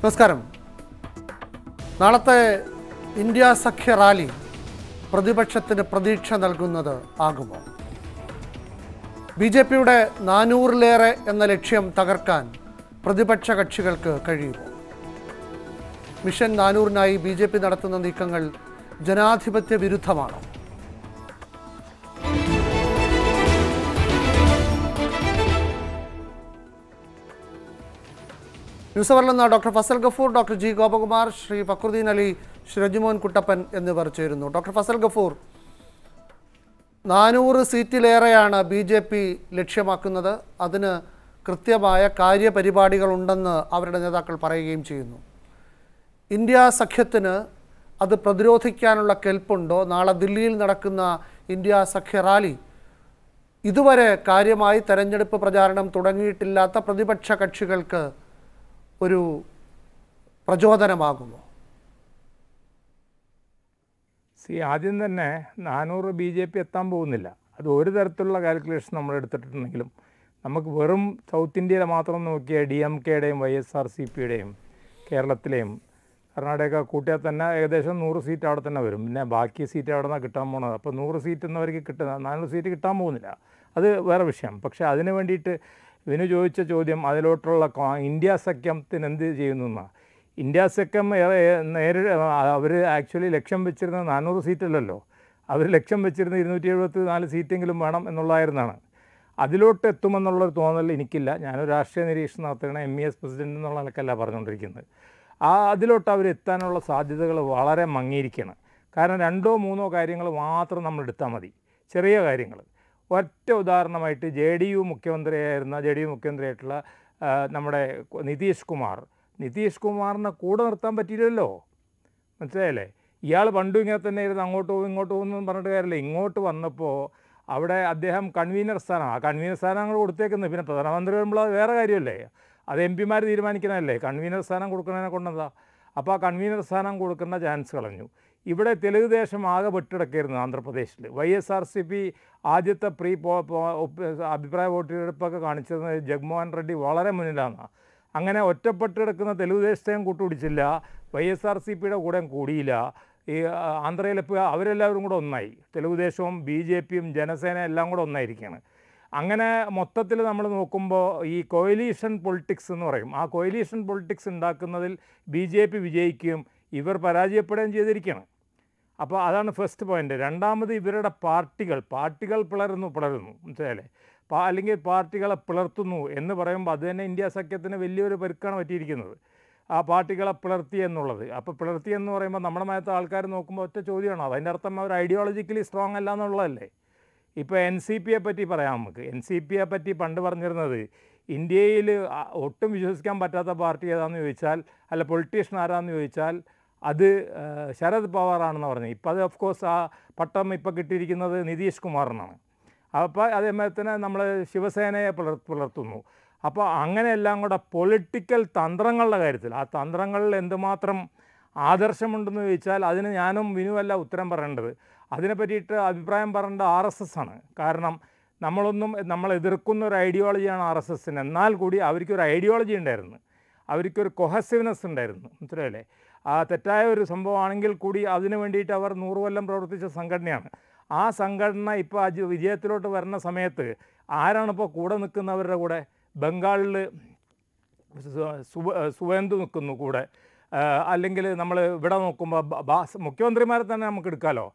നമസ്കാരം. നാളത്തെ ഇന്ത്യ സഖ്യ റാലി പ്രതിപക്ഷത്തിന് പ്രതീക്ഷ നൽകുന്നത് ആകുമോ? ബി ജെ പിയുടെ നാനൂറിലേറെ എന്ന ലക്ഷ്യം തകർക്കാൻ പ്രതിപക്ഷ കക്ഷികൾക്ക് കഴിയുമോ? മിഷൻ നാനൂറിനായി ബി ജെ പി നടത്തുന്ന നീക്കങ്ങൾ ജനാധിപത്യ വിരുദ്ധമാണോ? ന്യൂസ് അവറിൽ നിന്ന് doctor Fazal Gafoor doctor G Gopakumar Shri Fakhruddin Ali Shri Rajumon Kuttappan എന്നിവർ ചേരുന്നു. ഡോക്ടർ ഫസൽ ഗഫൂർ നാനൂറ് സീറ്റിലേറെയാണ് ബി ജെ പി ലക്ഷ്യമാക്കുന്നത്. അതിന് കൃത്യമായ കാര്യപരിപാടികളുണ്ടെന്ന് അവരുടെ നേതാക്കൾ പറയുകയും ചെയ്യുന്നു. ഇന്ത്യ സഖ്യത്തിന് അത് പ്രതിരോധിക്കാനുള്ള കെൽപ്പുണ്ടോ? നാളെ ദില്ലിയിൽ നടക്കുന്ന ഇന്ത്യ സഖ്യ റാലി ഇതുവരെ കാര്യമായി തെരഞ്ഞെടുപ്പ് പ്രചാരണം തുടങ്ങിയിട്ടില്ലാത്ത പ്രതിപക്ഷ കക്ഷികൾക്ക് ഒരു പ്രചോദനമാകുമോ സി ആദ്യം തന്നെ നാനൂറ് ബി ജെ പി എത്താൻ പോകുന്നില്ല. അത് ഒരു തരത്തിലുള്ള കാൽക്കുലേഷൻ നമ്മൾ എടുത്തിട്ടുണ്ടെങ്കിലും നമുക്ക് വെറും സൗത്ത് ഇന്ത്യയിൽ മാത്രം നോക്കിയാൽ ഡി എം കെയുടെയും വൈ എസ് ആർ സി പിയുടെയും കേരളത്തിലെയും കർണാടക കൂട്ടിയാൽ തന്നെ ഏകദേശം നൂറ് സീറ്റ് അവിടെ തന്നെ വരും. പിന്നെ ബാക്കി സീറ്റ് അവിടെ നിന്നാണ് കിട്ടാൻ പോണത് അപ്പോൾ നൂറ് സീറ്റ് എന്നവർക്ക് കിട്ടുന്ന നാനൂറ് സീറ്റ് കിട്ടാൻ പോകുന്നില്ല. അത് വേറെ വിഷയം. പക്ഷേ അതിന് വേണ്ടിയിട്ട് വിനു ചോദിച്ച ചോദ്യം അതിലോട്ടുള്ള ഇന്ത്യ സഖ്യത്തിന് എന്ത് ചെയ്യുന്നു എന്നാണ് ഇന്ത്യ സഖ്യം നേരെ അവർ ആക്ച്വലി ലക്ഷ്യം വെച്ചിരുന്ന നാനൂറ് സീറ്റല്ലല്ലോ. അവർ ലക്ഷ്യം വെച്ചിരുന്ന ഇരുന്നൂറ്റി എഴുപത്തി നാല് സീറ്റെങ്കിലും വേണം എന്നുള്ളതായിരുന്നാണ്. അതിലോട്ട് എത്തുമെന്നുള്ളൊരു തോന്നൽ എനിക്കില്ല. ഞാനൊരു രാഷ്ട്രീയ നിരീക്ഷണം നടത്തുകയാണ്. എം ഇ എസ് പ്രസിഡന്റ് എന്നുള്ള നിലക്കല്ല പറഞ്ഞുകൊണ്ടിരിക്കുന്നത്. ആ അതിലോട്ട് അവർ എത്താനുള്ള സാധ്യതകൾ വളരെ മങ്ങിയിരിക്കുകയാണ്. കാരണം രണ്ടോ മൂന്നോ കാര്യങ്ങൾ മാത്രം നമ്മൾ എടുത്താൽ മതി. ചെറിയ കാര്യങ്ങൾ. ഒറ്റ ഉദാഹരണമായിട്ട് ജെ ഡി യു മുഖ്യമന്ത്രിയായിരുന്ന ജെ ഡി യു മുഖ്യമന്ത്രിയായിട്ടുള്ള നമ്മുടെ നിതീഷ് കുമാർ. നിതീഷ് കുമാറിനെ കൂടെ നിർത്താൻ പറ്റിയില്ലല്ലോ. മനസ്സിലായല്ലേ? ഇയാൾ പണ്ടും ഇങ്ങനെ തന്നെ ഇരുന്ന് അങ്ങോട്ട് പോകും ഇങ്ങോട്ട് പോകുന്നു പറഞ്ഞിട്ട് കാര്യമില്ല. ഇങ്ങോട്ട് വന്നപ്പോൾ അവിടെ അദ്ദേഹം കൺവീനർ സ്ഥാനം ആ കൺവീനർ സ്ഥാനം അങ്ങോട്ട് കൊടുത്തേക്കുന്നത് പിന്നെ പ്രധാനമന്ത്രി വരുമ്പോൾ അത് വേറെ കാര്യമല്ലേ? അത് എം പിമാർ തീരുമാനിക്കുന്നതല്ലേ കൺവീനർ സ്ഥാനം കൊടുക്കുന്നതിനെ കൊണ്ടെന്താ അപ്പോൾ ആ കൺവീനർ സ്ഥാനം കൊടുക്കുന്ന ചാൻസ് കളഞ്ഞു. ഇവിടെ തെലുഗുദേശം ദേശം ആകെ വെട്ടിടക്കായിരുന്നു ആന്ധ്രാപ്രദേശിൽ. Y S R C P ആദ്യത്തെ പ്രീ അഭിപ്രായ വോട്ടെടുപ്പൊക്കെ കാണിച്ചത് ജഗ്മോഹൻ റെഡ്ഡി വളരെ മുന്നിലാണ്. അങ്ങനെ ഒറ്റപ്പെട്ട് കിടക്കുന്ന തെലുഗുദേശത്തെയും കൂട്ടുപിടിച്ചില്ല. വൈ എസ് ആർ സി പിയുടെ കൂടെയും കൂടിയില്ല. ഈ ആന്ധ്രയിലെ ആന്ധ്രയിലിപ്പോൾ അവരെല്ലാവരും കൂടെ ഒന്നായി. തെലുഗുദേശവും ബി ജെ പിയും ജനസേന എല്ലാം കൂടെ ഒന്നായിരിക്കുകയാണ് അങ്ങനെ മൊത്തത്തിൽ നമ്മൾ നോക്കുമ്പോൾ ഈ കോയിലീഷൻ പൊളിറ്റിക്സ് എന്ന് പറയും. ആ കോയിലീഷൻ പൊളിറ്റിക്സ് ഉണ്ടാക്കുന്നതിൽ ബി ജെ പി വിജയിക്കുകയും ഇവർ പരാജയപ്പെടുകയും ചെയ്തിരിക്കുകയാണ്. അപ്പോൾ അതാണ് ഫസ്റ്റ് പോയിന്റ് രണ്ടാമത് ഇവരുടെ പാർട്ടികൾ പാർട്ടികൾ പിളരുന്നു പിളരുന്നു. മനസ്സിലായല്ലേ? അല്ലെങ്കിൽ പാർട്ടികളെ പിളർത്തുന്നു എന്ന് പറയുമ്പോൾ അത് തന്നെ ഇന്ത്യ സഖ്യത്തിന് വലിയൊരു പരുക്കാണ് പറ്റിയിരിക്കുന്നത്. ആ പാർട്ടികളെ പിളർത്തി എന്നുള്ളത്. അപ്പോൾ പിളർത്തി എന്ന് പറയുമ്പോൾ നമ്മുടെ മയത്തെ ആൾക്കാർ നോക്കുമ്പോൾ ഒറ്റ ചോദ്യമാണ്? അതിന്റെ അർത്ഥം അവർ ഐഡിയോളജിക്കലി സ്ട്രോങ് അല്ല എന്നുള്ളതല്ലേ? ഇപ്പോൾ എൻ സി പിയെ പറ്റി പറയാം നമുക്ക്. എൻ സി പിയെ പറ്റി പണ്ട് പറഞ്ഞിരുന്നത് ഇന്ത്യയിൽ ഒട്ടും വിശ്വസിക്കാൻ പറ്റാത്ത പാർട്ടി ഏതാണെന്ന് ചോദിച്ചാൽ അല്ല പൊളിറ്റീഷ്യൻ ആരാന്ന് ചോദിച്ചാൽ അത് ശരത് പവാറാണെന്ന് പറഞ്ഞു ഇപ്പോൾ അത് ഓഫ് കോഴ്സ് ആ പട്ടം ഇപ്പോൾ കിട്ടിയിരിക്കുന്നത് നിതീഷ് കുമാറിനാണ്. അപ്പോൾ അതേമാതിരി തന്നെ നമ്മൾ ശിവസേനയെ പുലർ പുലർത്തുന്നു അപ്പോൾ അങ്ങനെയെല്ലാം കൂടെ പൊളിറ്റിക്കൽ തന്ത്രങ്ങളുടെ കാര്യത്തിൽ ആ തന്ത്രങ്ങളിൽ എന്തുമാത്രം ആദർശമുണ്ടെന്ന് ചോദിച്ചാൽ അതിന് ഞാനും വിനുവല്ല ഉത്തരം പറയേണ്ടത്. അതിനെ പറ്റിയിട്ട് അഭിപ്രായം പറയേണ്ട ആർ എസ് എസ് ആണ്. കാരണം നമ്മളൊന്നും നമ്മൾ എതിർക്കുന്ന ഒരു ഐഡിയോളജിയാണ് ആർ എസ് എസിന്. എന്നാൽ കൂടി അവർക്കൊരു ഐഡിയോളജി ഉണ്ടായിരുന്നു. അവർക്കൊരു കൊഹസീവ്നെസ് ഉണ്ടായിരുന്നു. മനസ്സിലായില്ലേ? ആ തെറ്റായ ഒരു സംഭവമാണെങ്കിൽ കൂടി അതിനു വേണ്ടിയിട്ട് അവർ നൂറ് കൊല്ലം പ്രവർത്തിച്ച സംഘടനയാണ്. ആ സംഘടന ഇപ്പോൾ അജ് വിജയത്തിലോട്ട് വരുന്ന സമയത്ത് ആരാണ് ഇപ്പോൾ കൂടെ നിൽക്കുന്നവരുടെ കൂടെ? ബംഗാളിൽ സുവേന്ദു നിൽക്കുന്നു കൂടെ. അല്ലെങ്കിൽ നമ്മൾ ഇവിടെ നോക്കുമ്പോൾ ബാസ് മുഖ്യമന്ത്രിമാരെ തന്നെ നമുക്ക് എടുക്കാമല്ലോ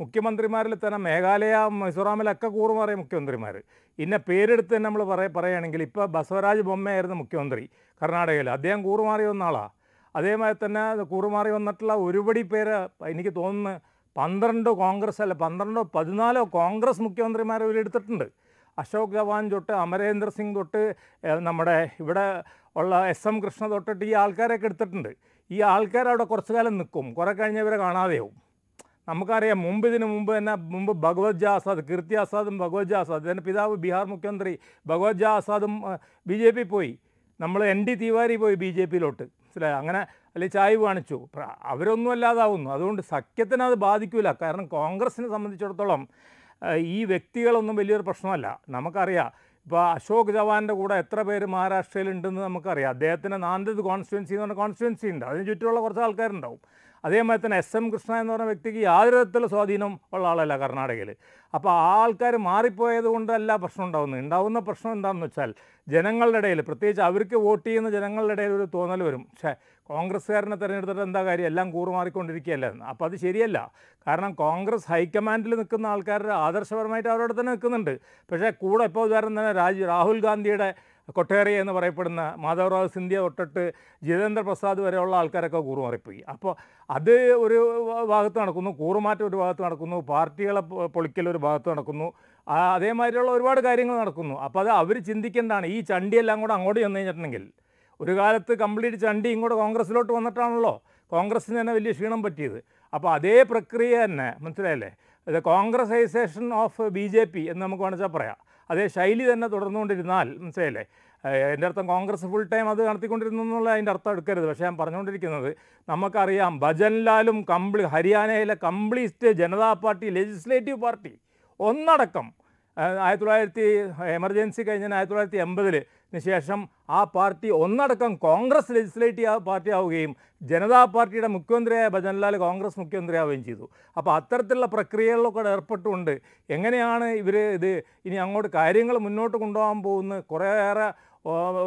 മുഖ്യമന്ത്രിമാരിൽ തന്നെ മേഘാലയ മിസോറാമിലൊക്കെ കൂറുമാറിയ മുഖ്യമന്ത്രിമാർ. ഇന്ന പേരെടുത്ത് തന്നെ നമ്മൾ പറയ പറയുകയാണെങ്കിൽ ഇപ്പോൾ ബസവരാജ് ബൊമ്മയായിരുന്നു മുഖ്യമന്ത്രി കർണാടകയിൽ. അദ്ദേഹം കൂറുമാറിയ ഒന്നാളാണ് അതേമാതിരി തന്നെ കൂറുമാറി വന്നിട്ടുള്ള ഒരുപടി പേര് എനിക്ക് തോന്നുന്നു പന്ത്രണ്ട് കോൺഗ്രസ് അല്ല പന്ത്രണ്ടോ പതിനാലോ കോൺഗ്രസ് മുഖ്യമന്ത്രിമാരെ ഇവരെടുത്തിട്ടുണ്ട് അശോക് ഗവാൻ തൊട്ട് അമരേന്ദ്ര സിംഗ് തൊട്ട് നമ്മുടെ ഇവിടെ ഉള്ള എസ് എം കൃഷ്ണ തൊട്ടിട്ട് ഈ ആൾക്കാരൊക്കെ എടുത്തിട്ടുണ്ട്. ഈ ആൾക്കാർ അവിടെ കുറച്ചു കാലം നിൽക്കും കുറേ കഴിഞ്ഞവരെ കാണാതെയാവും. നമുക്കറിയാം മുമ്പ് ഇതിന് മുമ്പ് തന്നെ മുമ്പ് ഭഗവത് ജ ആസാദ് കീർത്തി ആസാദും ഭഗവത് ജ ആസാദ് ഇതിന്റെ പിതാവ് ബീഹാർ മുഖ്യമന്ത്രി ഭഗവത് ജ ആസാദും ബി ജെ പി പോയി. നമ്മൾ എൻ ഡി തിവാരി പോയി ബി ജെ പിയിലോട്ട്. മനസ്സിലായി? അങ്ങനെ അല്ലെങ്കിൽ ചായ് കാണിച്ചു അവരൊന്നും അല്ലാതാവുന്നു. അതുകൊണ്ട് സഖ്യത്തിന് അത് ബാധിക്കില്ല കാരണം കോൺഗ്രസിനെ സംബന്ധിച്ചിടത്തോളം ഈ വ്യക്തികളൊന്നും വലിയൊരു പ്രശ്നമല്ല. നമുക്കറിയാം. ഇപ്പോൾ അശോക് ചവാന്റെ കൂടെ എത്ര പേര് മഹാരാഷ്ട്രയിലുണ്ടെന്ന് നമുക്കറിയാം. അദ്ദേഹത്തിന് നാന്തത് കോൺസ്റ്റുവൻസി എന്ന് പറഞ്ഞ കോൺസ്റ്റുവൻസി ഉണ്ട്. അതിന് ചുറ്റുമുള്ള കുറച്ച് ആൾക്കാരുണ്ടാവും. അതേമാതിരി തന്നെ എസ് എം കൃഷ്ണ എന്ന് പറഞ്ഞ വ്യക്തിക്ക് യാതൊരു തരത്തിലുള്ള സ്വാധീനം ഉള്ള ആളല്ല കർണാടകയിൽ. അപ്പോൾ ആ ആൾക്കാർ മാറിപ്പോയത് കൊണ്ടല്ല പ്രശ്നം ഉണ്ടാകുന്നത് ഉണ്ടാകുന്ന പ്രശ്നം എന്താണെന്ന് വെച്ചാൽ ജനങ്ങളുടെ ഇടയിൽ പ്രത്യേകിച്ച് അവർക്ക് വോട്ട് ചെയ്യുന്ന ജനങ്ങളുടെ ഇടയിൽ ഒരു തോന്നൽ വരും. പക്ഷേ കോൺഗ്രസ്സുകാരനെ തിരഞ്ഞെടുത്തിട്ട് എന്താ കാര്യം? എല്ലാം കൂറുമാറിക്കൊണ്ടിരിക്കുകയല്ലേ? അപ്പോൾ അത് ശരിയല്ല. കാരണം കോൺഗ്രസ് ഹൈക്കമാൻഡിൽ നിൽക്കുന്ന ആൾക്കാരുടെ ആദർശപരമായിട്ട് അവരോട് തന്നെ നിൽക്കുന്നുണ്ട്. പക്ഷേ കൂടെ ഇപ്പോൾ ഉദാഹരണം തന്നെ രാജ് രാഹുൽ ഗാന്ധിയുടെ കൊട്ടേറിയ എന്ന് പറയപ്പെടുന്ന മാധവറാവ് സിന്ധ്യ തൊട്ടിട്ട് ജിതേന്ദ്ര പ്രസാദ് വരെയുള്ള ആൾക്കാരൊക്കെ കൂറുമാറിപ്പോയി. അപ്പോൾ അത് ഒരു ഭാഗത്ത് നടക്കുന്നു കൂറുമാറ്റം ഒരു ഭാഗത്ത് നടക്കുന്നു പാർട്ടികളെ പൊളിക്കൽ ഒരു ഭാഗത്ത് നടക്കുന്നു. അതേമാതിരിയുള്ള ഒരുപാട് കാര്യങ്ങൾ നടക്കുന്നു. അപ്പോൾ അത് അവർ ചിന്തിക്കേണ്ടതാണ്. ഈ ചണ്ടിയെല്ലാം കൂടെ അങ്ങോട്ട് ചെന്ന് കഴിഞ്ഞിട്ടുണ്ടെങ്കിൽ ഒരു കാലത്ത് കംപ്ലീറ്റ് ചണ്ടി ഇങ്ങോട്ട് കോൺഗ്രസ്സിലോട്ട് വന്നിട്ടാണല്ലോ. കോൺഗ്രസ്സിന് തന്നെ വലിയ ക്ഷീണം പറ്റിയത്. അപ്പോൾ അതേ പ്രക്രിയ തന്നെ മനസ്സിലായല്ലേ? Congressization of B J P എന്ന് നമുക്ക് വേണമെച്ചാൽ പറയാം. അതേ ശൈലി തന്നെ തുടർന്നുകൊണ്ടിരുന്നാൽ മനസ്സിലായില്ലേ? എന്റെ അർത്ഥം കോൺഗ്രസ് ഫുൾ ടൈം അത് നടത്തിക്കൊണ്ടിരുന്നു എന്നുള്ള അതിന്റെ അർത്ഥം എടുക്കരുത്. പക്ഷേ ഞാൻ പറഞ്ഞുകൊണ്ടിരിക്കുന്നത് നമുക്കറിയാം ഭജൻലാലും കംപ്ലീ ഹരിയാനയിലെ complete Janata party legislative party ഒന്നടക്കം ആയിരത്തി തൊള്ളായിരത്തി എമർജൻസി കഴിഞ്ഞ ആയിരത്തി തൊള്ളായിരത്തി എൺപതിന് ശേഷം ആ പാർട്ടി ഒന്നടക്കം കോൺഗ്രസ് ലെജിസ്ലേറ്റീവ് പാർട്ടി ആവുകയും ജനതാ പാർട്ടിയുടെ മുഖ്യമന്ത്രിയായ ഭജൻലാൽ കോൺഗ്രസ് മുഖ്യമന്ത്രിയാവുകയും ചെയ്തു. അപ്പോൾ അത്തരത്തിലുള്ള പ്രക്രിയകളിലൊക്കെ ഏർപ്പെട്ടുകൊണ്ട് എങ്ങനെയാണ് ഇവർ ഇത് ഇനി അങ്ങോട്ട് കാര്യങ്ങൾ മുന്നോട്ട് കൊണ്ടുപോകാൻ പോകുന്നത്? കുറേയേറെ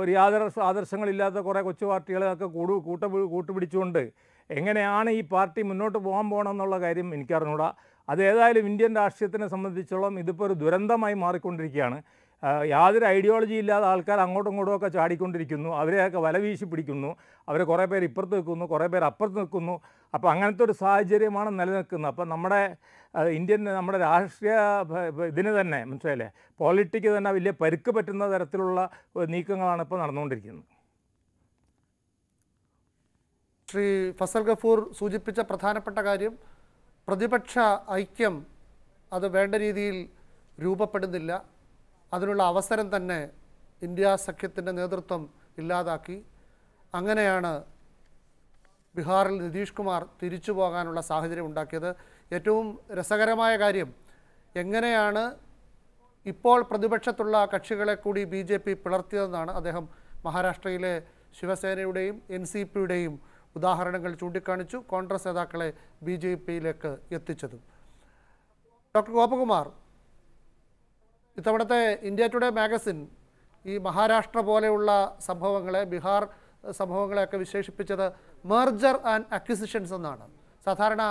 ഒരു ആദർശ ആദർശങ്ങളില്ലാത്ത കുറേ കൊച്ചു പാർട്ടികളൊക്കെ കൂടു കൂട്ട കൂട്ടുപിടിച്ചുകൊണ്ട് എങ്ങനെയാണ് ഈ പാർട്ടി മുന്നോട്ട് പോകാൻ പോകണം എന്നുള്ള കാര്യം എനിക്കറിഞ്ഞൂടാ. അത് ഏതായാലും ഇന്ത്യൻ രാഷ്ട്രീയത്തിനെ സംബന്ധിച്ചോളം ഇതിപ്പോൾ ഒരു ദുരന്തമായി മാറിക്കൊണ്ടിരിക്കുകയാണ്. യാതൊരു ഐഡിയോളജി ഇല്ലാതെ ആൾക്കാർ അങ്ങോട്ടും ഇങ്ങോട്ടും ഒക്കെ ചാടിക്കൊണ്ടിരിക്കുന്നു. അവരെയൊക്കെ വല വീശി പിടിക്കുന്നു. അവർ കുറേ പേര് ഇപ്പുറത്ത് നിൽക്കുന്നു കുറേ പേര് അപ്പുറത്ത് നിൽക്കുന്നു. അപ്പോൾ അങ്ങനത്തെ ഒരു സാഹചര്യമാണ് നിലനിൽക്കുന്നത്. അപ്പോൾ നമ്മുടെ ഇന്ത്യൻ നമ്മുടെ രാഷ്ട്രീയ ഇതിന് തന്നെ മനസ്സിലായില്ലേ? പോളിറ്റിക്ക് തന്നെ വലിയ പരുക്ക് പറ്റുന്ന തരത്തിലുള്ള നീക്കങ്ങളാണ് ഇപ്പോൾ നടന്നുകൊണ്ടിരിക്കുന്നത്. ശ്രീ ഫസൽ ഗഫൂർ സൂചിപ്പിച്ച പ്രധാനപ്പെട്ട കാര്യം പ്രതിപക്ഷ ഐക്യം അത് വേണ്ട രീതിയിൽ രൂപപ്പെടുന്നില്ല. അതിനുള്ള അവസരം തന്നെ ഇന്ത്യ സഖ്യത്തിന്റെ നേതൃത്വം ഇല്ലാതാക്കി. അങ്ങനെയാണ് ബീഹാറിൽ നിതീഷ് കുമാർ തിരിച്ചു പോകാനുള്ള സാഹചര്യം ഉണ്ടാക്കിയത്. ഏറ്റവും രസകരമായ കാര്യം എങ്ങനെയാണ് ഇപ്പോൾ പ്രതിപക്ഷത്തുള്ള കക്ഷികളെ കൂടി ബി ജെ പി പിളർത്തിയതെന്നാണ് അദ്ദേഹം മഹാരാഷ്ട്രയിലെ ശിവസേനയുടെയും എൻ സി പിയുടെയും ഉദാഹരണങ്ങൾ ചൂണ്ടിക്കാണിച്ചു കോൺഗ്രസ് നേതാക്കളെ ബി ജെ പിയിലേക്ക് എത്തിച്ചതും. ഡോക്ടർ ഗോപകുമാർ ഇത്തവണത്തെ ഇന്ത്യ ടുഡേ മാഗസിൻ ഈ മഹാരാഷ്ട്ര പോലെയുള്ള സംഭവങ്ങളെ ബീഹാർ സംഭവങ്ങളെയൊക്കെ വിശേഷിപ്പിച്ചത് മെർജർ ആൻഡ് അക്വിസിഷൻസ് എന്നാണ്. സാധാരണ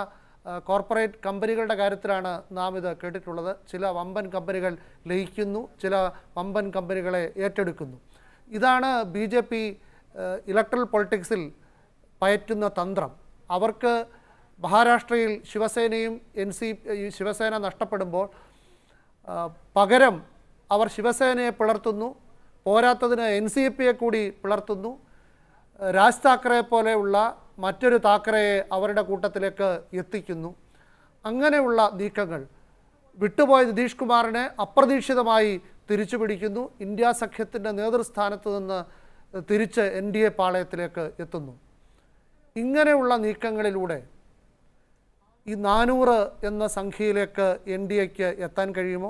കോർപ്പറേറ്റ് കമ്പനികളുടെ കാര്യത്തിലാണ് നാം ഇത് കേട്ടിട്ടുള്ളത്. ചില വമ്പൻ കമ്പനികൾ ലയിക്കുന്നു ചില വമ്പൻ കമ്പനികളെ ഏറ്റെടുക്കുന്നു. ഇതാണ് ബി ജെ പി ഇലക്ട്രൽ പൊളിറ്റിക്സിൽ പയറ്റുന്ന തന്ത്രം. അവർക്ക് മഹാരാഷ്ട്രയിൽ ശിവസേനയും എൻ സി ശിവസേന നഷ്ടപ്പെടുമ്പോൾ പകരം അവർ ശിവസേനയെ പിളർത്തുന്നു പോരാത്തതിന് എൻ സി പിയെ കൂടി പിളർത്തുന്നു. രാജ് താക്കറെ പോലെയുള്ള മറ്റൊരു താക്കറയെ അവരുടെ കൂട്ടത്തിലേക്ക് എത്തിക്കുന്നു. അങ്ങനെയുള്ള നീക്കങ്ങൾ വിട്ടുപോയ നിതീഷ് കുമാറിനെ അപ്രതീക്ഷിതമായി തിരിച്ചു പിടിക്കുന്നു. ഇന്ത്യ സഖ്യത്തിന്റെ നേതൃസ്ഥാനത്ത് നിന്ന് തിരിച്ച് എൻ ഡി എ പാളയത്തിലേക്ക് എത്തുന്നു. ഇങ്ങനെയുള്ള നീക്കങ്ങളിലൂടെ ഈ നാനൂറ് എന്ന സംഖ്യയിലേക്ക് എൻ ഡി എക്ക് എത്താൻ കഴിയുമോ?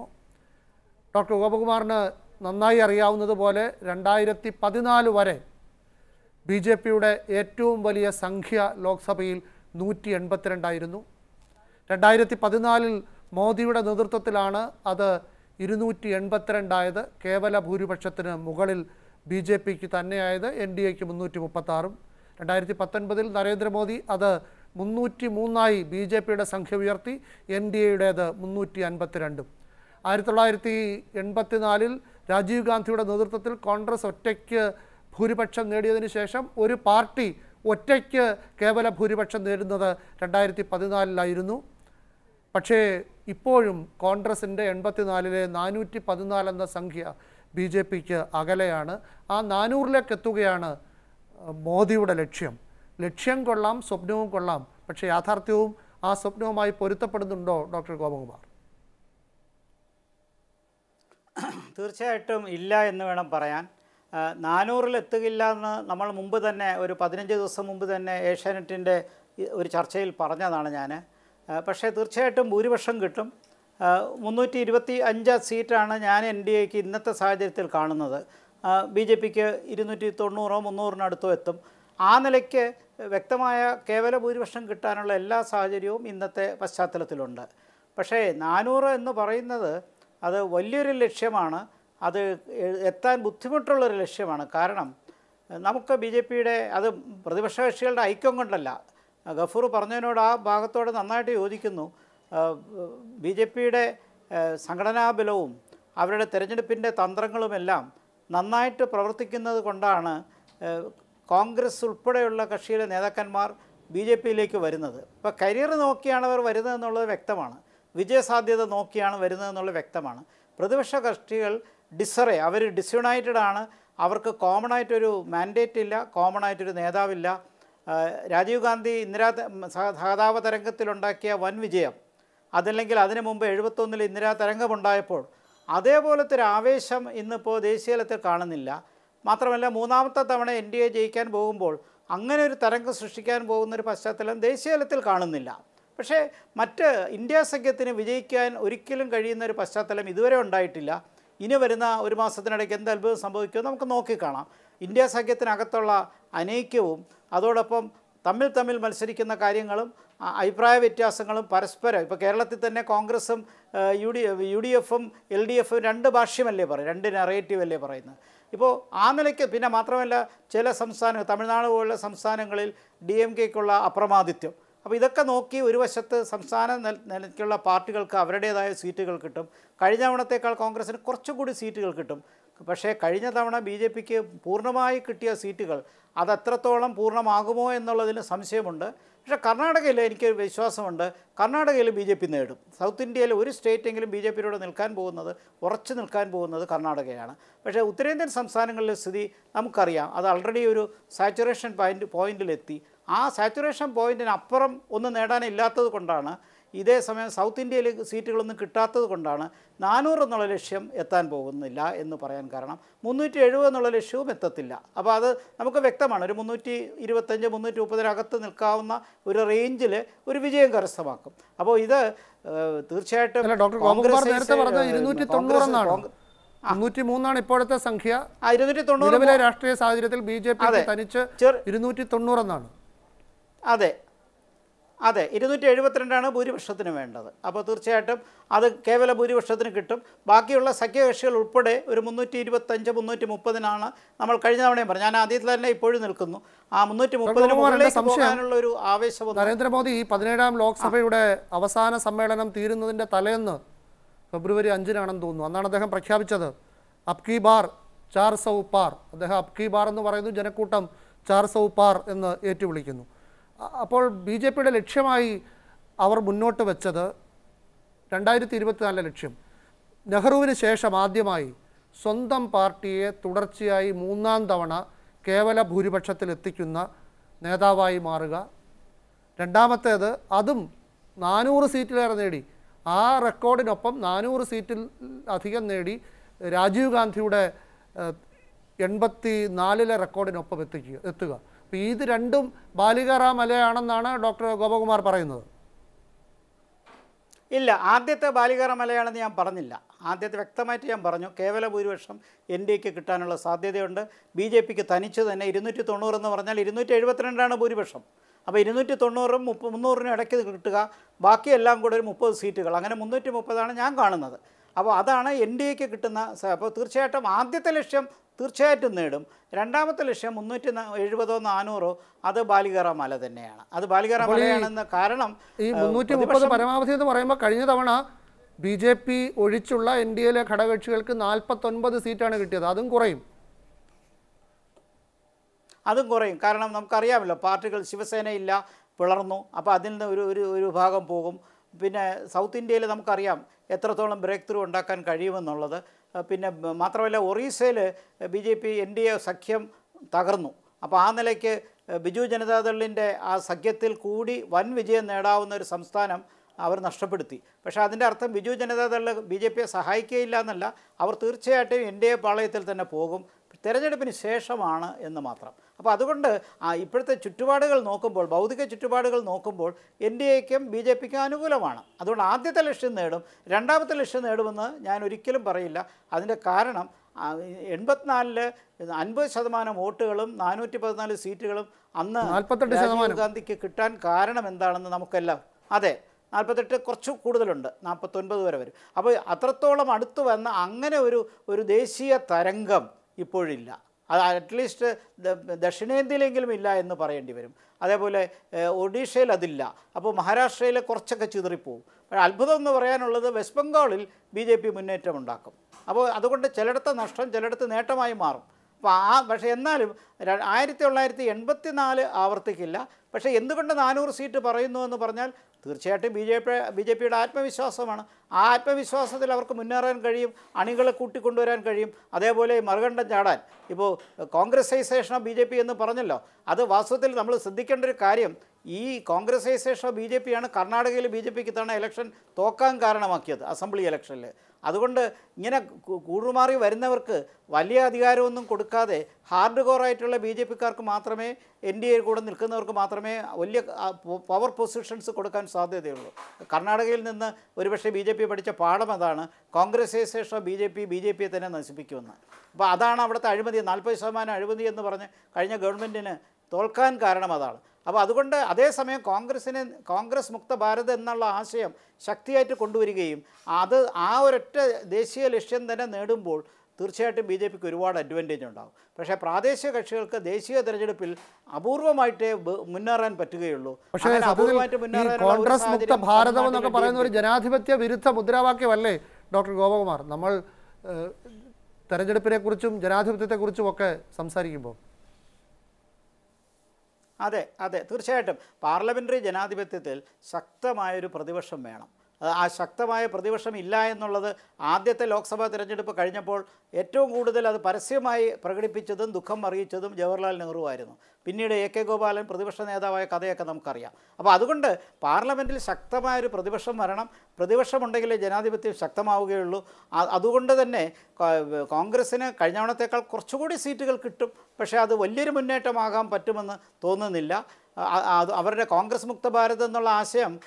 ഡോക്ടർ ഗോപകുമാറിന് നന്നായി അറിയാവുന്നതുപോലെ രണ്ടായിരത്തി പതിനാല് വരെ ബി ജെ പിയുടെ ഏറ്റവും വലിയ സംഖ്യ ലോക്സഭയിൽ നൂറ്റി എൺപത്തിരണ്ടായിരുന്നു രണ്ടായിരത്തി പതിനാലിൽ മോദിയുടെ നേതൃത്വത്തിലാണ് അത് ഇരുന്നൂറ്റി എൺപത്തിരണ്ടായത് കേവല ഭൂരിപക്ഷത്തിന് മുകളിൽ ബി ജെ പിക്ക് തന്നെയായത് എൻ ഡി എക്ക് മുന്നൂറ്റി മുപ്പത്താറും രണ്ടായിരത്തി പത്തൊൻപതിൽ നരേന്ദ്രമോദി അത് മുന്നൂറ്റി മൂന്നായി ബി ജെ പിയുടെ സംഖ്യ ഉയർത്തി എൻ ഡി എയുടേത് മുന്നൂറ്റി അൻപത്തിരണ്ടും ആയിരത്തി തൊള്ളായിരത്തി എൺപത്തിനാലിൽ രാജീവ് ഗാന്ധിയുടെ നേതൃത്വത്തിൽ കോൺഗ്രസ് ഒറ്റയ്ക്ക് ഭൂരിപക്ഷം നേടിയതിനു ശേഷം ഒരു പാർട്ടി ഒറ്റയ്ക്ക് കേവല ഭൂരിപക്ഷം നേടുന്നത് രണ്ടായിരത്തി പതിനാലിലായിരുന്നു പക്ഷേ ഇപ്പോഴും കോൺഗ്രസിന്റെ എൺപത്തിനാലിലെ നാനൂറ്റി പതിനാലെന്ന സംഖ്യ ബി ജെ പിക്ക് അകലെയാണ്. ആ നാനൂറിലേക്ക് എത്തുകയാണ് മോദിയുടെ ലക്ഷ്യം. ലക്ഷ്യം കൊള്ളാം സ്വപ്നവും കൊള്ളാം. പക്ഷേ യാഥാർത്ഥ്യവും ആ സ്വപ്നവുമായി പൊരുത്തപ്പെടുന്നുണ്ടോ ഡോക്ടർ ഗോപകുമാർ? തീർച്ചയായിട്ടും ഇല്ല എന്ന് വേണം പറയാൻ. നാനൂറിലെത്തുകില്ല എന്ന് നമ്മൾ മുമ്പ് തന്നെ ഒരു പതിനഞ്ച് ദിവസം മുമ്പ് തന്നെ ഏഷ്യാനെറ്റിന്റെ ഒരു ചർച്ചയിൽ പറഞ്ഞതാണ് ഞാൻ. പക്ഷേ തീർച്ചയായിട്ടും ഭൂരിപക്ഷം കിട്ടും. മുന്നൂറ്റി ഇരുപത്തി അഞ്ച് സീറ്റാണ് ഞാൻ എൻ ഡി എക്ക് ഇന്നത്തെ സാഹചര്യത്തിൽ കാണുന്നത്. ബി ജെ പിക്ക് ഇരുന്നൂറ്റി തൊണ്ണൂറോ മുന്നൂറിനടുത്തോ എത്തും. ആ നിലയ്ക്ക് വ്യക്തമായ കേവല ഭൂരിപക്ഷം കിട്ടാനുള്ള എല്ലാ സാഹചര്യവും ഇന്നത്തെ പശ്ചാത്തലത്തിലുണ്ട്. പക്ഷേ നാനൂറ് എന്ന് പറയുന്നത് അത് വലിയൊരു ലക്ഷ്യമാണ്. അത് എത്താൻ ബുദ്ധിമുട്ടുള്ളൊരു ലക്ഷ്യമാണ്. കാരണം നമുക്ക് ബി ജെ പിയുടെ അത് പ്രതിപക്ഷ കക്ഷികളുടെ ഐക്യം കൊണ്ടല്ല. ഗഫൂർ പറഞ്ഞതിനോട് ആ ഭാഗത്തോട് നന്നായിട്ട് യോജിക്കുന്നു. ബി ജെ പിയുടെ സംഘടനാ ബലവും അവരുടെ തെരഞ്ഞെടുപ്പിന്റെ തന്ത്രങ്ങളുമെല്ലാം നന്നായിട്ട് പ്രവർത്തിക്കുന്നത് കൊണ്ടാണ് കോൺഗ്രസ് ഉൾപ്പെടെയുള്ള കക്ഷിയിലെ നേതാക്കന്മാർ ബി ജെ പിയിലേക്ക് വരുന്നത്. ഇപ്പോൾ കരിയർ നോക്കിയാണ് അവർ വരുന്നതെന്നുള്ളത് വ്യക്തമാണ്. വിജയസാധ്യത നോക്കിയാണ് വരുന്നതെന്നുള്ളത് വ്യക്തമാണ്. പ്രതിപക്ഷ കക്ഷികൾ ഡിസറേ അവർ ഡിസ്യുണൈറ്റഡ് ആണ്. അവർക്ക് കോമൺ ആയിട്ടൊരു മാൻഡേറ്റ് ഇല്ല കോമൺ ആയിട്ടൊരു നേതാവില്ല. രാജീവ് ഗാന്ധി ഇന്ദിരാ സഹതാപ തരംഗത്തിലുണ്ടാക്കിയ വൻ വിജയം. അതല്ലെങ്കിൽ അതിനു മുമ്പ് എഴുപത്തൊന്നിൽ ഇന്ദിരാ തരംഗമുണ്ടായപ്പോൾ അതേപോലത്തെ ഒരു ആവേശം ഇന്നിപ്പോൾ ദേശീയതലത്തിൽ കാണുന്നില്ല. മാത്രമല്ല മൂന്നാമത്തെ തവണ എൻ ഡി എ ജയിക്കാൻ പോകുമ്പോൾ അങ്ങനെ ഒരു തരംഗം സൃഷ്ടിക്കാൻ പോകുന്നൊരു പശ്ചാത്തലം ദേശീയതലത്തിൽ കാണുന്നില്ല. പക്ഷേ മറ്റ് ഇന്ത്യ സഖ്യത്തിന് വിജയിക്കാൻ ഒരിക്കലും കഴിയുന്ന ഒരു പശ്ചാത്തലം ഇതുവരെ ഉണ്ടായിട്ടില്ല. ഇനി വരുന്ന ഒരു മാസത്തിനിടയ്ക്ക് എന്ത് അത്ഭുതം സംഭവിക്കുമോ നമുക്ക് നോക്കിക്കാണാം. ഇന്ത്യ സഖ്യത്തിനകത്തുള്ള അനൈക്യവും അതോടൊപ്പം തമ്മിൽ തമ്മിൽ മത്സരിക്കുന്ന കാര്യങ്ങളും അഭിപ്രായ വ്യത്യാസങ്ങളും പരസ്പരം. ഇപ്പോൾ കേരളത്തിൽ തന്നെ കോൺഗ്രസും യു ഡി യു ഡി എഫും എൽ ഡി എഫും രണ്ട് ഭാഷ്യമല്ലേ പറയും രണ്ട് നെറേറ്റീവ് അല്ലേ പറയുന്നത്? ഇപ്പോൾ ആ നിലയ്ക്ക് പിന്നെ മാത്രമല്ല ചില സംസ്ഥാനങ്ങൾ തമിഴ്നാട് പോലുള്ള സംസ്ഥാനങ്ങളിൽ ഡി എം കെക്കുള്ള അപ്രമാദിത്യം അപ്പോൾ ഇതൊക്കെ നോക്കി ഒരു വശത്ത് സംസ്ഥാന നിലയ്ക്കുള്ള പാർട്ടികൾക്ക് അവരുടേതായ സീറ്റുകൾ കിട്ടും. കഴിഞ്ഞ തവണത്തേക്കാൾ കോൺഗ്രസിന് കുറച്ചുകൂടി സീറ്റുകൾ കിട്ടും. പക്ഷേ കഴിഞ്ഞ തവണ ബി ജെ പിക്ക് പൂർണമായി കിട്ടിയ സീറ്റുകൾ അത് എത്രത്തോളം പൂർണമാകുമോ എന്നുള്ളതിന് സംശയമുണ്ട്. പക്ഷേ കർണാടകയിൽ എനിക്ക് വിശ്വാസമുണ്ട്. കർണാടകയിൽ ബി ജെ പി നേടും. സൗത്ത് ഇന്ത്യയിൽ ഒരു സ്റ്റേറ്റെങ്കിലും ബി ജെ പിയിലൂടെ നിൽക്കാൻ പോകുന്നത് ഉറച്ചു നിൽക്കാൻ പോകുന്നത് കർണാടകയാണ്. പക്ഷേ ഉത്തരേന്ത്യൻ സംസ്ഥാനങ്ങളിലെ സ്ഥിതി നമുക്കറിയാം. അത് ആൾറെഡി ഒരു സാച്ചുറേഷൻ പോയിന്റ് പോയിന്റിലെത്തി ആ സാച്ചുറേഷൻ പോയിന്റിനപ്പുറം ഒന്നും നേടാനില്ലാത്തത് കൊണ്ടാണ് ഇതേ സമയം സൗത്ത് ഇന്ത്യയിൽ സീറ്റുകളൊന്നും കിട്ടാത്തത് കൊണ്ടാണ് നാനൂറ് എന്നുള്ള ലക്ഷ്യം എത്താൻ പോകുന്നില്ല എന്ന് പറയാൻ കാരണം. മുന്നൂറ്റി എഴുപത് എന്നുള്ള ലക്ഷ്യവും എത്തത്തില്ല. അപ്പോൾ അത് നമുക്ക് വ്യക്തമാണ്. ഒരു മുന്നൂറ്റി ഇരുപത്തഞ്ച് മുന്നൂറ്റി മുപ്പതിനകത്ത് നിൽക്കാവുന്ന ഒരു റേഞ്ചിൽ ഒരു വിജയം കരസ്ഥമാക്കും. അപ്പോൾ ഇത് തീർച്ചയായിട്ടും ഡോക്ടർ കോൺഗ്രസ് നേരത്തെ പറഞ്ഞത് ഇരുന്നൂറ്റി മുന്നൂറ്റി മൂന്നാണ് ഇപ്പോഴത്തെ സംഖ്യ. ഇരുന്നൂറ്റി തൊണ്ണൂറ് രാഷ്ട്രീയ സാഹചര്യത്തിൽ ബി ജെ പി തനിച്ച് ഇരുന്നൂറ്റി തൊണ്ണൂറ് എന്നാണ്. അതെ. അതെ ഇരുന്നൂറ്റി എഴുപത്തിരണ്ടാണ് ഭൂരിപക്ഷത്തിന് വേണ്ടത്. അപ്പോൾ തീർച്ചയായിട്ടും അത് കേവല ഭൂരിപക്ഷത്തിന് കിട്ടും. ബാക്കിയുള്ള സഖ്യകക്ഷികൾ ഉൾപ്പെടെ ഒരു മുന്നൂറ്റി ഇരുപത്തഞ്ച് മുന്നൂറ്റി മുപ്പതിനാണ് നമ്മൾ കഴിഞ്ഞ തവണയും പറഞ്ഞു ഞാൻ ആദ്യത്തിൽ തന്നെ ഇപ്പോഴും നിൽക്കുന്നു. ആ മുന്നൂറ്റി മുപ്പതിന് ഡോക്ടർ കുമാർ, എന്റെ മുകളിലേക്ക് സംശയം- പോകാനുള്ള ഒരു ആവേശം നരേന്ദ്രമോദി ഈ പതിനേഴാം ലോക്സഭയുടെ അവസാന സമ്മേളനം തീരുന്നതിന്റെ തലേന്ന് ഫെബ്രുവരി അഞ്ചിനാണെന്ന് തോന്നുന്നു. അന്നാണ് അദ്ദേഹം പ്രഖ്യാപിച്ചത്. അബ്കി ബാർ ചാർ സൗ പാർ. അദ്ദേഹം അബ്കി ബാർ എന്ന് പറയുന്നു. ജനക്കൂട്ടം ചാർ സൗ പാർ എന്ന് ഏറ്റുവിളിക്കുന്നു. അപ്പോൾ ബി ജെ പിയുടെ ലക്ഷ്യമായി അവർ മുന്നോട്ട് വെച്ചത് രണ്ടായിരത്തി ഇരുപത്തിനാലിലെ ലക്ഷ്യം. നെഹ്റുവിന് ശേഷം ആദ്യമായി സ്വന്തം പാർട്ടിയെ തുടർച്ചയായി മൂന്നാം തവണ കേവല ഭൂരിപക്ഷത്തിൽ എത്തിക്കുന്ന നേതാവായി മാറുക. രണ്ടാമത്തേത് അതും നാനൂറ് സീറ്റിലേറെ നേടി. ആ റെക്കോർഡിനൊപ്പം നാനൂറ് സീറ്റിൽ അധികം നേടി രാജീവ് ഗാന്ധിയുടെ എൺപത്തി നാലിലെ റെക്കോർഡിനൊപ്പം എത്തിക്കുക എത്തുക. അപ്പോൾ ഇത് രണ്ടും ബാലികാറാം മലയാണെന്നാണ് ഡോക്ടർ ഗോപകുമാർ പറയുന്നത്. ഇല്ല ആദ്യത്തെ ബാലികാറ മലയാണെന്ന് ഞാൻ പറഞ്ഞില്ല. ആദ്യത്തെ വ്യക്തമായിട്ട് ഞാൻ പറഞ്ഞു കേവല ഭൂരിപക്ഷം എൻ ഡി എക്ക് കിട്ടാനുള്ള സാധ്യതയുണ്ട്. ബി ജെ പിക്ക് തനിച്ച് തന്നെ ഇരുന്നൂറ്റി തൊണ്ണൂറ് എന്ന് പറഞ്ഞാൽ ഇരുന്നൂറ്റി എഴുപത്തിരണ്ടാണ് ഭൂരിപക്ഷം. അപ്പോൾ ഇരുന്നൂറ്റി തൊണ്ണൂറും മുപ്പ മുന്നൂറിനും ഇടയ്ക്ക് കിട്ടുക ബാക്കിയെല്ലാം കൂടെ ഒരു മുപ്പത് സീറ്റുകൾ. അങ്ങനെ മുന്നൂറ്റി മുപ്പതാണ് ഞാൻ കാണുന്നത്. അപ്പോൾ അതാണ് എൻ ഡി എക്ക് കിട്ടുന്ന അപ്പോൾ തീർച്ചയായിട്ടും ആദ്യത്തെ ലക്ഷ്യം തീർച്ചയായിട്ടും നേടും. രണ്ടാമത്തെ ലക്ഷ്യം മുന്നൂറ്റി എഴുപതോ നാനൂറോ അത് ബാലികറ മല തന്നെയാണ്. അത് ബാലികറ മലയാണെന്ന കാരണം ഈ മുന്നൂറ്റി മുപ്പത് പരമാവധി എന്ന് പറയുമ്പോൾ കഴിഞ്ഞ തവണ ബി ജെ പി ഒഴിച്ചുള്ള എൻ ഡി എയിലെ ഘടകകക്ഷികൾക്ക് നാൽപ്പത്തൊൻപത് സീറ്റാണ് കിട്ടിയത്. അതും കുറയും. അതും കുറയും. കാരണം നമുക്കറിയാമല്ലോ പാർട്ടികൾ ശിവസേനയില്ല പിളർന്നു. അപ്പോൾ അതിൽ നിന്ന് ഒരു ഒരു ഒരു ഭാഗം പോകും. പിന്നെ സൗത്ത് ഇന്ത്യയിൽ നമുക്കറിയാം എത്രത്തോളം ബ്രേക്ക് ത്രൂ ഉണ്ടാക്കാൻ കഴിയുമെന്നുള്ളത്. പിന്നെ മാത്രമല്ല ഒറീസയിൽ B J P N D A സഖ്യം തകർന്നു. അപ്പോൾ ആ നിലയ്ക്ക് ബിജു ജനതാദളിന്റെ ആ സഖ്യത്തിൽ കൂടി വൻ വിജയം നേടാവുന്ന ഒരു സംസ്ഥാനം അവർ നഷ്ടപ്പെടുത്തി. പക്ഷേ അതിന്റെ അർത്ഥം ബിജു ജനതാദൾ ബി ജെ പിയെ സഹായിക്കുകയില്ല എന്നല്ല. അവർ തീർച്ചയായിട്ടും എൻ ഡി എ പാളയത്തിൽ തന്നെ പോകും. തെരഞ്ഞെടുപ്പിന് ശേഷമാണ് എന്ന് മാത്രം. അപ്പോൾ അതുകൊണ്ട് ഇപ്പോഴത്തെ ചുറ്റുപാടുകൾ നോക്കുമ്പോൾ ഭൗതിക ചുറ്റുപാടുകൾ നോക്കുമ്പോൾ എൻ ഡി എക്കും ബി ജെ പിക്കും അനുകൂലമാണ്. അതുകൊണ്ട് ആദ്യത്തെ ലക്ഷ്യം നേടും. രണ്ടാമത്തെ ലക്ഷ്യം നേടുമെന്ന് ഞാൻ ഒരിക്കലും പറയില്ല. അതിന്റെ കാരണം എൺപത്തിനാലിൽ അൻപത് ശതമാനം വോട്ടുകളും നാനൂറ്റി പതിനാല് സീറ്റുകളും അന്ന് 48 ശതമാനം. ഗാന്ധിക്ക് കിട്ടാൻ കാരണം എന്താണെന്ന് നമുക്കെല്ലാം അതെ നാൽപ്പത്തെട്ട് കുറച്ച് കൂടുതലുണ്ട്. നാൽപ്പത്തൊൻപത് വരെ വരും. അപ്പോൾ അത്രത്തോളം അടുത്ത് വന്ന അങ്ങനെ ഒരു ഒരു ദേശീയ തരംഗം ഇപ്പോഴില്ല. അത് അറ്റ്ലീസ്റ്റ് ദക്ഷിണേന്ത്യയിലെങ്കിലും ഇല്ല എന്ന് പറയേണ്ടി വരും. അതേപോലെ ഒഡീഷയിൽ അതില്ല. അപ്പോൾ മഹാരാഷ്ട്രയിൽ കുറച്ചൊക്കെ ചിതറിപ്പോവും. അത്ഭുതം എന്ന് പറയാനുള്ളത് വെസ്റ്റ് ബംഗാളിൽ ബി ജെ പി മുന്നേറ്റം ഉണ്ടാക്കും അപ്പോൾ അതുകൊണ്ട് ചിലയിടത്ത് നഷ്ടം ചിലയിടത്ത് നേട്ടമായി മാറും. അപ്പോൾ ആ പക്ഷേ എന്നാലും ആയിരത്തി തൊള്ളായിരത്തി എൺപത്തി നാല് ആവർത്തിക്കില്ല. പക്ഷേ എന്തുകൊണ്ട് നാനൂറ് സീറ്റ് പറയുന്നു എന്ന് പറഞ്ഞാൽ തീർച്ചയായിട്ടും B J P B J പിയുടെ ആത്മവിശ്വാസമാണ്. ആ ആത്മവിശ്വാസത്തിൽ അവർക്ക് മുന്നേറാൻ കഴിയും അണികളെ കൂട്ടിക്കൊണ്ടുവരാൻ കഴിയും. അതേപോലെ മറുകണ്ഠം ചാടാൻ. ഇപ്പോൾ Congressization of B J P എന്ന് പറഞ്ഞല്ലോ. അത് വാസ്തവത്തിൽ നമ്മൾ ശ്രദ്ധിക്കേണ്ട ഒരു കാര്യം ഈ കോൺഗ്രസ് ഓഫ് ബി ജെ പിയാണ് കർണാടകയിൽ ബി ജെ പിക്ക് തവണ ഇലക്ഷൻ തോക്കാൻ കാരണമാക്കിയത് അസംബ്ലി ഇലക്ഷനിൽ അതുകൊണ്ട് ഇങ്ങനെ കൂടുമാറി വരുന്നവർക്ക് വലിയ അധികാരമൊന്നും കൊടുക്കാതെ ഹാർഡ് കോറായിട്ടുള്ള ബി ജെ പിക്കാർക്ക് മാത്രമേ എൻ ഡി എ കൂടെ നിൽക്കുന്നവർക്ക് മാത്രമേ വലിയ പവർ പൊസിഷൻസ് കൊടുക്കാൻ സാധ്യതയുള്ളൂ. കർണാടകയിൽ നിന്ന് ഒരുപക്ഷെ ബി ജെ പി പഠിച്ച പാഠം അതാണ് കോൺഗ്രസൈസേഷനോ B J P B J പിയെ തന്നെ നശിപ്പിക്കുമെന്ന്. അപ്പോൾ അതാണ് അവിടുത്തെ അഴിമതി നാൽപ്പത് ശതമാനം അഴിമതി എന്ന് പറഞ്ഞ് കഴിഞ്ഞ ഗവൺമെന്റിന് തോൽക്കാൻ കാരണം അതാണ്. അപ്പോൾ അതുകൊണ്ട് അതേസമയം കോൺഗ്രസ്സിനെ കോൺഗ്രസ് മുക്ത ഭാരത് എന്നുള്ള ആശയം ശക്തിയായിട്ട് കൊണ്ടുവരികയും അത് ആ ഒരൊറ്റ ദേശീയ ലക്ഷ്യം തന്നെ നേടുമ്പോൾ തീർച്ചയായിട്ടും ബി ജെ പിക്ക് ഒരുപാട് അഡ്വാന്റേജ് ഉണ്ടാകും പക്ഷേ പ്രാദേശിക കക്ഷികൾക്ക് ദേശീയ തെരഞ്ഞെടുപ്പിൽ അപൂർവമായിട്ടേ മുന്നേറാൻ പറ്റുകയുള്ളൂ. പക്ഷേ കോൺഗ്രസ് മുക്ത ഭാരതം എന്നൊക്കെ പറയുന്ന ഒരു ജനാധിപത്യ വിരുദ്ധ മുദ്രാവാക്യമല്ലേ ഡോക്ടർ ഗോപകുമാർ? നമ്മൾ തെരഞ്ഞെടുപ്പിനെ തെരഞ്ഞെടുപ്പിനെക്കുറിച്ചും ജനാധിപത്യത്തെക്കുറിച്ചും ഒക്കെ സംസാരിക്കുമ്പോൾ. അതെ അതെ തീർച്ചയായിട്ടും. പാർലമെന്ററി ജനാധിപത്യത്തിൽ ശക്തമായൊരു പ്രതിപക്ഷം വേണം. ആ ശക്തമായ പ്രതിപക്ഷം ഇല്ല എന്നുള്ളത് ആദ്യത്തെ ലോക്സഭാ തിരഞ്ഞെടുപ്പ് കഴിഞ്ഞപ്പോൾ ഏറ്റവും കൂടുതൽ അത് പരസ്യമായി പ്രകടിപ്പിച്ചതും ദുഃഖം അറിയിച്ചതും ജവഹർലാൽ നെഹ്റു ആയിരുന്നു. പിന്നീട് എ കെ ഗോപാലൻ പ്രതിപക്ഷ നേതാവായ കഥയൊക്കെ നമുക്കറിയാം. അപ്പോൾ അതുകൊണ്ട് പാർലമെന്റിൽ ശക്തമായൊരു പ്രതിപക്ഷം വരണം. പ്രതിപക്ഷമുണ്ടെങ്കിലേ ജനാധിപത്യം ശക്തമാവുകയുള്ളൂ. അതുകൊണ്ട് തന്നെ കോൺഗ്രസ്സിന് കഴിഞ്ഞവണത്തേക്കാൾ കുറച്ചുകൂടി സീറ്റുകൾ കിട്ടും. പക്ഷേ അത് വലിയൊരു മുന്നേറ്റമാകാൻ പറ്റുമെന്ന് തോന്നുന്നില്ല. അവരുടെ കോൺഗ്രസ് മുക്ത ഭാരത് എന്നുള്ള ആശയം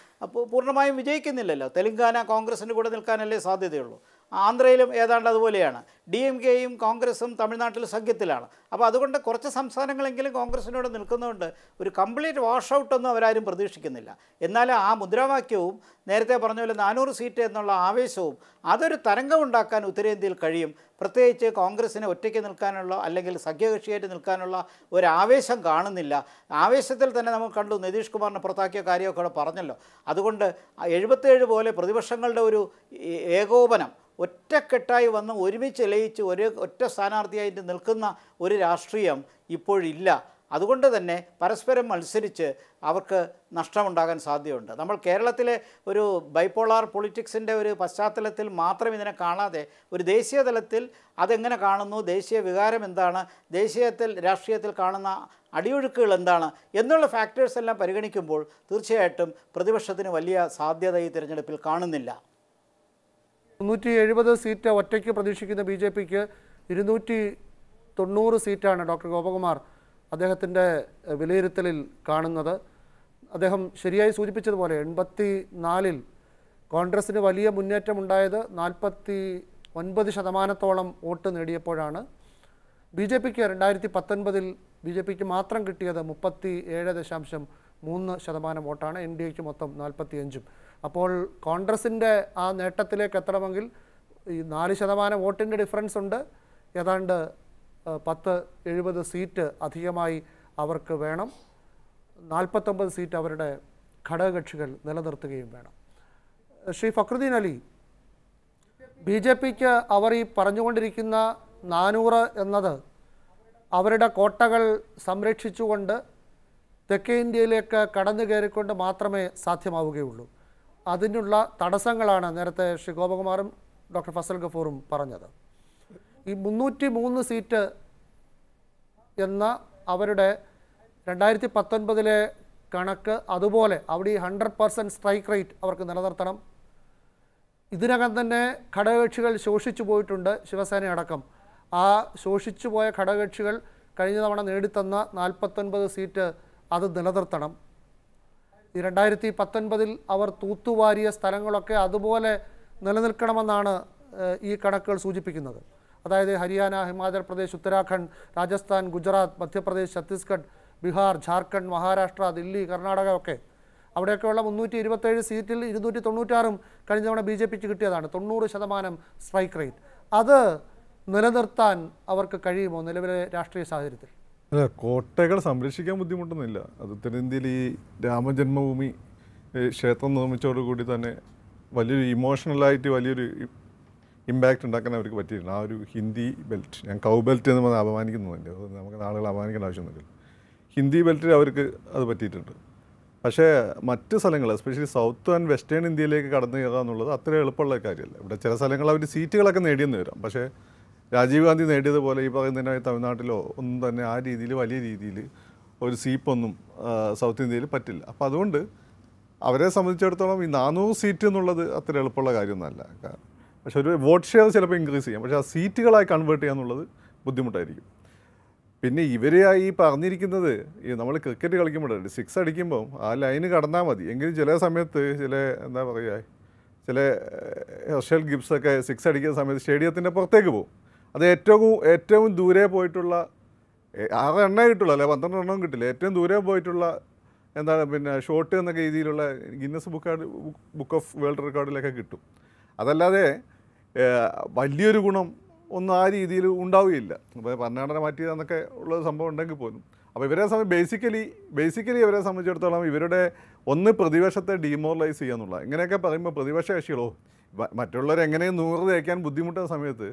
പൂർണമായും വിജയിക്കുന്നില്ലല്ലോ. തെലങ്കാന കോൺഗ്രസിന്റെ കൂടെ നിൽക്കാനല്ലേ സാധ്യതയുള്ളൂ. ആന്ധ്രയിലും ഏതാണ്ട് അതുപോലെയാണ്. ഡി എം കെയും കോൺഗ്രസും തമിഴ്നാട്ടിൽ സഖ്യത്തിലാണ്. അപ്പോൾ അതുകൊണ്ട് കുറച്ച് സംസ്ഥാനങ്ങളെങ്കിലും കോൺഗ്രസിനോട് നിൽക്കുന്നതുകൊണ്ട് ഒരു കംപ്ലീറ്റ് വാഷ് ഔട്ടൊന്നും അവരാരും പ്രതീക്ഷിക്കുന്നില്ല. എന്നാൽ ആ മുദ്രാവാക്യവും നേരത്തെ പറഞ്ഞ പോലെ നാനൂറ് സീറ്റ് എന്നുള്ള ആവേശവും അതൊരു തരംഗമുണ്ടാക്കാൻ ഉത്തരേന്ത്യയിൽ കഴിയും. പ്രത്യേകിച്ച് കോൺഗ്രസ്സിന് ഒറ്റയ്ക്ക് നിൽക്കാനുള്ള അല്ലെങ്കിൽ സഖ്യകക്ഷിയായിട്ട് നിൽക്കാനുള്ള ഒരു ആവേശം കാണുന്നില്ല. ആവേശത്തിൽ തന്നെ നമുക്ക് കണ്ടു നിതീഷ് കുമാറിനെ പുറത്താക്കിയ കാര്യമൊക്കെ പറഞ്ഞല്ലോ. അതുകൊണ്ട് എഴുപത്തേഴ് പോലെ പ്രതിപക്ഷങ്ങളുടെ ഒരു ഏകോപനം ഒറ്റക്കെട്ടായി വന്ന് ഒരുമിച്ച് ലയിച്ച് ഒരു ഒറ്റ സ്ഥാനാർത്ഥിയായിട്ട് നിൽക്കുന്ന ഒരു രാഷ്ട്രീയം ഇപ്പോഴില്ല. അതുകൊണ്ട് തന്നെ പരസ്പരം മത്സരിച്ച് അവർക്ക് നഷ്ടമുണ്ടാകാൻ സാധ്യതയുണ്ട്. നമ്മൾ കേരളത്തിലെ ഒരു ബൈപ്പോളാർ പൊളിറ്റിക്സിന്റെ ഒരു പശ്ചാത്തലത്തിൽ മാത്രം ഇതിനെ കാണാതെ ഒരു ദേശീയ തലത്തിൽ അതെങ്ങനെ കാണുന്നു? ദേശീയ വികാരം എന്താണ്? ദേശീയത്തിൽ രാഷ്ട്രീയത്തിൽ കാണുന്ന അടിയൊഴുക്കുകൾ എന്താണ്? എന്നുള്ള ഫാക്ടേഴ്സ് എല്ലാം പരിഗണിക്കുമ്പോൾ തീർച്ചയായിട്ടും പ്രതിപക്ഷത്തിന് വലിയ സാധ്യത ഈ തിരഞ്ഞെടുപ്പിൽ കാണുന്നില്ല. മുന്നൂറ്റി എഴുപത് സീറ്റ് ഒറ്റയ്ക്ക് പ്രതീക്ഷിക്കുന്ന ബി ജെ പിക്ക് ഇരുന്നൂറ്റി തൊണ്ണൂറ് സീറ്റാണ് ഡോക്ടർ ഗോപകുമാർ അദ്ദേഹത്തിന്റെ വിലയിരുത്തലിൽ കാണുന്നത്. അദ്ദേഹം ശരിയായി സൂചിപ്പിച്ചതുപോലെ എൺപത്തി നാലിൽ കോൺഗ്രസ്സിന് വലിയ മുന്നേറ്റമുണ്ടായത് നാൽപ്പത്തി ഒൻപത് ശതമാനത്തോളം വോട്ട് നേടിയപ്പോഴാണ്. ബി ജെ പിക്ക് രണ്ടായിരത്തി പത്തൊൻപതിൽ ബി ജെ പിക്ക് മാത്രം കിട്ടിയത് മുപ്പത്തി ഏഴ് ദശാംശം മൂന്ന് ശതമാനം വോട്ടാണ് എൻ ഡി എക്ക് മൊത്തം നാൽപ്പത്തി അഞ്ചും അപ്പോൾ കോൺഗ്രസിന്റെ ആ നേട്ടത്തിലേക്ക് എത്തണമെങ്കിൽ ഈ നാല് ശതമാനം വോട്ടിന്റെ ഡിഫറൻസ് ഉണ്ട്. ഏതാണ്ട് പത്ത് എഴുപത് സീറ്റ് അധികമായി അവർക്ക് വേണം. നാൽപ്പത്തൊമ്പത് സീറ്റ് അവരുടെ ഘടകകക്ഷികൾ നിലനിർത്തുകയും വേണം. ശ്രീ ഫക്രുദ്ദീൻ അലി ബി ജെ പിക്ക് അവർ ഈ പറഞ്ഞുകൊണ്ടിരിക്കുന്ന നാനൂറ് എന്നത് അവരുടെ കോട്ടകൾ സംരക്ഷിച്ചുകൊണ്ട് തെക്കേ ഇന്ത്യയിലേക്ക് കടന്നു കയറിക്കൊണ്ട് മാത്രമേ സാധ്യമാവുകയുള്ളൂ. അതിനുള്ള തടസ്സങ്ങളാണ് നേരത്തെ ശ്രീ ഗോപകുമാറും ഡോക്ടർ ഫസൽ ഗഫൂറും പറഞ്ഞത്. ഈ മുന്നൂറ്റി മൂന്ന് സീറ്റ് എന്ന അവരുടെ രണ്ടായിരത്തി പത്തൊൻപതിലെ കണക്ക് അതുപോലെ അവിടെ ഈ ഹൺഡ്രഡ് പെർസെന്റ് സ്ട്രൈക്ക് റേറ്റ് അവർക്ക് നിലനിർത്തണം. ഇതിനകം തന്നെ ഘടകകക്ഷികൾ ശോഷിച്ചു പോയിട്ടുണ്ട് ശിവസേന അടക്കം ആ ശോഷിച്ചു പോയ ഘടകകക്ഷികൾ കഴിഞ്ഞ തവണ നേടിത്തന്ന നാൽപ്പത്തൊൻപത് സീറ്റ് അത് നിലനിർത്തണം. ഈ രണ്ടായിരത്തി പത്തൊൻപതിൽ അവർ തൂത്തുവാരിയ സ്ഥലങ്ങളൊക്കെ അതുപോലെ നിലനിൽക്കണമെന്നാണ് ഈ കണക്കുകൾ സൂചിപ്പിക്കുന്നത്. അതായത് ഹരിയാന ഹിമാചൽ പ്രദേശ് ഉത്തരാഖണ്ഡ് രാജസ്ഥാൻ ഗുജറാത്ത് മധ്യപ്രദേശ് ഛത്തീസ്ഗഡ് ബീഹാർ ജാർഖണ്ഡ് മഹാരാഷ്ട്ര ദില്ലി കർണാടക ഒക്കെ. അവിടെയൊക്കെയുള്ള മുന്നൂറ്റി ഇരുപത്തേഴ് സീറ്റിൽ ഇരുന്നൂറ്റി തൊണ്ണൂറ്റാറും കഴിഞ്ഞ തവണ ബി ജെ പിക്ക് കിട്ടിയതാണ്. തൊണ്ണൂറ് ശതമാനം സ്ട്രൈക്ക് റേറ്റ്. അത് നിലനിർത്താൻ അവർക്ക് കഴിയുമോ നിലവിലെ രാഷ്ട്രീയ സാഹചര്യത്തിൽ? അല്ല കോട്ടകൾ സംരക്ഷിക്കാൻ ബുദ്ധിമുട്ടൊന്നുമില്ല. അത് ഉത്തരേന്ത്യയിൽ ഈ രാമജന്മഭൂമി ക്ഷേത്രം നിർമ്മിച്ചതോടുകൂടി തന്നെ വലിയൊരു ഇമോഷണലായിട്ട് വലിയൊരു ഇമ്പാക്റ്റ് ഉണ്ടാക്കാൻ അവർക്ക് പറ്റിയിട്ടുണ്ട്. ആ ഒരു ഹിന്ദി ബെൽറ്റ് ഞാൻ കൗ ബെൽറ്റ് എന്ന് പറഞ്ഞാൽ അപമാനിക്കുന്നുണ്ട് അത് നമുക്ക് ആളുകൾ അപമാനിക്കേണ്ട ആവശ്യമൊന്നുമില്ല. ഹിന്ദി ബെൽറ്റിൽ അവർക്ക് അത് പറ്റിയിട്ടുണ്ട്. പക്ഷേ മറ്റ് സ്ഥലങ്ങൾ എസ്പെഷ്യലി സൗത്ത് ആൻഡ് വെസ്റ്റേൺ ഇന്ത്യയിലേക്ക് കടന്നു കയറുക എന്നുള്ളത് അത്ര എളുപ്പമുള്ള കാര്യമല്ല. ഇവിടെ ചില സ്ഥലങ്ങൾ അവർ സീറ്റുകളൊക്കെ നേടിയെന്ന് വരാം. പക്ഷേ രാജീവ് ഗാന്ധി നേടിയതുപോലെ ഈ പറയുന്നതിനായി തമിഴ്നാട്ടിലോ ഒന്നും തന്നെ ആ രീതിയിൽ വലിയ രീതിയിൽ ഒരു സീപ്പൊന്നും സൗത്ത് ഇന്ത്യയിൽ പറ്റില്ല. അപ്പോൾ അതുകൊണ്ട് അവരെ സംബന്ധിച്ചിടത്തോളം ഈ നാനൂറ് സീറ്റ് എന്നുള്ളത് അത്ര എളുപ്പമുള്ള കാര്യമൊന്നുമല്ല. പക്ഷെ ഒരു വോട്ട് ഷെയർ ചിലപ്പോൾ ഇൻക്രീസ് ചെയ്യാം. പക്ഷേ ആ സീറ്റുകളായി കൺവേർട്ട് ചെയ്യുക എന്നുള്ളത് ബുദ്ധിമുട്ടായിരിക്കും. പിന്നെ ഇവരെ ഈ പറഞ്ഞിരിക്കുന്നത് ഈ നമ്മൾ ക്രിക്കറ്റ് കളിക്കുമ്പോഴല്ലേ സിക്സ് അടിക്കുമ്പോൾ ആ ലൈന് കടന്നാൽ മതി. എങ്കിലും ചില സമയത്ത് ചില എന്താ പറയുക ചില ഹെർഷൽ ഗിബ്സൊക്കെ സിക്സ് അടിക്കുന്ന സമയത്ത് സ്റ്റേഡിയത്തിന്റെ പുറത്തേക്ക് പോകും. അത് ഏറ്റവും ഏറ്റവും ദൂരെ പോയിട്ടുള്ള ആകെ എണ്ണ കിട്ടുള്ളൂ അല്ലെ? പന്ത്രണ്ട് എണ്ണം കിട്ടില്ല? ഏറ്റവും ദൂരെ പോയിട്ടുള്ള എന്താണ് പിന്നെ ഷോട്ട് എന്ന രീതിയിലുള്ള Guinness book book of world റെക്കോർഡിലൊക്കെ കിട്ടും. അതല്ലാതെ വലിയൊരു ഗുണം ഒന്നും ആ രീതിയിൽ ഉണ്ടാവുകയില്ല. അപ്പോൾ ഭരണഘടന മാറ്റിയതെന്നൊക്കെ ഉള്ള സംഭവം ഉണ്ടെങ്കിൽ പോലും. അപ്പോൾ ഇവരെ സംബന്ധിച്ച് ബേസിക്കലി ബേസിക്കലി ഇവരെ സംബന്ധിച്ചിടത്തോളം ഇവരുടെ ഒന്ന് പ്രതിപക്ഷത്തെ ഡീമോറലൈസ് ചെയ്യുക ഇങ്ങനെയൊക്കെ പറയുമ്പോൾ പ്രതിപക്ഷ കക്ഷികളോ മറ്റുള്ളവരെങ്ങനെയും നൂറ് തേക്കാൻ ബുദ്ധിമുട്ടുന്ന സമയത്ത്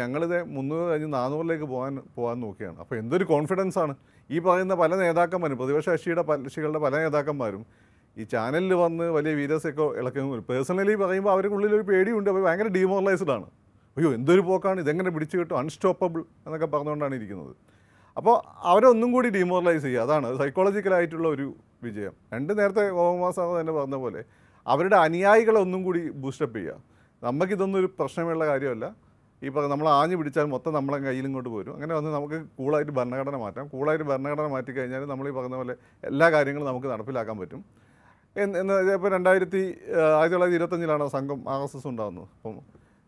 ഞങ്ങളിത് മുന്നൂറ് കഴിഞ്ഞ് നാനൂറിലേക്ക് പോകാൻ പോകാൻ നോക്കുകയാണ്. അപ്പോൾ എന്തൊരു കോൺഫിഡൻസ് ആണ്. ഈ പറയുന്ന പല നേതാക്കന്മാരും പ്രതിപക്ഷ കക്ഷിയുടെ കക്ഷികളുടെ പല നേതാക്കന്മാരും ഈ ചാനലിൽ വന്ന് വലിയ വീരസൊക്കെ ഇളക്കുന്നു. പേഴ്സണലി പറയുമ്പോൾ അവർക്ക് ഉള്ളിൽ ഒരു പേടിയുണ്ട്. അപ്പോൾ ഭയങ്കര ഡീമോറലൈസ്ഡ് ആണ്. അയ്യോ എന്തൊരു പോക്കാണ്. ഇതെങ്ങനെ പിടിച്ചു കിട്ടും? അൺസ്റ്റോപ്പബിൾ എന്നൊക്കെ പറഞ്ഞുകൊണ്ടാണ് ഇരിക്കുന്നത്. അപ്പോൾ അവരൊന്നും കൂടി ഡീമോറലൈസ് ചെയ്യുക. അതാണ് സൈക്കോളജിക്കലായിട്ടുള്ള ഒരു വിജയം. രണ്ട് നേരത്തെ ഗോപകുമാർ സാർ തന്നെ പറഞ്ഞ പോലെ അവരുടെ അനുയായികളെ ഒന്നും കൂടി ബൂസ്റ്റപ്പ് ചെയ്യുക. നമുക്കിതൊന്നും ഒരു പ്രശ്നമുള്ള കാര്യമല്ല. ഈ പറഞ്ഞ നമ്മൾ ആഞ്ഞു പിടിച്ചാൽ മൊത്തം നമ്മളെ കയ്യിലും കൊണ്ട് പോരും. അങ്ങനെ വന്ന് നമുക്ക് കൂളായിട്ട് ഭരണഘടന മാറ്റാം. കൂളായിട്ട് ഭരണഘടന മാറ്റി കഴിഞ്ഞാൽ നമ്മൾ ഈ പറഞ്ഞ പോലെ എല്ലാ കാര്യങ്ങളും നമുക്ക് നടപ്പിലാക്കാൻ പറ്റും. എന്ന് ഇപ്പോൾ രണ്ടായിരത്തി ആയിരത്തി തൊള്ളായിരത്തി ഇരുപത്തഞ്ചിലാണ് സംഘം ആർ എസ് എസ് ഉണ്ടാകുന്നത് അപ്പം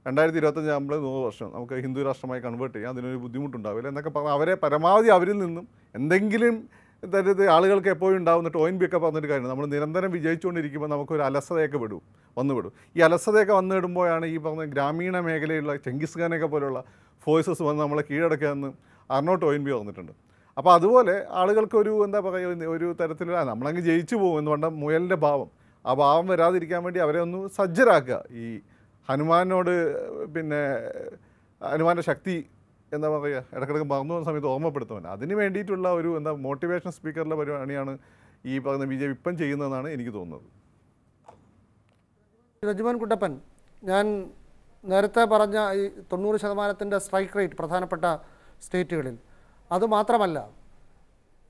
രണ്ടായിരത്തി ഇരുപത്തഞ്ച് നമ്മൾ നൂറ് വർഷം നമുക്ക് ഹിന്ദു രാഷ്ട്രമായി കൺവേർട്ട് ചെയ്യാം. അതിനൊരു ബുദ്ധിമുട്ടുണ്ടാവില്ല എന്നൊക്കെ പറഞ്ഞാൽ അവരെ പരമാവധി അവരിൽ നിന്നും എന്തെങ്കിലും തരത്തിൽ ആളുകൾക്ക് എപ്പോഴും ഉണ്ടാകുന്ന ടോയിൻ ബി ഒക്കെ പറഞ്ഞൊരു കാര്യം നമ്മൾ നിരന്തരം വിജയിച്ചുകൊണ്ടിരിക്കുമ്പോൾ നമുക്കൊരു അലസതയൊക്കെ വിടും വന്നു വിടും. ഈ അലസതയൊക്കെ വന്നു വിടുമ്പോഴാണ് ഈ പറഞ്ഞ ഗ്രാമീണ മേഖലയിലുള്ള ചെങ്കിസ് ഖാനൊക്കെ പോലുള്ള ഫോഴ്സസ് വന്ന് നമ്മളെ കീഴടക്കാമെന്ന് അർണോ ടോയിൻ ബി പറഞ്ഞിട്ടുണ്ട്. അപ്പോൾ അതുപോലെ ആളുകൾക്കൊരു എന്താ പറയുക ഒരു തരത്തിലുള്ള നമ്മളങ്ങ് ജയിച്ചു പോകും എന്ന് പറഞ്ഞാൽ മുയലിന്റെ ഭാവം. ആ ഭാവം വരാതിരിക്കാൻ വേണ്ടി അവരെ ഒന്ന് സജ്ജരാക്കുക. ഈ ഹനുമാനോട് പിന്നെ ഹനുമാന്റെ ശക്തി എന്താ പറയുക ഇടക്കിടക്ക് മറന്നു പോകുന്ന സമയത്ത് ഓർമ്മപ്പെടുത്തുവാൻ. അതിന് വേണ്ടിയിട്ടുള്ള ഒരു എന്താ മോട്ടിവേഷൻ സ്പീക്കറിലെ പരിപാടിയാണ് ഈ പറയുന്ന ബി ജെ പി ഇപ്പം ചെയ്യുന്നതെന്നാണ് എനിക്ക് തോന്നുന്നത്. രജുമാൻ കുട്ടപ്പൻ ഞാൻ നേരത്തെ പറഞ്ഞ ഈ തൊണ്ണൂറ് ശതമാനത്തിന്റെ സ്ട്രൈക്ക് റേറ്റ് പ്രധാനപ്പെട്ട സ്റ്റേറ്റുകളിൽ. അത് മാത്രമല്ല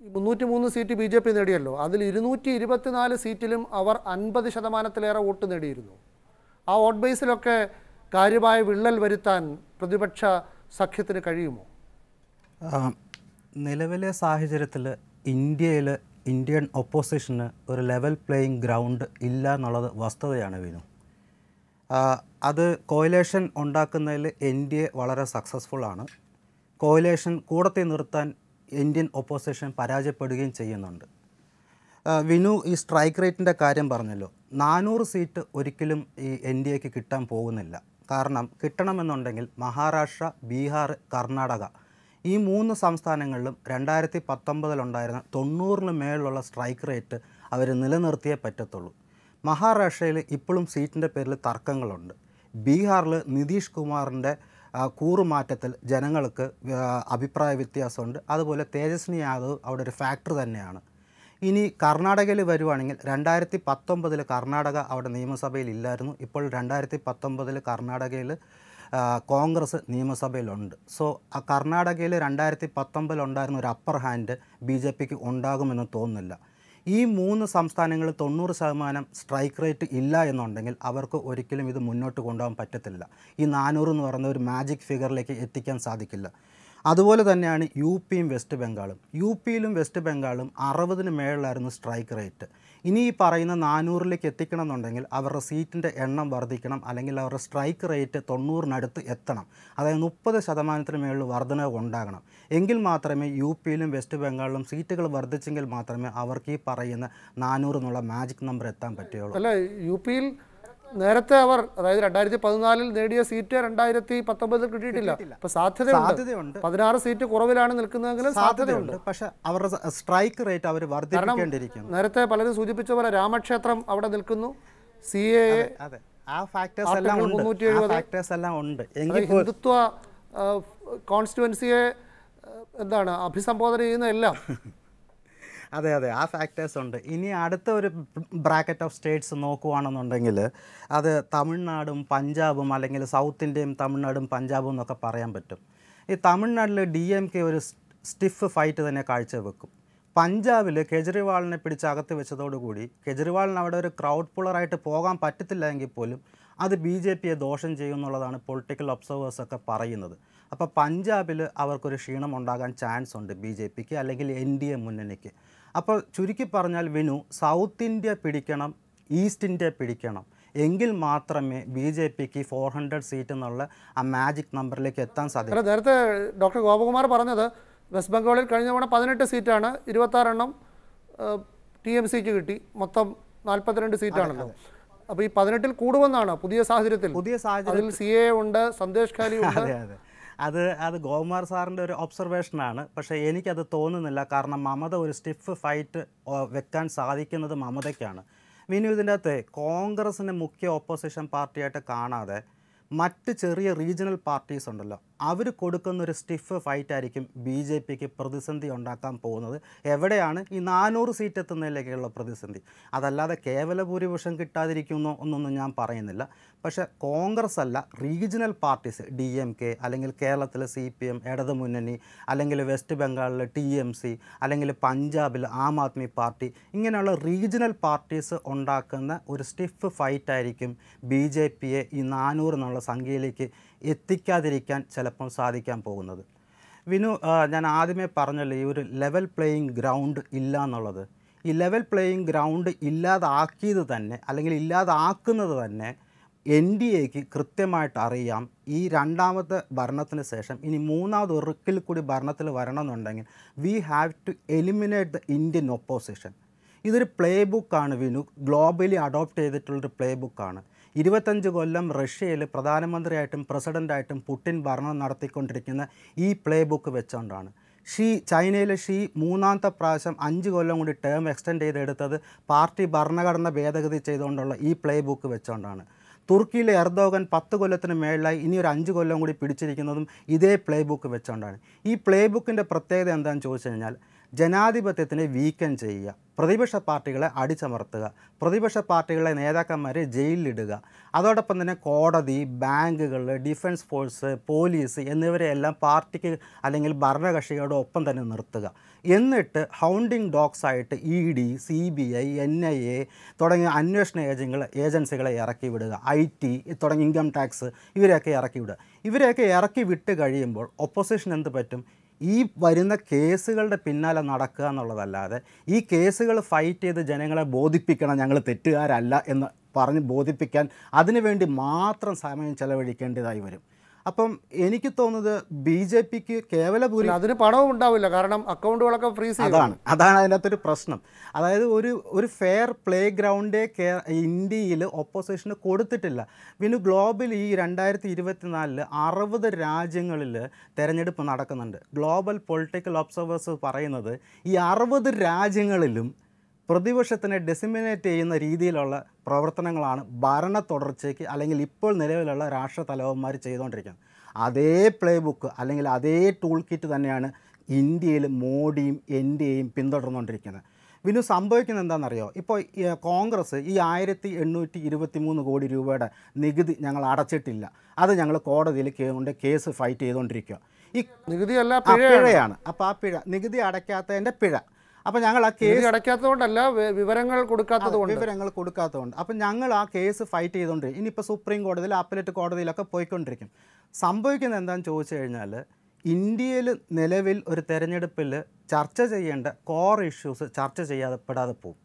ഈ മുന്നൂറ്റി മൂന്ന് സീറ്റ് ബി ജെ പി നേടിയല്ലോ. അതിൽ ഇരുന്നൂറ്റി ഇരുപത്തിനാല് സീറ്റിലും അവർ അൻപത് ശതമാനത്തിലേറെ വോട്ട് നേടിയിരുന്നു. ആ വോട്ട് ബേസിലൊക്കെ കാര്യമായ വിള്ളൽ വരുത്താൻ പ്രതിപക്ഷ സഖ്യത്തിന് കഴിയുമോ? നിലവിലെ സാഹചര്യത്തിൽ ഇന്ത്യയിൽ ഇന്ത്യൻ ഒപ്പോസിഷന് ഒരു ലെവൽ പ്ലേയിങ് ഗ്രൗണ്ട് ഇല്ല എന്നുള്ളത് വസ്തുതയാണ് വിനു. അത് കോയിലേഷൻ ഉണ്ടാക്കുന്നതിൽ എൻ ഡി എ വളരെ സക്സസ്ഫുൾ ആണ്. കോയിലേഷൻ കൂടത്തി നിർത്താൻ ഇന്ത്യൻ ഒപ്പോസിഷൻ പരാജയപ്പെടുകയും ചെയ്യുന്നുണ്ട്. വിനു ഈ സ്ട്രൈക്ക് റേറ്റിന്റെ കാര്യം പറഞ്ഞല്ലോ. നാനൂറ് സീറ്റ് ഒരിക്കലും ഈ എൻ ഡി എക്ക് കിട്ടാൻ പോകുന്നില്ല. കാരണം കിട്ടണമെന്നുണ്ടെങ്കിൽ മഹാരാഷ്ട്ര ബീഹാർ കർണാടക. ഈ മൂന്ന് സംസ്ഥാനങ്ങളിലും രണ്ടായിരത്തി പത്തൊമ്പതിലുണ്ടായിരുന്ന തൊണ്ണൂറിന് മേളിലുള്ള സ്ട്രൈക്ക് റേറ്റ് അവർ നിലനിർത്തിയേ പറ്റത്തുള്ളൂ. മഹാരാഷ്ട്രയിൽ ഇപ്പോഴും സീറ്റിന്റെ പേരിൽ തർക്കങ്ങളുണ്ട്. ബീഹാറിൽ നിതീഷ് കുമാറിന്റെ കൂറുമാറ്റത്തിൽ ജനങ്ങൾക്ക് അഭിപ്രായ വ്യത്യാസമുണ്ട്. അതുപോലെ തേജസ്വിനി യാദവ് അവിടെ ഒരു ഫാക്ടർ തന്നെയാണ്. ഇനി കർണാടകയിൽ വരുവാണെങ്കിൽ രണ്ടായിരത്തി പത്തൊമ്പതിൽ കർണാടക അവിടെ നിയമസഭയിൽ ഇല്ലായിരുന്നു. ഇപ്പോൾ രണ്ടായിരത്തി പത്തൊമ്പതിൽ കർണാടകയിൽ കോൺഗ്രസ് നിയമസഭയിലുണ്ട്. സോ ആ കർണാടകയിൽ രണ്ടായിരത്തി പത്തൊമ്പതിൽ ഉണ്ടായിരുന്ന ഒരു അപ്പർ ഹാൻഡ് ബി ജെ പിക്ക് ഉണ്ടാകുമെന്ന് തോന്നുന്നില്ല. ഈ മൂന്ന് സംസ്ഥാനങ്ങളിൽ തൊണ്ണൂറ് ശതമാനം സ്ട്രൈക്ക് റേറ്റ് ഇല്ല എന്നുണ്ടെങ്കിൽ അവർക്ക് ഒരിക്കലും ഇത് മുന്നോട്ട് കൊണ്ടുപോകാൻ പറ്റത്തില്ല. ഈ നാനൂറ് എന്ന് പറയുന്ന ഒരു മാജിക് ഫിഗറിലേക്ക് എത്തിക്കാൻ സാധിക്കില്ല. അതുപോലെ തന്നെയാണ് യു പിയും വെസ്റ്റ് ബംഗാളും. യു പിയിലും വെസ്റ്റ് ബംഗാളും അറുപതിന് മേളിലായിരുന്നു സ്ട്രൈക്ക് റേറ്റ്. ഇനി ഈ പറയുന്ന നാനൂറിലേക്ക് എത്തിക്കണം എന്നുണ്ടെങ്കിൽ അവരുടെ സീറ്റിന്റെ എണ്ണം വർദ്ധിക്കണം അല്ലെങ്കിൽ അവരുടെ സ്ട്രൈക്ക് റേറ്റ് തൊണ്ണൂറിനടുത്ത് എത്തണം. അതായത് മുപ്പത് ശതമാനത്തിന് മേളിൽ വർധനവ് ഉണ്ടാകണം. എങ്കിൽ മാത്രമേ യു പിയിലും വെസ്റ്റ് ബംഗാളിലും സീറ്റുകൾ വർദ്ധിച്ചെങ്കിൽ മാത്രമേ അവർക്ക് ഈ പറയുന്ന നാനൂറ് എന്നുള്ള മാജിക് നമ്പർ എത്താൻ പറ്റുകയുള്ളൂ. അല്ല യു പിയിൽ നേരത്തെ അവർ അതായത് രണ്ടായിരത്തി പതിനാലിൽ നേടിയ സീറ്റ് രണ്ടായിരത്തി പത്തൊമ്പതിൽ കിട്ടിയിട്ടില്ല. അപ്പൊ സാധ്യതയുണ്ട്. പതിനാറ് സീറ്റ് കുറവിലാണ് നിൽക്കുന്നതെങ്കിലും സാധ്യതയുണ്ട്. പക്ഷെ അവരുടെ സ്ട്രൈക്ക് റേറ്റ് അവർ വർദ്ധിപ്പിക്കേണ്ടിയിരിക്കുന്നു. നേരത്തെ പലരും സൂചിപ്പിച്ച പോലെ രാമക്ഷേത്രം അവിടെ നിൽക്കുന്നു. സി എ ആ ഫാക്ടേഴ്സ് എല്ലാം ഉണ്ട്. ഫാക്ടേഴ്സ് എല്ലാം ഉണ്ട്. എങ്കിൽ ഹിന്ദുത്വ കോൺസ്റ്റിറ്റുവൻസിയെ എന്താണ് അഭിസംബോധന ചെയ്യുന്ന എല്ലാം അതെ അതെ. ആ ഫാക്ടേഴ്സ് ഉണ്ട്. ഇനി അടുത്ത ഒരു ബ്രാക്കറ്റ് ഓഫ് സ്റ്റേറ്റ്സ് നോക്കുവാണെന്നുണ്ടെങ്കിൽ അത് തമിഴ്നാടും പഞ്ചാബും അല്ലെങ്കിൽ സൗത്ത് ഇന്ത്യയും തമിഴ്നാടും പഞ്ചാബും എന്നൊക്കെ പറയാൻ പറ്റും. ഈ തമിഴ്നാട്ടിൽ ഡി എം കെ ഒരു സ്റ്റിഫ് ഫൈറ്റ് തന്നെ കാഴ്ചവെക്കും. പഞ്ചാബിൽ കെജ്രിവാളിനെ പിടിച്ച് അകത്ത് വെച്ചതോടുകൂടി കെജ്രിവാളിന് അവിടെ ഒരു ക്രൗഡ് പുളറായിട്ട് പോകാൻ പറ്റത്തില്ല എങ്കിൽ പോലും അത് ബി ജെ പിയെ ദോഷം ചെയ്യും എന്നുള്ളതാണ് പൊളിറ്റിക്കൽ ഒബ്സർവേഴ്സ് ഒക്കെ പറയുന്നത്. അപ്പോൾ പഞ്ചാബിൽ അവർക്കൊരു ക്ഷീണം ഉണ്ടാകാൻ ചാൻസ് ഉണ്ട് ബി ജെ പിക്ക് അല്ലെങ്കിൽ എൻ ഡി എ മുന്നണിക്ക്. അപ്പോൾ ചുരുക്കി പറഞ്ഞാൽ വിനു സൗത്ത് ഇന്ത്യ പിടിക്കണം ഈസ്റ്റ് ഇന്ത്യ പിടിക്കണം. എങ്കിൽ മാത്രമേ ബി ജെ പിക്ക് ഫോർ ഹൺഡ്രഡ് സീറ്റ് എന്നുള്ള ആ മാജിക് നമ്പറിലേക്ക് എത്താൻ സാധിക്കും. നേരത്തെ ഡോക്ടർ ഗോപകുമാർ പറഞ്ഞത് വെസ്റ്റ് ബംഗാളിൽ കഴിഞ്ഞ തവണ പതിനെട്ട് സീറ്റാണ് ഇരുപത്താറെണ്ണം ടി എം സിക്ക് കിട്ടി. മൊത്തം നാൽപ്പത്തിരണ്ട് സീറ്റാണല്ലോ. അപ്പോൾ ഈ പതിനെട്ടിൽ കൂടുമെന്നാണ് പുതിയ സാഹചര്യത്തിൽ. പുതിയ സാഹചര്യത്തിൽ സി എ ഉണ്ട് സന്ദേശ് ഖാലി ഉണ്ട് അതെ അതെ ഗോകുമാർ സാറിന്റെ ഒരു ഒബ്സർവേഷനാണ്. പക്ഷേ എനിക്കത് തോന്നുന്നില്ല. കാരണം മമത ഒരു സ്റ്റിഫ് ഫൈറ്റ് വെക്കാൻ സാധിക്കുന്നത് മമതയ്ക്കാണ്. വിനു ഇതിന്റെ അകത്ത് കോൺഗ്രസിന് മുഖ്യ ഓപ്പോസിഷൻ പാർട്ടിയായിട്ട് കാണാതെ മറ്റ് ചെറിയ റീജിയണൽ പാർട്ടീസ് ഉണ്ടല്ലോ. അവർ കൊടുക്കുന്ന ഒരു സ്റ്റിഫ് ഫൈറ്റ് ആയിരിക്കും ബി ജെ പിക്ക് പ്രതിസന്ധി ഉണ്ടാക്കാൻ പോകുന്നത്. എവിടെയാണ് ഈ നാനൂറ് സീറ്റ് എത്തുന്നതിലേക്കുള്ള പ്രതിസന്ധി? അതല്ലാതെ കേവല ഭൂരിപക്ഷം കിട്ടാതിരിക്കുന്നു എന്നൊന്നും ഞാൻ പറയുന്നില്ല. പക്ഷേ കോൺഗ്രസ് അല്ല regional parties D M K അല്ലെങ്കിൽ കേരളത്തിലെ സി പി എം ഇടതുമുന്നണി അല്ലെങ്കിൽ വെസ്റ്റ് ബംഗാളിലെ ടി എം സി അല്ലെങ്കിൽ പഞ്ചാബിൽ ആം ആദ്മി പാർട്ടി ഇങ്ങനെയുള്ള റീജിയണൽ പാർട്ടീസ് ഉണ്ടാക്കുന്ന ഒരു സ്റ്റിഫ് ഫൈറ്റായിരിക്കും ബി ജെ പിയെ ഈ നാനൂറ് എന്നുള്ള സംഖ്യയിലേക്ക് എത്തിക്കാതിരിക്കാൻ ചിലപ്പോൾ സാധിക്കാൻ പോകുന്നത്. വിനു ഞാൻ ആദ്യമേ പറഞ്ഞല്ലോ ഈ ഒരു ലെവൽ പ്ലേയിങ് ഗ്രൗണ്ട് ഇല്ല എന്നുള്ളത്. ഈ ലെവൽ പ്ലേയിങ് ഗ്രൗണ്ട് ഇല്ലാതാക്കിയത് തന്നെ അല്ലെങ്കിൽ ഇല്ലാതാക്കുന്നത് തന്നെ എൻ ഡി എക്ക് കൃത്യമായിട്ട് അറിയാം. ഈ രണ്ടാമത്തെ ഭരണത്തിന് ശേഷം ഇനി മൂന്നാമത് ഒറുക്കിൽ കൂടി ഭരണത്തിൽ വരണമെന്നുണ്ടെങ്കിൽ we have to eliminate the Indian opposition ഇതൊരു പ്ലേ ബുക്കാണ് വിനു. ഗ്ലോബലി അഡോപ്റ്റ് ചെയ്തിട്ടുള്ളൊരു പ്ലേ ബുക്കാണ് ഇരുപത്തഞ്ച് കൊല്ലം റഷ്യയിൽ പ്രധാനമന്ത്രിയായിട്ടും പ്രസിഡന്റായിട്ടും പുട്ടിൻ ഭരണം നടത്തിക്കൊണ്ടിരിക്കുന്ന ഈ പ്ലേ ബുക്ക് വെച്ചുകൊണ്ടാണ് ഷീ ചൈനയിലെ ഷീ മൂന്നാമത്തെ പ്രാവശ്യം അഞ്ച് കൊല്ലം കൂടി ടേം എക്സ്റ്റെൻഡ് ചെയ്തെടുത്തത് പാർട്ടി ഭരണഘടന ഭേദഗതി ചെയ്തുകൊണ്ടുള്ള ഈ പ്ലേ ബുക്ക് വെച്ചുകൊണ്ടാണ് തുർക്കിയിലെ എർദോഗൻ പത്ത് കൊല്ലത്തിന് മേളിലായി ഇനി ഒരു അഞ്ച് കൊല്ലം കൂടി പിടിച്ചിരിക്കുന്നതും ഇതേ പ്ലേ ബുക്ക് വെച്ചുകൊണ്ടാണ് ഈ പ്ലേ ബുക്കിന്റെ പ്രത്യേകത എന്താണെന്ന് ചോദിച്ചു കഴിഞ്ഞാൽ ജനാധിപത്യത്തിനെ വീക്കം ചെയ്യുക. പ്രതിപക്ഷ പാർട്ടികളെ അടിച്ചമർത്തുക. പ്രതിപക്ഷ പാർട്ടികളെ നേതാക്കന്മാരെ ജയിലിലിടുക. അതോടൊപ്പം തന്നെ കോടതി ബാങ്കുകൾ ഡിഫൻസ് ഫോഴ്സ് പോലീസ് എന്നിവരെയെല്ലാം പാർട്ടിക്ക് അല്ലെങ്കിൽ ഭരണകക്ഷികളുടെ ഒപ്പം തന്നെ നിർത്തുക. എന്നിട്ട് ഹൗണ്ടിങ് ഡോഗ്സ് ആയിട്ട് E D C B I N I A തുടങ്ങിയ അന്വേഷണ ഏജൻസികൾ ഏജൻസികളെ ഇറക്കി വിടുക. ഐ ടി തുടങ്ങിയ ഇൻകം ടാക്സ് ഇവരെയൊക്കെ ഇറക്കി വിടുക. ഇവരെയൊക്കെ ഇറക്കി വിട്ട് കഴിയുമ്പോൾ ഒപ്പോസിഷൻ എന്ത് പറ്റും? ഈ വരുന്ന കേസുകളുടെ പിന്നാലെ നടക്കുക എന്നുള്ളതല്ലാതെ ഈ കേസുകൾ ഫൈറ്റ് ചെയ്ത് ജനങ്ങളെ ബോധിപ്പിക്കണം ഞങ്ങൾ തെറ്റുകാരല്ല എന്ന് പറഞ്ഞ് ബോധിപ്പിക്കാൻ അതിനുവേണ്ടി മാത്രം സമയം ചെലവഴിക്കേണ്ടതായി വരും. അപ്പം എനിക്ക് തോന്നുന്നത് ബി ജെ പിക്ക് കേവല ഭൂരി അതിന് പണവും ഉണ്ടാവില്ല. കാരണം അക്കൗണ്ടുകളൊക്കെ ഫ്രീസ് അതാണ്. അതാണ് അതിനകത്തൊരു പ്രശ്നം. അതായത് ഒരു ഒരു ഫെയർ പ്ലേ ഗ്രൗണ്ടേ കേ ഇന്ത്യയിൽ ഒപ്പോസിഷന് കൊടുത്തിട്ടില്ല. പിന്നെ ഗ്ലോബൽ ഈ രണ്ടായിരത്തി ഇരുപത്തിനാലിൽ അറുപത് രാജ്യങ്ങളിൽ തെരഞ്ഞെടുപ്പ് നടക്കുന്നുണ്ട്. ഗ്ലോബൽ പൊളിറ്റിക്കൽ ഒബ്സർവേഴ്സ് പറയുന്നത് ഈ അറുപത് രാജ്യങ്ങളിലും പ്രതിപക്ഷത്തിനെ ഡെസിമിനേറ്റ് ചെയ്യുന്ന രീതിയിലുള്ള പ്രവർത്തനങ്ങളാണ് ഭരണ തുടർച്ചയ്ക്ക് അല്ലെങ്കിൽ ഇപ്പോൾ നിലവിലുള്ള രാഷ്ട്ര തലവന്മാർ ചെയ്തുകൊണ്ടിരിക്കുന്നത്. അതേ പ്ലേ ബുക്ക് അല്ലെങ്കിൽ അതേ ടൂൾ കിറ്റ് തന്നെയാണ് ഇന്ത്യയിൽ മോഡിയും എൻ ഡി എയും പിന്തുടർന്നുകൊണ്ടിരിക്കുന്നത്. വിനു സംഭവിക്കുന്നത് എന്താണെന്നറിയോ? ഇപ്പോൾ കോൺഗ്രസ് ഈ ആയിരത്തി എണ്ണൂറ്റി ഇരുപത്തി മൂന്ന് കോടി രൂപയുടെ നികുതി ഞങ്ങൾ അടച്ചിട്ടില്ല. അത് ഞങ്ങൾ കോടതിയിൽ കൊണ്ട് കേസ് ഫൈറ്റ് ചെയ്തുകൊണ്ടിരിക്കുക. ഈ നികുതിയല്ല പിഴയാണ്. പിഴയാണ്. അപ്പോൾ ആ പിഴ നികുതി അടയ്ക്കാത്തതിന്റെ പിഴ. അപ്പോൾ ഞങ്ങൾ ആ കേസ് അടയ്ക്കാത്തതുകൊണ്ടല്ല വിവരങ്ങൾ കൊടുക്കാത്തതുകൊണ്ട്. വിവരങ്ങൾ കൊടുക്കാത്തതുകൊണ്ട്. അപ്പം ഞങ്ങൾ ആ കേസ് ഫൈറ്റ് ചെയ്തുകൊണ്ട് ഇനിയിപ്പോൾ സുപ്രീം കോടതിയിൽ അപ്പലറ്റ് കോടതിയിലൊക്കെ പോയിക്കൊണ്ടിരിക്കും. സംഭവിക്കുന്നത് എന്താണെന്ന് ചോദിച്ചു കഴിഞ്ഞാൽ ഇന്ത്യയിൽ നിലവിൽ ഒരു തെരഞ്ഞെടുപ്പിൽ ചർച്ച ചെയ്യേണ്ട കോർ ഇഷ്യൂസ് ചർച്ച ചെയ്യാതെ ചെയ്യാതെപ്പെടാതെ പോകും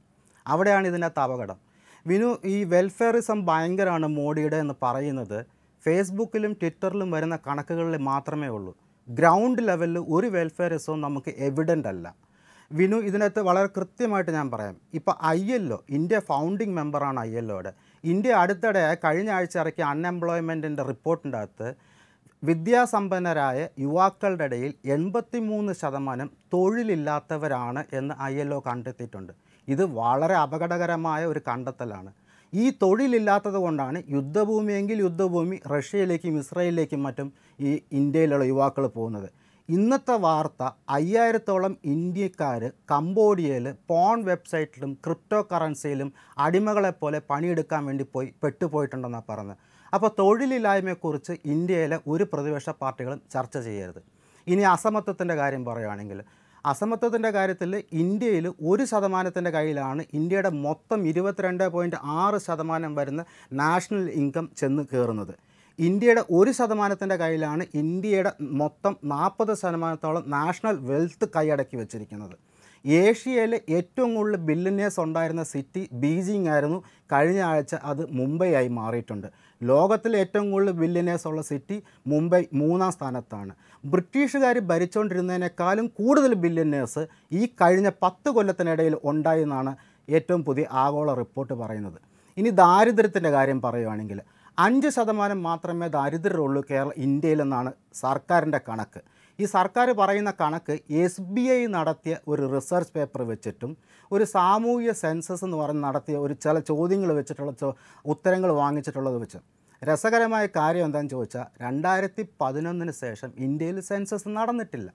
അവിടെയാണ് ഇതിനകത്ത് അപകടം. വിനു ഈ വെൽഫെയറിസം ഭയങ്കരമാണ് മോഡിയുടെ എന്ന് പറയുന്നത്. ഫേസ്ബുക്കിലും ട്വിറ്ററിലും വരുന്ന കണക്കുകളിൽ മാത്രമേ ഉള്ളൂ. ഗ്രൗണ്ട് ലെവലിൽ ഒരു വെൽഫെയറിസവും നമുക്ക് എവിഡന്റ് അല്ല. വിനു ഇതിനകത്ത് വളരെ കൃത്യമായിട്ട് ഞാൻ പറയാം. ഇപ്പോൾ I L O India founding മെമ്പറാണ് ഐ എൽ ഒയുടെ ഇന്ത്യ അടുത്തിടെ കഴിഞ്ഞ ആഴ്ച ഇറക്കിയ അൺഎംപ്ലോയ്മെന്റിന്റെ റിപ്പോർട്ടിന്റെ അകത്ത് വിദ്യാസമ്പന്നരായ യുവാക്കളുടെ ഇടയിൽ എൺപത്തി മൂന്ന് ശതമാനം തൊഴിലില്ലാത്തവരാണ് എന്ന് ഐ എൽ ഒ കണ്ടെത്തിയിട്ടുണ്ട്. ഇത് വളരെ അപകടകരമായ ഒരു കണ്ടെത്തലാണ്. ഈ തൊഴിലില്ലാത്തത് കൊണ്ടാണ് യുദ്ധഭൂമിയെങ്കിൽ യുദ്ധഭൂമി റഷ്യയിലേക്കും ഇസ്രയേലിലേക്കും മറ്റും ഈ ഇന്ത്യയിലുള്ള യുവാക്കൾ പോകുന്നത്. ഇന്നത്തെ വാർത്ത അയ്യായിരത്തോളം ഇന്ത്യക്കാർ കംബോഡിയയിൽ പോൺ വെബ്സൈറ്റിലും ക്രിപ്റ്റോ കറൻസിയിലും അടിമകളെപ്പോലെ പണിയെടുക്കാൻ വേണ്ടി പോയി പെട്ടുപോയിട്ടുണ്ടെന്നാണ് പറഞ്ഞത് അപ്പോൾ തൊഴിലില്ലായ്മയെക്കുറിച്ച് ഇന്ത്യയിലെ ഒരു പ്രതിപക്ഷ പാർട്ടികളും ചർച്ച ചെയ്യരുത്. ഇനി അസമത്വത്തിന്റെ കാര്യം പറയുകയാണെങ്കിൽ അസമത്വത്തിന്റെ കാര്യത്തിൽ ഇന്ത്യയിൽ ഒരു ശതമാനത്തിന്റെ കയ്യിലാണ് ഇന്ത്യയുടെ മൊത്തം ഇരുപത്തിരണ്ട് പോയിന്റ് ആറ് ശതമാനം വരുന്ന നാഷണൽ ഇൻകം ചെന്ന് കയറുന്നത്. ഇന്ത്യയുടെ ഒരു ശതമാനത്തിന്റെ കയ്യിലാണ് ഇന്ത്യയുടെ മൊത്തം നാൽപ്പത് ശതമാനത്തോളം നാഷണൽ വെൽത്ത് കൈയടക്കി വെച്ചിരിക്കുന്നത്. ഏഷ്യയിലെ ഏറ്റവും കൂടുതൽ ബില്ലിനേഴ്സ് ഉണ്ടായിരുന്ന സിറ്റി ബീജിംഗ് ആയിരുന്നു കഴിഞ്ഞ ആഴ്ച അത് മുംബൈ ആയി മാറിയിട്ടുണ്ട്. ലോകത്തിലെ ഏറ്റവും കൂടുതൽ ബില്ലിനേഴ്സ് ഉള്ള സിറ്റി മുംബൈ മൂന്നാം സ്ഥാനത്താണ്. ബ്രിട്ടീഷുകാർ ഭരിച്ചുകൊണ്ടിരുന്നതിനേക്കാളും കൂടുതൽ ബില്ലിനേഴ്സ് ഈ കഴിഞ്ഞ പത്ത് കൊല്ലത്തിനിടയിൽ ഉണ്ടായി എന്നാണ് ഏറ്റവും പുതിയ ആഗോള റിപ്പോർട്ട് പറയുന്നത്. ഇനി ദാരിദ്ര്യത്തിന്റെ കാര്യം പറയുകയാണെങ്കിൽ അഞ്ച് ശതമാനം മാത്രമേ ദാരിദ്ര്യമുള്ളൂ കേരള ഇന്ത്യയിലെന്നാണ് സർക്കാരിന്റെ കണക്ക്. ഈ സർക്കാർ പറയുന്ന കണക്ക് എസ് ബി ഐ നടത്തിയ ഒരു റിസർച്ച് പേപ്പർ വെച്ചിട്ടും ഒരു സാമൂഹ്യ സെൻസസ് എന്ന് പറഞ്ഞ് നടത്തിയ ഒരു ചില ചോദ്യങ്ങൾ വെച്ചിട്ടുള്ള ഉത്തരങ്ങൾ വാങ്ങിച്ചിട്ടുള്ളത് വെച്ച്. രസകരമായ കാര്യം എന്താണെന്ന് ചോദിച്ചാൽ രണ്ടായിരത്തി പതിനൊന്നിന് ശേഷം ഇന്ത്യയിൽ സെൻസസ് നടന്നിട്ടില്ല.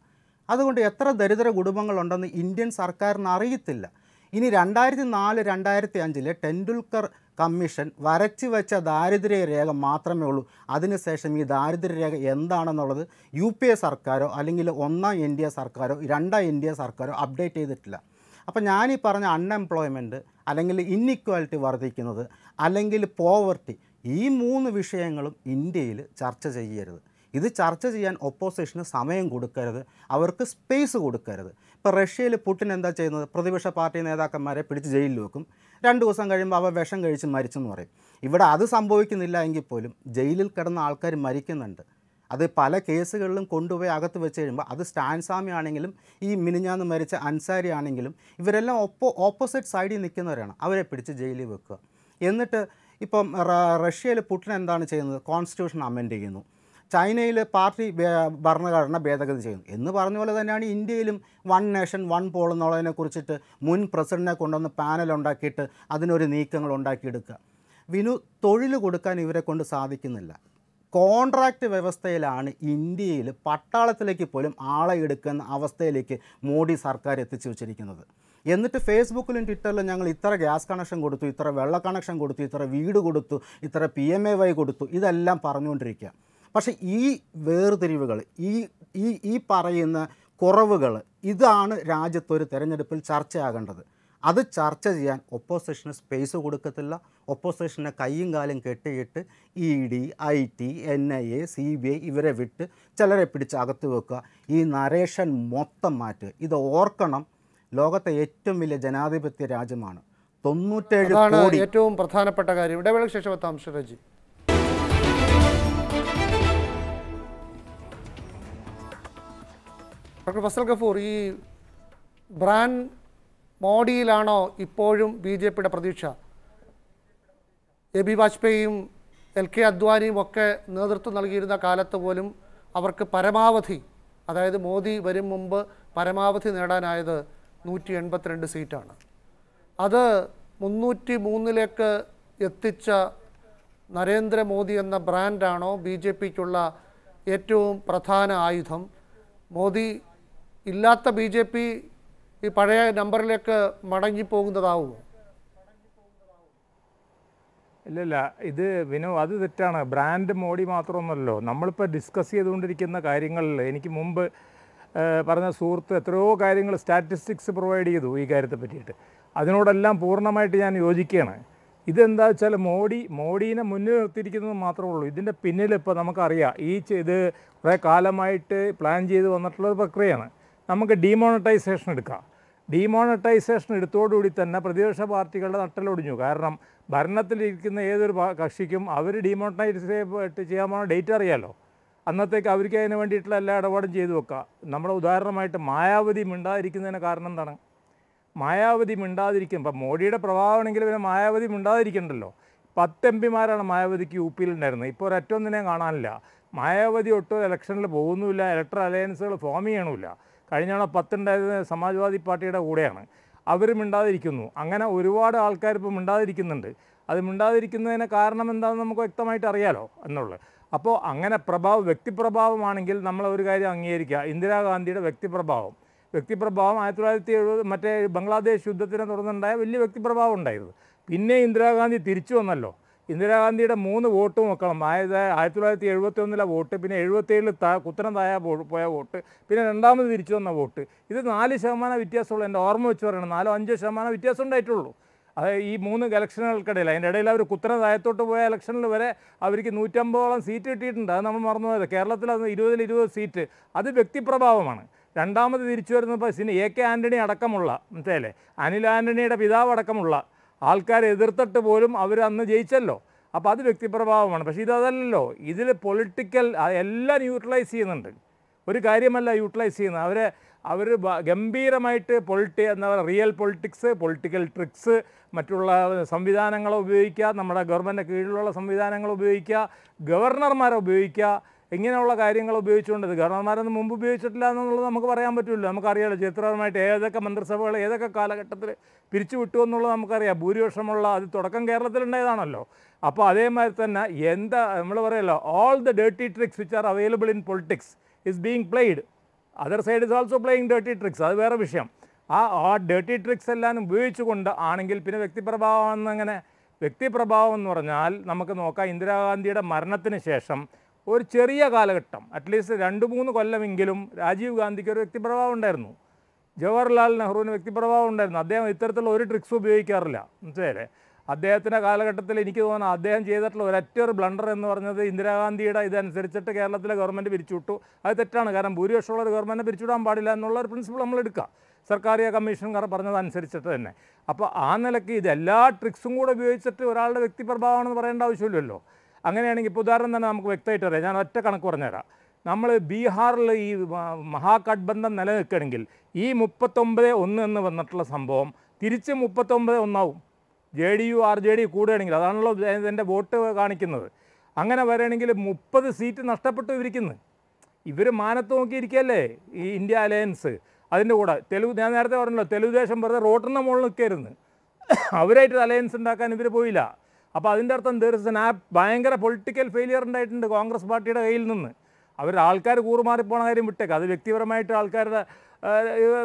അതുകൊണ്ട് എത്ര ദരിദ്ര കുടുംബങ്ങളുണ്ടെന്ന് ഇന്ത്യൻ സർക്കാരിന് അറിയത്തില്ല. ഇനി രണ്ടായിരത്തി നാല് രണ്ടായിരത്തി അഞ്ചിലെ ടെൻഡുൽക്കർ കമ്മീഷൻ വരച്ചു വെച്ച ദാരിദ്ര്യ രേഖ മാത്രമേ ഉള്ളൂ. അതിനുശേഷം ഈ ദാരിദ്ര്യ രേഖ എന്താണെന്നുള്ളത് യു പി എ സർക്കാരോ അല്ലെങ്കിൽ ഒന്നാം എൻ ഡി എ സർക്കാരോ രണ്ടാം എൻ ഡി എ സർക്കാരോ അപ്ഡേറ്റ് ചെയ്തിട്ടില്ല. അപ്പോൾ ഞാനീ പറഞ്ഞ അൺഎംപ്ലോയ്മെന്റ് അല്ലെങ്കിൽ ഇന്നിക്വാലിറ്റി വർദ്ധിക്കുന്നത് അല്ലെങ്കിൽ പോവർട്ടി ഈ മൂന്ന് വിഷയങ്ങളും ഇന്ത്യയിൽ ചർച്ച ചെയ്യരുത്. ഇത് ചർച്ച ചെയ്യാൻ ഒപ്പോസിഷന് സമയം കൊടുക്കരുത്. അവർക്ക് സ്പേസ് കൊടുക്കരുത്. ഇപ്പോൾ റഷ്യയിൽ പുട്ടിൻ എന്താ ചെയ്യുന്നത്? പ്രതിപക്ഷ പാർട്ടി നേതാക്കന്മാരെ പിടിച്ച് ജയിലിൽ വെക്കും. രണ്ട് ദിവസം കഴിയുമ്പോൾ അവ വിഷം കഴിച്ച് മരിച്ചെന്ന് പറയും. ഇവിടെ അത് സംഭവിക്കുന്നില്ല എങ്കിൽ പോലും ജയിലിൽ കിടന്ന ആൾക്കാർ മരിക്കുന്നുണ്ട്. അത് പല കേസുകളിലും കൊണ്ടുപോയി അകത്ത് വെച്ച് കഴിയുമ്പോൾ അത് സ്റ്റാൻസാമി ആണെങ്കിലും ഈ മിനിഞ്ഞാന്ന് മരിച്ച അൻസാരി ആണെങ്കിലും ഇവരെല്ലാം ഒപ്പോ ഓപ്പോസിറ്റ് സൈഡിൽ നിൽക്കുന്നവരാണ്. അവരെ പിടിച്ച് ജയിലിൽ വെക്കുക. എന്നിട്ട് ഇപ്പം റഷ്യയിൽ പുട്ടിൻ എന്താണ് ചെയ്യുന്നത്? കോൺസ്റ്റിറ്റ്യൂഷൻ അമെൻഡ് ചെയ്യുന്നു. ചൈനയിൽ പാർട്ടി ഭരണഘടന ഭേദഗതി ചെയ്യുന്നു. എന്ന് പറഞ്ഞ പോലെ തന്നെയാണ് ഇന്ത്യയിലും വൺ നേഷൻ വൺ പോൾ എന്നുള്ളതിനെ കുറിച്ചിട്ട് മുൻ പ്രസിഡന്റിനെ കൊണ്ടുവന്ന് പാനൽ ഉണ്ടാക്കിയിട്ട് അതിനൊരു നീക്കങ്ങൾ ഉണ്ടാക്കിയെടുക്കുക. വിനു തൊഴിൽ കൊടുക്കാൻ ഇവരെ കൊണ്ട് സാധിക്കുന്നില്ല. കോൺട്രാക്റ്റ് വ്യവസ്ഥയിലാണ് ഇന്ത്യയിൽ പട്ടാളത്തിലേക്ക് പോലും ആളെ എടുക്കുന്ന അവസ്ഥയിലേക്ക് മോഡി സർക്കാർ എത്തിച്ചു വച്ചിരിക്കുന്നത്. എന്നിട്ട് ഫേസ്ബുക്കിലും ട്വിറ്ററിലും ഞങ്ങൾ ഇത്ര ഗ്യാസ് കണക്ഷൻ കൊടുത്തു ഇത്ര വെള്ള കണക്ഷൻ കൊടുത്തു ഇത്ര വീട് കൊടുത്തു ഇത്ര പി എം എ വൈ കൊടുത്തു ഇതെല്ലാം പറഞ്ഞുകൊണ്ടിരിക്കുക. പക്ഷേ ഈ വേർതിരിവുകൾ ഈ ഈ ഈ പറയുന്ന കുറവുകൾ ഇതാണ് രാജ്യത്തൊരു തെരഞ്ഞെടുപ്പിൽ ചർച്ചയാകേണ്ടത്. അത് ചർച്ച ചെയ്യാൻ ഒപ്പോസിഷന് സ്പേസ് കൊടുക്കത്തില്ല. ഒപ്പോസിഷനെ കൈയും കാലും കെട്ടിയിട്ട് E D I T N I A C B I ഇവരെ വിട്ട് ചിലരെ പിടിച്ച് അകത്ത് വെക്കുക. ഈ നരേഷൻ മൊത്തം മാറ്റുക. ഇത് ഓർക്കണം. ലോകത്തെ ഏറ്റവും വലിയ ജനാധിപത്യ രാജ്യമാണ്. തൊണ്ണൂറ്റേഴ് ഏറ്റവും പ്രധാനപ്പെട്ട കാര്യം. ഇടവേളയ്ക്ക് ശേഷം എത്താം ഷിറജി ഡോക്ടർ ഫസൽ ഗഫൂർ ഈ ബ്രാൻ മോഡിയിലാണോ ഇപ്പോഴും ബി ജെ പിയുടെ പ്രതീക്ഷ? എ ബി വാജ്പേയിയും എൽ കെ അദ്വാനിയും ഒക്കെ നേതൃത്വം നൽകിയിരുന്ന കാലത്ത് പോലും അവർക്ക് പരമാവധി അതായത് മോദി വരും മുമ്പ് പരമാവധി നേടാനായത് നൂറ്റി എൺപത്തിരണ്ട് സീറ്റാണ്. അത് മുന്നൂറ്റി മൂന്നിലേക്ക് എത്തിച്ച നരേന്ദ്രമോദി എന്ന ബ്രാൻഡാണോ ബി ജെ പിക്കുള്ള ഏറ്റവും പ്രധാന ആയുധം? മോദി ഇല്ലാത്ത ബി ജെ പി ഈ പഴയ നമ്പറിലേക്ക് മടങ്ങിപ്പോകുന്നതാവുമോ? ഇല്ലല്ല ഇത് വിനോ അത് തെറ്റാണ്. ബ്രാൻഡ് മോഡി മാത്രമൊന്നുമല്ലോ നമ്മളിപ്പോൾ ഡിസ്കസ് ചെയ്തുകൊണ്ടിരിക്കുന്ന കാര്യങ്ങളിൽ എനിക്ക് മുമ്പ് പറഞ്ഞ സുഹൃത്ത് എത്രയോ കാര്യങ്ങൾ സ്റ്റാറ്റിസ്റ്റിക്സ് പ്രൊവൈഡ് ചെയ്തു ഈ കാര്യത്തെ പറ്റിയിട്ട്. അതിനോടെല്ലാം പൂർണമായിട്ട് ഞാൻ യോജിക്കുകയാണ്. ഇതെന്താ വെച്ചാൽ മോഡി മോഡീനെ മുന്നിൽ നിർത്തിയിരിക്കുന്നത് മാത്രമേ ഉള്ളൂ. ഇതിന്റെ പിന്നിൽ ഇപ്പോൾ നമുക്കറിയാം ഈ ഇത് കുറേ കാലമായിട്ട് പ്ലാൻ ചെയ്ത് വന്നിട്ടുള്ള പ്രക്രിയയാണ്. നമുക്ക് ഡീമോണറ്റൈസേഷൻ എടുക്കാം. ഡീമോണറ്റൈസേഷൻ എടുത്തോടുകൂടി തന്നെ പ്രതിപക്ഷ പാർട്ടികളുടെ നട്ടലൊടിഞ്ഞു കാരണം ഭരണത്തിലിരിക്കുന്ന ഏതൊരു കക്ഷിക്കും അവർ ഡീമോണറ്റൈസ് ചെയ്യാൻ പോകുന്ന ഡേറ്റ് അറിയാലോ. അന്നത്തേക്ക് അവർക്ക് അതിന് വേണ്ടിയിട്ടുള്ള എല്ലാ ഇടപാടും ചെയ്തു വെക്കുക നമ്മുടെ ഉദാഹരണമായിട്ട് മായാവതി മിണ്ടാതിരിക്കുന്നതിന് കാരണം എന്താണ്? മായാവതി മിണ്ടാതിരിക്കും. ഇപ്പം മോഡിയുടെ പ്രഭാവമാണെങ്കിൽ പിന്നെ മായാവതി മിണ്ടാതിരിക്കണ്ടല്ലോ. പത്ത് എം പിമാരാണ് മായാവതിക്ക് യു പിയിൽ ഉണ്ടായിരുന്നത്. ഇപ്പോൾ ഒരൊറ്റൊന്നിനെയും കാണാനില്ല. മായാവതി ഒട്ടും ഇലക്ഷനിൽ പോകുന്നുമില്ല. ഇലക്ട്രൽ അലയൻസുകൾ ഫോം ചെയ്യണമില്ല. കഴിഞ്ഞ തവണ പത്തുണ്ടായത് സമാജ്വാദി പാർട്ടിയുടെ കൂടെയാണ്. അവരും മിണ്ടാതിരിക്കുന്നു. അങ്ങനെ ഒരുപാട് ആൾക്കാർ ഇപ്പോൾ മിണ്ടാതിരിക്കുന്നുണ്ട്. അത് മിണ്ടാതിരിക്കുന്നതിന് കാരണം എന്താണെന്ന് നമുക്ക് വ്യക്തമായിട്ട് അറിയാലോ എന്നുള്ളത്. അപ്പോൾ അങ്ങനെ പ്രഭാവം വ്യക്തിപ്രഭാവമാണെങ്കിൽ നമ്മൾ ഒരു കാര്യം അംഗീകരിക്കുക. ഇന്ദിരാഗാന്ധിയുടെ വ്യക്തിപ്രഭാവം. വ്യക്തിപ്രഭാവം ആയിരത്തി തൊള്ളായിരത്തി എഴുപത് മറ്റേ ബംഗ്ലാദേശ് യുദ്ധത്തിനെ തുടർന്നുണ്ടായ വലിയ വ്യക്തിപ്രഭാവം ഉണ്ടായിരുന്നു. പിന്നെ ഇന്ദിരാഗാന്ധി തിരിച്ചു വന്നല്ലോ. ഇന്ദിരാഗാന്ധിയുടെ മൂന്ന് വോട്ട് നോക്കണം ആയത് ആയിരത്തി തൊള്ളായിരത്തി എഴുപത്തി ഒന്നിലെ വോട്ട് പിന്നെ എഴുപത്തേഴിൽ താ കുത്തനം താഴെ പോയ വോട്ട് പിന്നെ രണ്ടാമത് തിരിച്ചു വന്ന വോട്ട്. ഇത് നാല് ശതമാനം വ്യത്യാസമുള്ളൂ എന്റെ ഓർമ്മ വെച്ച് പറയണം നാലോ അഞ്ചോ ശതമാനം വ്യത്യാസം ഉണ്ടായിട്ടുള്ളൂ. അത് ഈ മൂന്ന് ഇലക്ഷനുകൾക്കിടയിൽ അതിന്റെ ഇടയിൽ അവർ കുത്തനം താഴത്തോട്ട് പോയ ഇലക്ഷനിൽ വരെ അവർക്ക് നൂറ്റമ്പതോളം സീറ്റ് കിട്ടിയിട്ടുണ്ട്. അത് നമ്മൾ മറന്നു പോയത് കേരളത്തിൽ അത് ഇരുപതിൽ ഇരുപത് സീറ്റ്. അത് വ്യക്തിപ്രഭാവമാണ്. രണ്ടാമത് തിരിച്ചു വരുന്നപ്പോൾ സിനി എ കെ ആന്റണി അടക്കമുള്ള മനസ്സിലല്ലേ അനിൽ ആന്റണിയുടെ പിതാവ് അടക്കമുള്ള ആൾക്കാരെ എതിർത്തിട്ട് പോലും അവർ അന്ന് ജയിച്ചല്ലോ. അപ്പോൾ അത് വ്യക്തിപ്രഭാവമാണ്. പക്ഷേ ഇതല്ലല്ലോ ഇതിൽ പൊളിറ്റിക്കൽ എല്ലാം യൂട്ടിലൈസ് ചെയ്യുന്നുണ്ട്. ഒരു കാര്യമല്ല യൂട്ടിലൈസ് ചെയ്യുന്നത്. അവരെ അവർ ഗംഭീരമായിട്ട് പൊളിറ്റി എന്താ പറയുക റിയൽ പൊളിറ്റിക്സ് പൊളിറ്റിക്കൽ ട്രിക്സ് മറ്റുള്ള സംവിധാനങ്ങൾ ഉപയോഗിക്കുക നമ്മുടെ ഗവൺമെന്റ് കീഴിലുള്ള സംവിധാനങ്ങൾ ഉപയോഗിക്കുക ഗവർണർമാരെ ഉപയോഗിക്കുക ഇങ്ങനെയുള്ള കാര്യങ്ങൾ ഉപയോഗിച്ചുകൊണ്ടത്. ഗവർണർമാരൊന്നും മുമ്പ് ഉപയോഗിച്ചിട്ടില്ല എന്നുള്ളത് നമുക്ക് പറയാൻ പറ്റില്ല നമുക്കറിയാമല്ലോ ചരിത്രപരമായിട്ട് ഏതൊക്കെ മന്ത്രിസഭകൾ ഏതൊക്കെ കാലഘട്ടത്തിൽ പിരിച്ചു വിട്ടു എന്നുള്ളത് നമുക്കറിയാം. ഭൂരിപക്ഷമുള്ള അത് തുടക്കം കേരളത്തിലുണ്ടായതാണല്ലോ. അപ്പോൾ അതേമാതിരി തന്നെ എന്താ നമ്മൾ പറയല്ലോ all the dirty tricks which are available in politics is being played other side is also playing dirty tricks അത് വേറെ വിഷയം. ആ ആ ഡേർട്ടി ട്രിക്സ് എല്ലാം ഉപയോഗിച്ചുകൊണ്ട് ആണെങ്കിൽ പിന്നെ വ്യക്തിപ്രഭാവം എന്നങ്ങനെ വ്യക്തിപ്രഭാവം എന്ന് പറഞ്ഞാൽ നമുക്ക് നോക്കാം ഇന്ദിരാഗാന്ധിയുടെ മരണത്തിന് ശേഷം ഒരു ചെറിയ കാലഘട്ടം അറ്റ്ലീസ്റ്റ് രണ്ട് മൂന്ന് കൊല്ലമെങ്കിലും രാജീവ് ഗാന്ധിക്ക് ഒരു വ്യക്തിപ്രഭാവം ഉണ്ടായിരുന്നു. ജവഹർലാൽ നെഹ്റുവിന് വ്യക്തിപ്രഭാവം ഉണ്ടായിരുന്നു. അദ്ദേഹം ഇത്തരത്തിലുള്ള ഒരു ട്രിക്സ് ഉപയോഗിക്കാറില്ല. മനസ്സിലായില്ലേ? അദ്ദേഹത്തിന്റെ കാലഘട്ടത്തിൽ എനിക്ക് തോന്നുന്നു അദ്ദേഹം ചെയ്തിട്ടുള്ള ഒരൊറ്റ ഒരു ബ്ലണ്ടർ എന്ന് പറഞ്ഞത് ഇന്ദിരാഗാന്ധിയുടെ ഇതനുസരിച്ചിട്ട് കേരളത്തിലെ ഗവൺമെന്റ് പിരിച്ചുവിട്ടു. അത് തെറ്റാണ്. കാരണം ഭൂരിപക്ഷമുള്ള ഒരു ഗവൺമെന്റ് പിരിച്ചുവിടാൻ പാടില്ല എന്നുള്ള ഒരു പ്രിൻസിപ്പിൾ നമ്മൾ എടുക്കുക. സർക്കാരിയ കമ്മീഷൻകാർ പറഞ്ഞതനുസരിച്ചിട്ട് തന്നെ. അപ്പോൾ ആ നിലയ്ക്ക് ഇത് എല്ലാ ട്രിക്സും കൂടെ ഉപയോഗിച്ചിട്ട് ഒരാളുടെ വ്യക്തിപ്രഭാവമാണെന്ന് പറയേണ്ട ആവശ്യമില്ലല്ലോ. അങ്ങനെയാണെങ്കിൽ ഇപ്പോൾ ഉദാഹരണം തന്നെ നമുക്ക് വ്യക്തമായിട്ട് അറിയാം ഞാൻ ഒറ്റ കണക്ക് പറഞ്ഞുതരാം. നമ്മൾ ബീഹാറിൽ ഈ മ- മഹാഗഡ്ബന്ധൻ നിലനിൽക്കണമെങ്കിൽ ഈ മുപ്പത്തൊമ്പത് ഒന്ന് എന്ന് വന്നിട്ടുള്ള സംഭവം തിരിച്ച് മുപ്പത്തൊമ്പത് ഒന്നാവും. J D U R J D കൂടുകയാണെങ്കിൽ അതാണല്ലോ ഇതിന്റെ വോട്ട് കാണിക്കുന്നത്. അങ്ങനെ വരികയാണെങ്കിൽ മുപ്പത് സീറ്റ് നഷ്ടപ്പെട്ടു ഇവരിക്കുന്നു ഇവർ മാനത്ത് നോക്കിയിരിക്കുകയല്ലേ ഈ ഇന്ത്യ അലയൻസ്? അതിന്റെ കൂടെ തെലുഗു ഞാൻ നേരത്തെ പറഞ്ഞല്ലോ തെലുഗുദേശം വെറുതെ റോട്ടിന്റെ മുകളിൽ നിൽക്കരുന്ന് അവരായിട്ട് അലയൻസ് ഉണ്ടാക്കാൻ ഇവർ പോയില്ല. അപ്പോൾ അതിന്റെ അർത്ഥം ദീർഘ ആ ഭയങ്കര പൊളിറ്റിക്കൽ ഫെയിലിയർ ഉണ്ടായിട്ടുണ്ട് കോൺഗ്രസ് പാർട്ടിയുടെ കയ്യിൽ നിന്ന്. അവർ ആൾക്കാർ കൂറുമാറിപ്പോണ കാര്യം വിട്ടേക്ക്. അത് വ്യക്തിപരമായിട്ട് ആൾക്കാരുടെ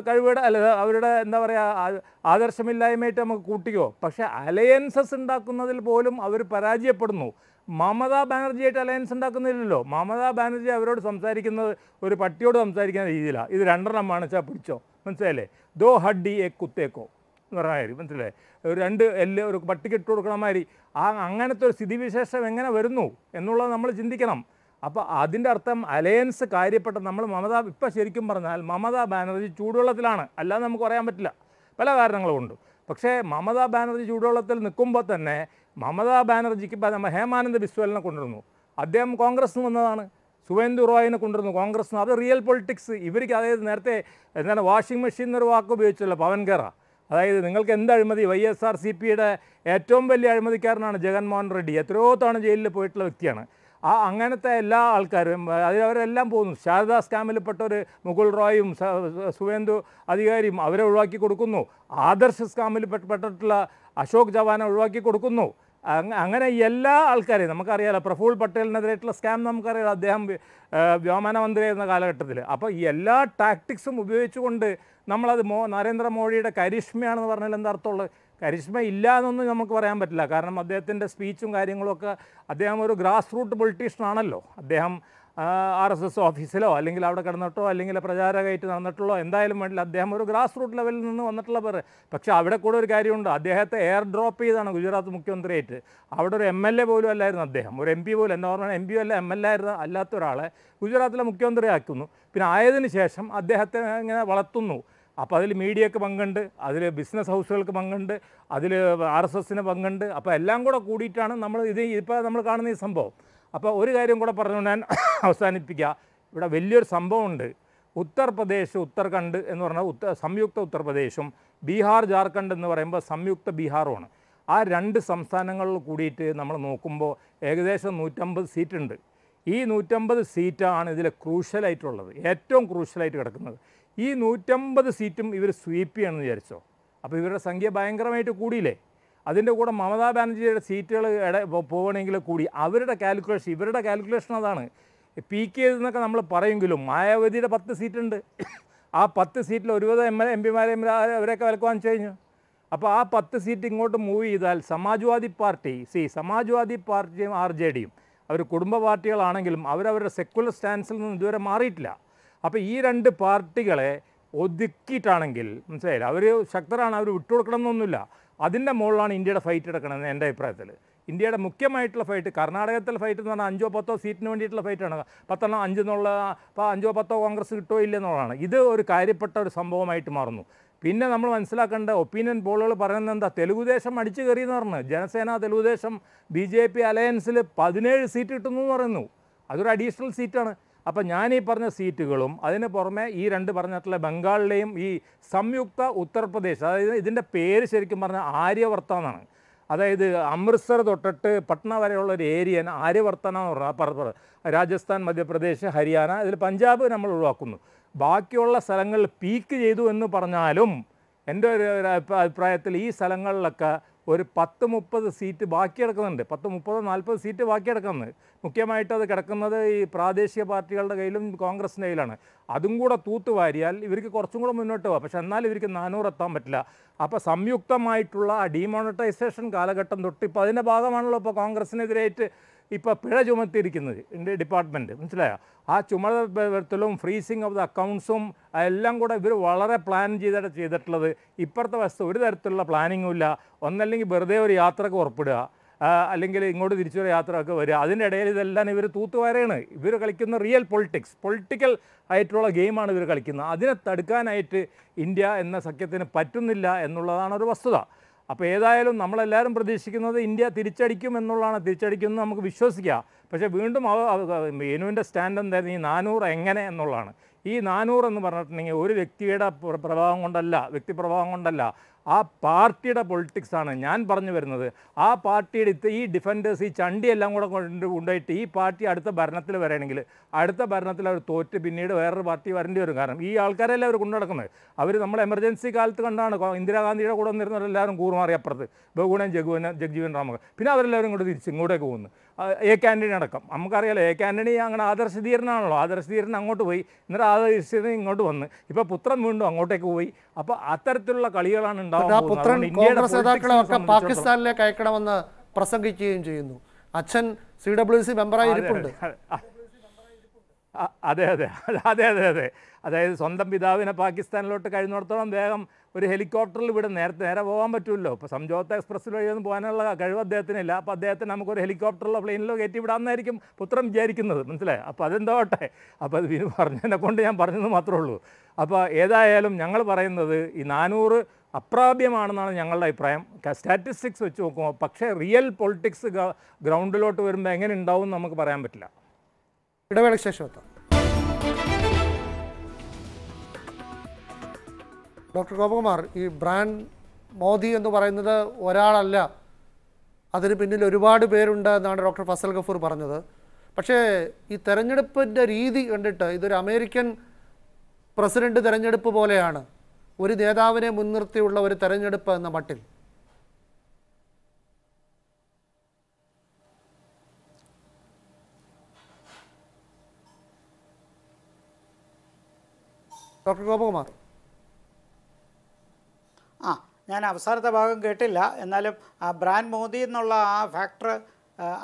കഴിവുടെ അല്ല അവരുടെ എന്താ പറയുക ആദർശമില്ലായ്മയായിട്ട് നമുക്ക് കൂട്ടിക്കോ. പക്ഷേ അലയൻസസ് ഉണ്ടാക്കുന്നതിൽ പോലും അവർ പരാജയപ്പെടുന്നു. മമതാ ബാനർജിയായിട്ട് അലയൻസ് ഉണ്ടാക്കുന്നില്ലല്ലോ. മമതാ ബാനർജി അവരോട് സംസാരിക്കുന്നത് ഒരു പട്ടിയോട് സംസാരിക്കുന്ന രീതിയിലാണ് ഇത് രണ്ടെണ്ണം വേണിച്ചാൽ പിടിച്ചോ. മനസ്സിലായില്ലേ? ദോ ഹഡ്ഡി എ കുത്തേക്കോ. കാര്യം മനസ്സിലായി? ഒരു രണ്ട് എല്ല് ഒരു പട്ടിക്ക് ഇട്ട് കൊടുക്കണ മാതിരി. ആ അങ്ങനത്തെ ഒരു സ്ഥിതിവിശേഷം എങ്ങനെ വരുന്നു എന്നുള്ളത് നമ്മൾ ചിന്തിക്കണം. അപ്പോൾ അതിന്റെ അർത്ഥം അലയൻസ് കാര്യപ്പെട്ട നമ്മൾ മമതാ ഇപ്പം ശരിക്കും പറഞ്ഞാൽ മമതാ ബാനർജി ചൂടുവെള്ളത്തിലാണ്. അല്ലാതെ നമുക്ക് പറയാൻ പറ്റില്ല. പല കാരണങ്ങളുമുണ്ട് പക്ഷേ മമതാ ബാനർജി ചൂടുവെള്ളത്തിൽ നിൽക്കുമ്പോൾ തന്നെ മമതാ ബാനർജിക്ക് നമ്മൾ ഹേമാനന്ദ ബിസ്വലിനെ കൊണ്ടുവരുന്നു. അദ്ദേഹം കോൺഗ്രസ് വന്നതാണ്. സുവേന്ദു റോയിനെ കൊണ്ടുവരുന്നു കോൺഗ്രസ് അത് റിയൽ പൊളിറ്റിക്സ്. ഇവർക്ക് അതായത് നേരത്തെ എന്താണ് വാഷിംഗ് മെഷീൻ എന്നൊരു വാക്ക് ഉപയോഗിച്ചല്ലോ പവൻ കേറ അതായത് നിങ്ങൾക്ക് എന്ത് അഴിമതി? വൈ എസ് ആർ സി പിയുടെ ഏറ്റവും വലിയ അഴിമതിക്കാരനാണ് ജഗൻമോഹൻ റെഡ്ഡി. എത്രയോ തവണ ജയിലിൽ പോയിട്ടുള്ള വ്യക്തിയാണ്. ആ അങ്ങനത്തെ എല്ലാ ആൾക്കാരും അതിൽ അവരെല്ലാം പോകുന്നു. ശാരദാ സ്കാമിൽപ്പെട്ട ഒരു മുകുൾ റോയും സുവേന്ദു അധികാരിയും അവരെ ഒഴിവാക്കി കൊടുക്കുന്നു. ആദർശ് സ്കാമിൽ പെട്ടിട്ടുള്ള അശോക് ജവാനെ ഒഴിവാക്കി കൊടുക്കുന്നു. അങ്ങനെ എല്ലാ ആൾക്കാരെയും നമുക്കറിയാലോ പ്രഫുൽ പട്ടേലിനെതിരായിട്ടുള്ള സ്കാം നമുക്കറിയാലോ അദ്ദേഹം വ്യോമന മന്ത്രിയായിരുന്ന കാലഘട്ടത്തിൽ. അപ്പോൾ ഈ എല്ലാ ടാക്ടിക്സും ഉപയോഗിച്ചുകൊണ്ട് നമ്മളത് മോ നരേന്ദ്രമോദിയുടെ കരിഷ്മയാണെന്ന് പറഞ്ഞാൽ എന്താ അർത്ഥമുള്ളത്? കരിഷ്മ ഇല്ല എന്നൊന്നും നമുക്ക് പറയാൻ പറ്റില്ല. കാരണം അദ്ദേഹത്തിന്റെ സ്പീച്ചും കാര്യങ്ങളൊക്കെ അദ്ദേഹം ഒരു ഗ്രാസ് റൂട്ട് പൊളിറ്റീഷ്യനാണല്ലോ. അദ്ദേഹം ആർ എസ് എസ് ഓഫീസിലോ അല്ലെങ്കിൽ അവിടെ കിടന്നിട്ടോ അല്ലെങ്കിൽ പ്രചാരകമായിട്ട് നടന്നിട്ടുള്ളോ എന്തായാലും വേണ്ടില്ല. അദ്ദേഹം ഒരു ഗ്രാസ് റൂട്ട് ലെവലിൽ നിന്ന് വന്നിട്ടുള്ള പേര്. പക്ഷേ അവിടെ കൂടെ ഒരു കാര്യമുണ്ട്. അദ്ദേഹത്തെ എയർ ഡ്രോപ്പ് ചെയ്താണ് ഗുജറാത്ത് മുഖ്യമന്ത്രിയായിട്ട്. അവിടെ ഒരു എം എൽ എ പോലും അല്ലായിരുന്നു അദ്ദേഹം. ഒരു എം പി പോലും നോർമൽ എം പി അല്ല എം എൽ എ ആയിരുന്ന അല്ലാത്ത ഒരാളെ ഗുജറാത്തിലെ മുഖ്യമന്ത്രിയാക്കുന്നു. പിന്നെ ആയതിനു ശേഷം അദ്ദേഹത്തെ ഇങ്ങനെ വളർത്തുന്നു. അപ്പോൾ അതിൽ മീഡിയക്ക് പങ്കുണ്ട് അതിൽ ബിസിനസ് ഹൗസുകൾക്ക് പങ്കുണ്ട് അതിൽ ആർ എസ് എസിന് പങ്കുണ്ട്. അപ്പോൾ എല്ലാം കൂടെ കൂടിയിട്ടാണ് നമ്മൾ ഇത് ഇപ്പോൾ നമ്മൾ കാണുന്ന ഈ സംഭവം. അപ്പോൾ ഒരു കാര്യം കൂടെ പറഞ്ഞു ഞാൻ അവസാനിപ്പിക്കുക ഇവിടെ വലിയൊരു സംഭവമുണ്ട്. ഉത്തർപ്രദേശ് ഉത്തർഖണ്ഡ് എന്ന് പറഞ്ഞാൽ ഉത്ത സംയുക്ത ഉത്തർപ്രദേശും ബീഹാർ ജാർഖണ്ഡ് എന്ന് പറയുമ്പോൾ സംയുക്ത ബീഹാറുമാണ്. ആ രണ്ട് സംസ്ഥാനങ്ങളിൽ കൂടിയിട്ട് നമ്മൾ നോക്കുമ്പോൾ ഏകദേശം നൂറ്റമ്പത് സീറ്റുണ്ട്. ഈ നൂറ്റമ്പത് സീറ്റാണ് ഇതിൽ ക്രൂഷ്യലായിട്ടുള്ളത്. ഏറ്റവും ക്രൂഷ്യലായിട്ട് കിടക്കുന്നത്. ഈ നൂറ്റമ്പത് സീറ്റും ഇവർ സ്വീപ്പ് ചെയ്യണമെന്ന് വിചാരിച്ചോ? അപ്പോൾ ഇവരുടെ സംഖ്യ ഭയങ്കരമായിട്ട് കൂടിയില്ലേ? അതിന്റെ കൂടെ മമതാ ബാനർജിയുടെ സീറ്റുകൾ ഇട പോകണമെങ്കിൽ കൂടി അവരുടെ കാൽക്കുലേഷൻ ഇവരുടെ കാൽക്കുലേഷൻ അതാണ്. പി കെ എന്നൊക്കെ നമ്മൾ പറയുമെങ്കിലും മായാവതിയുടെ പത്ത് സീറ്റുണ്ട്. ആ പത്ത് സീറ്റിൽ ഒരുപത് എം എൽ എം പിമാരെ അവരെയൊക്കെ വിലക്ക് വാങ്ങിച്ചു കഴിഞ്ഞു. അപ്പോൾ ആ പത്ത് സീറ്റ് ഇങ്ങോട്ട് മൂവ് ചെയ്താൽ സമാജ്വാദി പാർട്ടി സി സമാജ്വാദി പാർട്ടിയും ആർ ജെ ഡിയും അവർ കുടുംബ പാർട്ടികളാണെങ്കിലും അവരവരുടെ സെക്കുലർ സ്റ്റാൻസിൽ നിന്ന് ഇതുവരെ മാറിയിട്ടില്ല. അപ്പോൾ ഈ രണ്ട് പാർട്ടികളെ ഒതുക്കിയിട്ടാണെങ്കിൽ മനസ്സിലായില്ല? അവർ ശക്തരാണ് അവർ വിട്ടുകൊടുക്കണം എന്നൊന്നുമില്ല അതിന്റെ മുകളിലാണ് ഇന്ത്യയുടെ ഫൈറ്റ് എടുക്കണമെന്ന് എന്റെ അഭിപ്രായത്തിൽ ഇന്ത്യയുടെ മുഖ്യമായിട്ടുള്ള ഫൈറ്റ് കർണാടകത്തിലെ ഫൈറ്റ് എന്ന് പറഞ്ഞാൽ അഞ്ചോ പത്തോ സീറ്റിന് വേണ്ടിയിട്ടുള്ള ഫൈറ്റാണ് പത്തെണ്ണം അഞ്ചെന്നുള്ള ഇപ്പോൾ അഞ്ചോ പത്തോ കോൺഗ്രസ് കിട്ടുമോ ഇല്ലെന്നുള്ളതാണ് ഇത് ഒരു കാര്യപ്പെട്ട ഒരു സംഭവമായിട്ട് മാറുന്നു. പിന്നെ നമ്മൾ മനസ്സിലാക്കേണ്ട ഒപ്പീനിയൻ പോളുകൾ പറയുന്നത് എന്താ? തെലുഗുദേശം അടിച്ചു കയറിയെന്ന് പറഞ്ഞു. Janasena Telugu Desam B J P അലയൻസിൽ പതിനേഴ് സീറ്റ് കിട്ടുന്നു എന്ന് പറയുന്നു. അതൊരു അഡീഷണൽ സീറ്റാണ് അപ്പം ഞാൻ ഈ പറഞ്ഞ സീറ്റുകളും അതിന് പുറമെ ഈ രണ്ട് പറഞ്ഞിട്ടുള്ള ബംഗാളിലെയും ഈ സംയുക്ത ഉത്തർപ്രദേശ് അതായത് ഇതിന്റെ പേര് ശരിക്കും പറഞ്ഞാൽ ആര്യവർത്ത എന്നാണ്. അതായത് അമൃത്സർ തൊട്ടിട്ട് പട്ന വരെയുള്ള ഒരു ഏരിയ ആര്യവർത്തന എന്ന് പറഞ്ഞാൽ പറ പറ- രാജസ്ഥാൻ മധ്യപ്രദേശ് ഹരിയാന ഇതിൽ പഞ്ചാബ് നമ്മൾ ഒഴിവാക്കുന്നു. ബാക്കിയുള്ള സ്ഥലങ്ങളിൽ പീക്ക് ചെയ്തു എന്ന് പറഞ്ഞാലും എന്റെ ഒരു അഭിപ്രായത്തിൽ ഈ സ്ഥലങ്ങളിലൊക്കെ ഒരു പത്ത് മുപ്പത് സീറ്റ് ബാക്കി കിടക്കുന്നുണ്ട്. പത്ത് മുപ്പത് നാൽപ്പത് സീറ്റ് ബാക്കി കിടക്കുന്നത് മുഖ്യമായിട്ട് അത് കിടക്കുന്നത് ഈ പ്രാദേശിക പാർട്ടികളുടെ കയ്യിലും കോൺഗ്രസിന്റെ കയ്യിലാണ്. അതും കൂടെ തൂത്തുവാരിയാൽ ഇവർക്ക് കുറച്ചും കൂടെ മുന്നോട്ട് പോകാം പക്ഷേ എന്നാൽ ഇവർക്ക് നാനൂറ് എത്താൻ പറ്റില്ല. അപ്പോൾ സംയുക്തമായിട്ടുള്ള ഡീമോണിറ്റൈസേഷൻ കാലഘട്ടം തൊട്ട് ഇപ്പോൾ അതിന്റെ ഭാഗമാണല്ലോ ഇപ്പോൾ കോൺഗ്രസിനെതിരായിട്ട് ഇപ്പോൾ പിഴ ചുമത്തിയിരിക്കുന്നത് എന്റെ ഡിപ്പാർട്ട്മെന്റ് മനസ്സിലായോ? ആ ചുമതല വരുത്തലും ഫ്രീസിങ് ഓഫ് ദ അക്കൗണ്ട്സും എല്ലാം കൂടെ ഇവർ വളരെ പ്ലാൻ ചെയ്തിട്ട് ചെയ്തിട്ടുള്ളത്. ഇപ്പുറത്തെ വസ്തു ഒരു തരത്തിലുള്ള പ്ലാനിങ്ങും ഇല്ല. ഒന്നല്ലെങ്കിൽ വെറുതെ ഒരു യാത്രയ്ക്ക് ഉറപ്പിടുക അല്ലെങ്കിൽ ഇങ്ങോട്ട് തിരിച്ചൊരു യാത്രയൊക്കെ വരിക. അതിന്റെ ഇടയിൽ ഇതെല്ലാം ഇവർ തൂത്തുവാരാണ്. ഇവർ കളിക്കുന്ന റിയൽ പൊളിറ്റിക്സ് പൊളിറ്റിക്കൽ ആയിട്ടുള്ള ഗെയിമാണ് ഇവർ കളിക്കുന്നത്. അതിനെ തടുക്കാനായിട്ട് ഇന്ത്യ എന്ന സഖ്യത്തിന് പറ്റുന്നില്ല എന്നുള്ളതാണ് ഒരു വസ്തുത. അപ്പോൾ ഏതായാലും നമ്മളെല്ലാവരും പ്രതീക്ഷിക്കുന്നത് ഇന്ത്യ തിരിച്ചടിക്കും എന്നുള്ളതാണ്. തിരിച്ചടിക്കുന്നത് നമുക്ക് വിശ്വസിക്കാം. പക്ഷേ വീണ്ടും വേണുവിന്റെ സ്റ്റാൻഡ് എന്തായിരുന്നു? ഈ നാനൂറ് എങ്ങനെ എന്നുള്ളതാണ്. ഈ നാനൂറ് എന്ന് പറഞ്ഞിട്ടുണ്ടെങ്കിൽ ഒരു വ്യക്തിയുടെ പ്ര- പ്രഭാവം കൊണ്ടല്ല വ്യക്തിപ്രഭാവം കൊണ്ടല്ല. ആ പാർട്ടിയുടെ പൊളിറ്റിക്സാണ് ഞാൻ പറഞ്ഞു വരുന്നത് ആ പാർട്ടിയുടെ ഈ ഡിഫൻഡേഴ്സ് ഈ ചണ്ടി എല്ലാം കൂടെ കൊണ്ട് കൊണ്ടുപോയിട്ട് ഈ പാർട്ടി അടുത്ത ഭരണത്തിൽ വരണമെങ്കിൽ അടുത്ത ഭരണത്തിൽ അവർ തോറ്റ് പിന്നീട് വേറൊരു പാർട്ടി വരേണ്ടി വരും. കാരണം ഈ ആൾക്കാരെല്ലാം അവർ കൊണ്ടു നടക്കുന്നത് അവർ നമ്മൾ എമർജൻസി കാലത്ത് കണ്ടാണ് ഇന്ദിരാഗാന്ധിയുടെ കൂടെ നിന്നിരുന്നവരെല്ലാവരും കൂറുമാറി അപ്പുറത്ത്. ബഹുഗുണൻ ജഗുവൻ ജഗ്ജീവൻ റാമക പിന്നെ അവരെല്ലാവരും ഇങ്ങോട്ട് തിരിച്ച് ഇങ്ങോട്ടേക്ക് പോകുന്നു. എ കെ ആന്റണി അടക്കം. നമുക്കറിയാലോ എ കെ ആന്റണി അങ്ങനെ ആദർശധീരനാണല്ലോ. ആദർശധീരൻ അങ്ങോട്ട് പോയി എന്നിട്ട് ആദർശധീരൻ ഇങ്ങോട്ട് വന്ന്. ഇപ്പോൾ പുത്രൻ വീണ്ടും അങ്ങോട്ടേക്ക് പോയി. അപ്പോൾ അത്തരത്തിലുള്ള കളികളാണ് ഉണ്ടാവുന്നത് പാകിസ്ഥാനിലേക്ക് അയക്കണമെന്ന് പ്രസംഗിക്കുകയും ചെയ്യുന്നു. അച്ഛൻ സി ഡബ്ല്യു സി മെമ്പറായി ഇരിപ്പുണ്ട്. അതെ. അതെ അതെ. അതെ അതെ അതായത് സ്വന്തം പിതാവിനെ പാകിസ്ഥാനിലോട്ട് കഴിഞ്ഞിടത്തോളം വേഗം ഒരു ഹെലികോപ്റ്ററിൽ ഇവിടെ നേരത്തെ നേരെ പോകാൻ പറ്റുമല്ലോ ഇപ്പോൾ സംജോത്ത എക്സ്പ്രസ്സിൽ വഴിയൊന്നും പോകാനുള്ള കഴിവ് അദ്ദേഹത്തിനില്ല. അപ്പോൾ അദ്ദേഹത്തിന് നമുക്കൊരു ഹെലികോപ്റ്ററിലോ പ്ലെയിനിലോ കയറ്റി വിടാമെന്നായിരിക്കും പുത്രം വിചാരിക്കുന്നത്. മനസ്സിലായി? അപ്പോൾ അതെന്തോട്ടെ? അപ്പോൾ അത് വിനു പറഞ്ഞതിനെ കൊണ്ട് ഞാൻ പറഞ്ഞത് മാത്രമേ ഉള്ളൂ. അപ്പോൾ ഏതായാലും ഞങ്ങൾ പറയുന്നത് ഈ നാനൂറ് അപ്രാപ്യമാണെന്നാണ് ഞങ്ങളുടെ അഭിപ്രായം. സ്റ്റാറ്റിസ്റ്റിക്സ് വെച്ച് നോക്കുമ്പോൾ പക്ഷേ റിയൽ പൊളിറ്റിക്സ് ഗ്രൗണ്ടിലോട്ട് വരുമ്പോൾ എങ്ങനെ ഉണ്ടാവും നമുക്ക് പറയാൻ പറ്റില്ല. ഇടവേളയ്ക്ക് ശേഷം എത്താം. ഡോക്ടർ ഗോപകുമാർ ഈ ബ്രാൻഡ് മോദി എന്ന് പറയുന്നത് ഒരാളല്ല. അതിന് പിന്നിൽ ഒരുപാട് പേരുണ്ട് എന്നാണ് ഡോക്ടർ ഫസൽ ഗഫൂർ പറഞ്ഞത്. പക്ഷേ ഈ തെരഞ്ഞെടുപ്പിന്റെ രീതി കണ്ടിട്ട് ഇതൊരു അമേരിക്കൻ പ്രസിഡന്റ് തെരഞ്ഞെടുപ്പ് പോലെയാണ്. ഒരു നേതാവിനെ മുൻനിർത്തിയുള്ള ഒരു തെരഞ്ഞെടുപ്പ് എന്ന മട്ടിൽ. ഡോക്ടർ ഗോപകുമാർ. ഞാൻ അവസാനത്തെ ഭാഗം കേട്ടില്ല. എന്നാലും ആ ബ്രാൻഡ് മോദി എന്നുള്ള ആ ഫാക്ടർ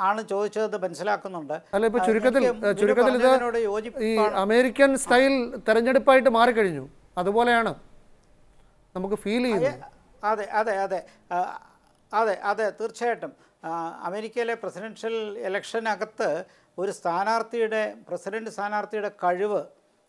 ആണ് ചോദിച്ചത് മനസ്സിലാക്കുന്നുണ്ട്. അല്ല ഇപ്പൊ ചുരുക്കത്തിൽ ചുരുക്കത്തിൽ ഇത് ഈ അമേരിക്കൻ സ്റ്റൈൽ തെരഞ്ഞെടുപ്പായിട്ട് മാറിക്കഴിഞ്ഞു. അതുപോലെയാണ് നമുക്ക് ഫീൽ ചെയ്യുന്നത്. അതെ അതെ അതെ. അതെ അതെ തീർച്ചയായിട്ടും. അമേരിക്കയിലെ പ്രസിഡൻഷ്യൽ ഇലക്ഷനകത്ത് ഒരു സ്ഥാനാർത്ഥിയുടെ പ്രസിഡന്റ് സ്ഥാനാർത്ഥിയുടെ കഴിവ്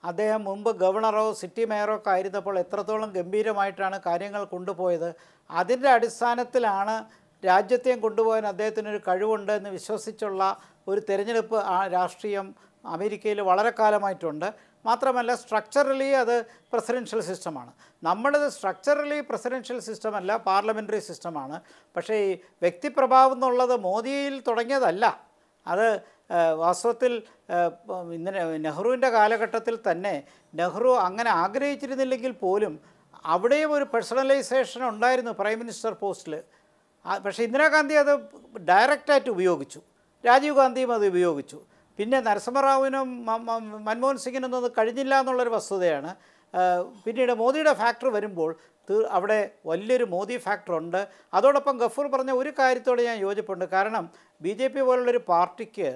അദ്ദേഹം മുമ്പ് ഗവർണറോ സിറ്റി മേയറോ ഒക്കെ ആയിരുന്നപ്പോൾ എത്രത്തോളം ഗംഭീരമായിട്ടാണ് കാര്യങ്ങൾ കൊണ്ടുപോയത്. അതിന്റെ അടിസ്ഥാനത്തിലാണ് രാജ്യത്തെയും കൊണ്ടുപോകാൻ അദ്ദേഹത്തിനൊരു കഴിവുണ്ട് എന്ന് വിശ്വസിച്ചുള്ള ഒരു തിരഞ്ഞെടുപ്പ് ആ രാഷ്ട്രീയം അമേരിക്കയിൽ വളരെ കാലമായിട്ടുണ്ട്. മാത്രമല്ല സ്ട്രക്ചറലി അത് പ്രസിഡൻഷ്യൽ സിസ്റ്റമാണ് നമ്മുടേത് സ്ട്രക്ചറലി പ്രസിഡൻഷ്യൽ സിസ്റ്റമല്ല പാർലമെന്ററി സിസ്റ്റമാണ് പക്ഷേ ഈ വ്യക്തിപ്രഭാവം എന്നുള്ളത് മോദിയിൽ തുടങ്ങിയതല്ല. അത് വാസ്തവത്തിൽ ഇന്നലെ നെഹ്റുവിന്റെ കാലഘട്ടത്തിൽ തന്നെ നെഹ്റു അങ്ങനെ ആഗ്രഹിച്ചിരുന്നില്ലെങ്കിൽ പോലും അവിടെയും ഒരു പേഴ്സണലൈസേഷൻ ഉണ്ടായിരുന്നു പ്രൈം മിനിസ്റ്റർ പോസ്റ്റിൽ പക്ഷേ ഇന്ദിരാഗാന്ധി അത് ഡയറക്റ്റായിട്ട് ഉപയോഗിച്ചു. രാജീവ് ഗാന്ധിയും അത് ഉപയോഗിച്ചു. പിന്നെ നരസിംഹറാവുവിനും സിംഗിനും മൻമോഹൻ സിംഗിനൊന്നും അത് കഴിഞ്ഞില്ല എന്നുള്ളൊരു വസ്തുതയാണ്. പിന്നീട് മോദിയുടെ ഫാക്ടർ വരുമ്പോൾ അവിടെ വലിയൊരു മോദി ഫാക്ടർ ഉണ്ട്. അതോടൊപ്പം ഗഫൂർ പറഞ്ഞ ഒരു കാര്യത്തോട് ഞാൻ യോജിപ്പുണ്ട്. കാരണം ബി ജെ പി പോലുള്ളൊരു പാർട്ടിക്ക്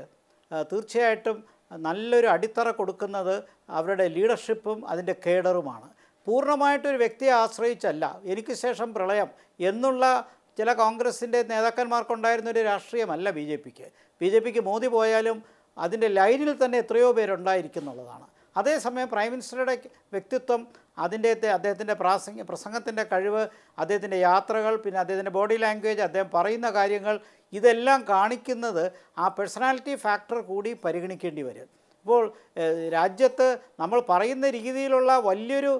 തീർച്ചയായിട്ടും നല്ലൊരു അടിത്തറ കൊടുക്കുന്നത് അവരുടെ ലീഡർഷിപ്പും അതിന്റെ കേഡറുമാണ്. പൂർണമായിട്ടൊരു വ്യക്തിയെ ആശ്രയിച്ചല്ല എനിക്ക് ശേഷം പ്രളയം എന്നുള്ള ചില കോൺഗ്രസിന്റെ നേതാക്കന്മാർക്കുണ്ടായിരുന്ന ഒരു രാഷ്ട്രീയമല്ല ബി ജെ പിക്ക്. ബി ജെ പിക്ക് മോദി പോയാലും അതിന്റെ ലൈനിൽ തന്നെ എത്രയോ പേരുണ്ടായിരിക്കുന്നുള്ളതാണ്. അതേസമയം പ്രൈം മിനിസ്റ്ററുടെ വ്യക്തിത്വം അതിന്റെ അദ്ദേഹത്തിന്റെ പ്രാസംഗ പ്രസംഗത്തിന്റെ കഴിവ് അദ്ദേഹത്തിന്റെ യാത്രകൾ പിന്നെ അദ്ദേഹത്തിന്റെ ബോഡി ലാംഗ്വേജ് അദ്ദേഹം പറയുന്ന കാര്യങ്ങൾ ഇതെല്ലാം കാണിക്കുന്നത് ആ പേഴ്സണാലിറ്റി ഫാക്ടർ കൂടി പരിഗണിക്കേണ്ടി വരും. ഇപ്പോൾ രാജ്യത്ത് നമ്മൾ പറയുന്ന രീതിയിലുള്ള വലിയൊരു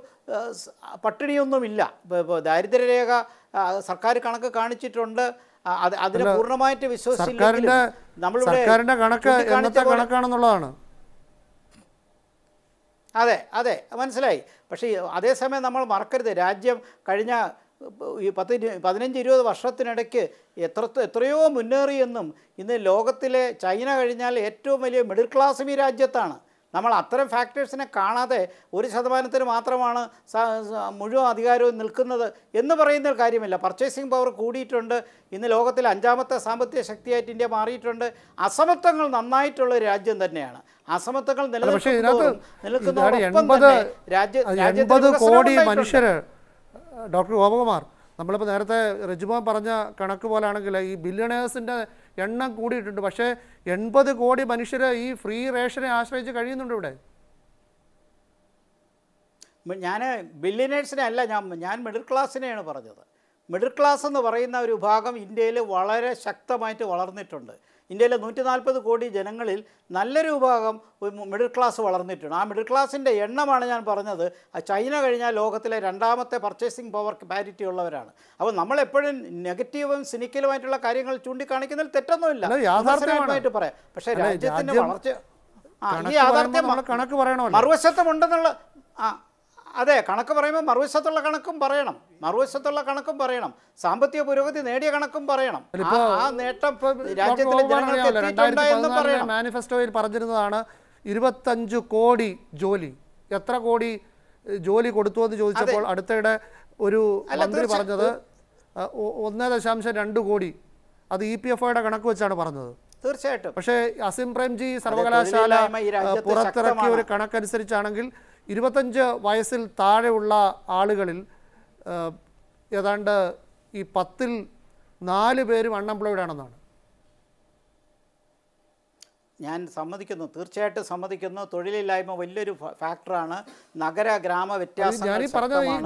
പട്ടിണിയൊന്നുമില്ല. ഇപ്പോൾ ദാരിദ്ര്യരേഖ സർക്കാർ കണക്ക് കാണിച്ചിട്ടുണ്ട്. അത് അതിനെ പൂർണമായിട്ട് വിശ്വസിച്ചില്ലെങ്കിലും നമ്മളിവിടെ കണക്ക് ചൂണ്ടിക്കാണിച്ച എന്നത്തെ കണക്കാണെന്നുള്ളതാണ്. അതെ അതെ മനസ്സിലായി. പക്ഷേ അതേസമയം നമ്മൾ മറക്കരുത്. രാജ്യം കഴിഞ്ഞ ഈ പത്ത് പതിനഞ്ച് ഇരുപത് വർഷത്തിനിടയ്ക്ക് എത്ര എത്രയോ മുന്നേറിയെന്നും ഇന്ന് ലോകത്തിലെ ചൈന കഴിഞ്ഞാൽ ഏറ്റവും വലിയ മിഡിൽ ക്ലാസ് ഈ രാജ്യത്താണ്. നമ്മൾ അത്തരം ഫാക്ടേഴ്സിനെ കാണാതെ ഒരു ശതമാനത്തിന് മാത്രമാണ് മുഴുവൻ അധികാരവും നിൽക്കുന്നത് എന്ന് പറയുന്ന കാര്യമില്ല. പർച്ചേസിംഗ് പവർ കൂടിയിട്ടുണ്ട്. ഇന്ന് ലോകത്തിലെ അഞ്ചാമത്തെ സാമ്പത്തിക ശക്തിയായിട്ട് ഇന്ത്യ മാറിയിട്ടുണ്ട്. അസമത്വങ്ങൾ നന്നായിട്ടുള്ള ഒരു രാജ്യം തന്നെയാണ്. അസമത്വങ്ങൾ നിലനിൽക്കുന്ന നിലനിൽക്കുന്നതോടൊപ്പം തന്നെ രാജ്യ കോടി ഉണ്ടായിട്ടുണ്ട്. ഡോക്ടർ ഗോപകുമാർ നമ്മളിപ്പോൾ നേരത്തെ റജുമോൻ പറഞ്ഞ കണക്ക് പോലാണെങ്കിൽ ഈ ബില്യണേഴ്സിന്റെ എണ്ണം കൂടിയിട്ടുണ്ട്. പക്ഷേ എൺപത് കോടി മനുഷ്യർ ഈ ഫ്രീ റേഷനെ ആശ്രയിച്ച് കഴിയുന്നുണ്ട് ഇവിടെ. ഞാൻ ബില്യനേഴ്സിനെ അല്ല ഞാൻ ഞാൻ മിഡിൽ ക്ലാസ്സിനെയാണ് പറഞ്ഞത്. മിഡിൽ ക്ലാസ് എന്ന് പറയുന്ന ഒരു വിഭാഗം ഇന്ത്യയിൽ വളരെ ശക്തമായിട്ട് വളർന്നിട്ടുണ്ട്. ഇന്ത്യയിലെ നൂറ്റി നാൽപ്പത് കോടി ജനങ്ങളിൽ നല്ലൊരു വിഭാഗം മിഡിൽ ക്ലാസ് വളർന്നിട്ടുണ്ട്. ആ മിഡിൽ ക്ലാസ്സിന്റെ എണ്ണമാണ് ഞാൻ പറഞ്ഞത്. ചൈന കഴിഞ്ഞാൽ ലോകത്തിലെ രണ്ടാമത്തെ പർച്ചേസിംഗ് പവർ പാരിറ്റി ഉള്ളവരാണ്. അപ്പോൾ നമ്മളെപ്പോഴും നെഗറ്റീവും സിനിക്കലുമായിട്ടുള്ള കാര്യങ്ങൾ ചൂണ്ടിക്കാണിക്കുന്നതിൽ തെറ്റൊന്നുമില്ല. യാഥാർത്ഥ്യമായിട്ട് പറയാം. പക്ഷേ രാജ്യത്തിന്റെ വളർച്ച ആ ഈ യാഥാർത്ഥ്യം മറുവശത്തുമുണ്ടെന്നുള്ള ആ അതെ കണക്ക് പറയുമ്പോൾ മറുവശത്തുള്ള കണക്കും പറയണം. മറുവശത്തുള്ള കണക്കും പറയണം. സാമ്പത്തിക പുരോഗതി നേടിയ കണക്കും പറയണം. ആ- നേട്ടം രാജ്യത്തിലെ ജനങ്ങൾക്ക് മാനിഫെസ്റ്റോയിൽ പറഞ്ഞിരുന്നതാണ് ഇരുപത്തഞ്ച് കോടി ജോലി. എത്ര കോടി ജോലി കൊടുത്തു എന്ന് ചോദിച്ചപ്പോൾ അടുത്തിടെ ഒരു മന്ത്രി പറഞ്ഞത് ഒന്ന് ദശാംശം രണ്ട് കോടി. അത് ഇ പി എഫ് ഒയുടെ കണക്ക് വെച്ചാണ് പറഞ്ഞത്. തീർച്ചയായിട്ടും. പക്ഷേ അസിം പ്രേംജി സർവകലാശാല പുറത്തിറക്കിയ ഒരു കണക്കനുസരിച്ചാണെങ്കിൽ ഇരുപത്തഞ്ച് വയസ്സിൽ താഴെയുള്ള ആളുകളിൽ ഏതാണ്ട് ഈ പത്തിൽ നാല് പേരും അൺഎംപ്ലോയിഡ് ആണെന്നാണ്. ഞാൻ സമ്മതിക്കുന്നു തീർച്ചയായിട്ടും സമ്മതിക്കുന്നു. തൊഴിലില്ലായ്മ വലിയൊരു ഫാക്ടറാണ്. നഗര ഗ്രാമ വ്യത്യാസം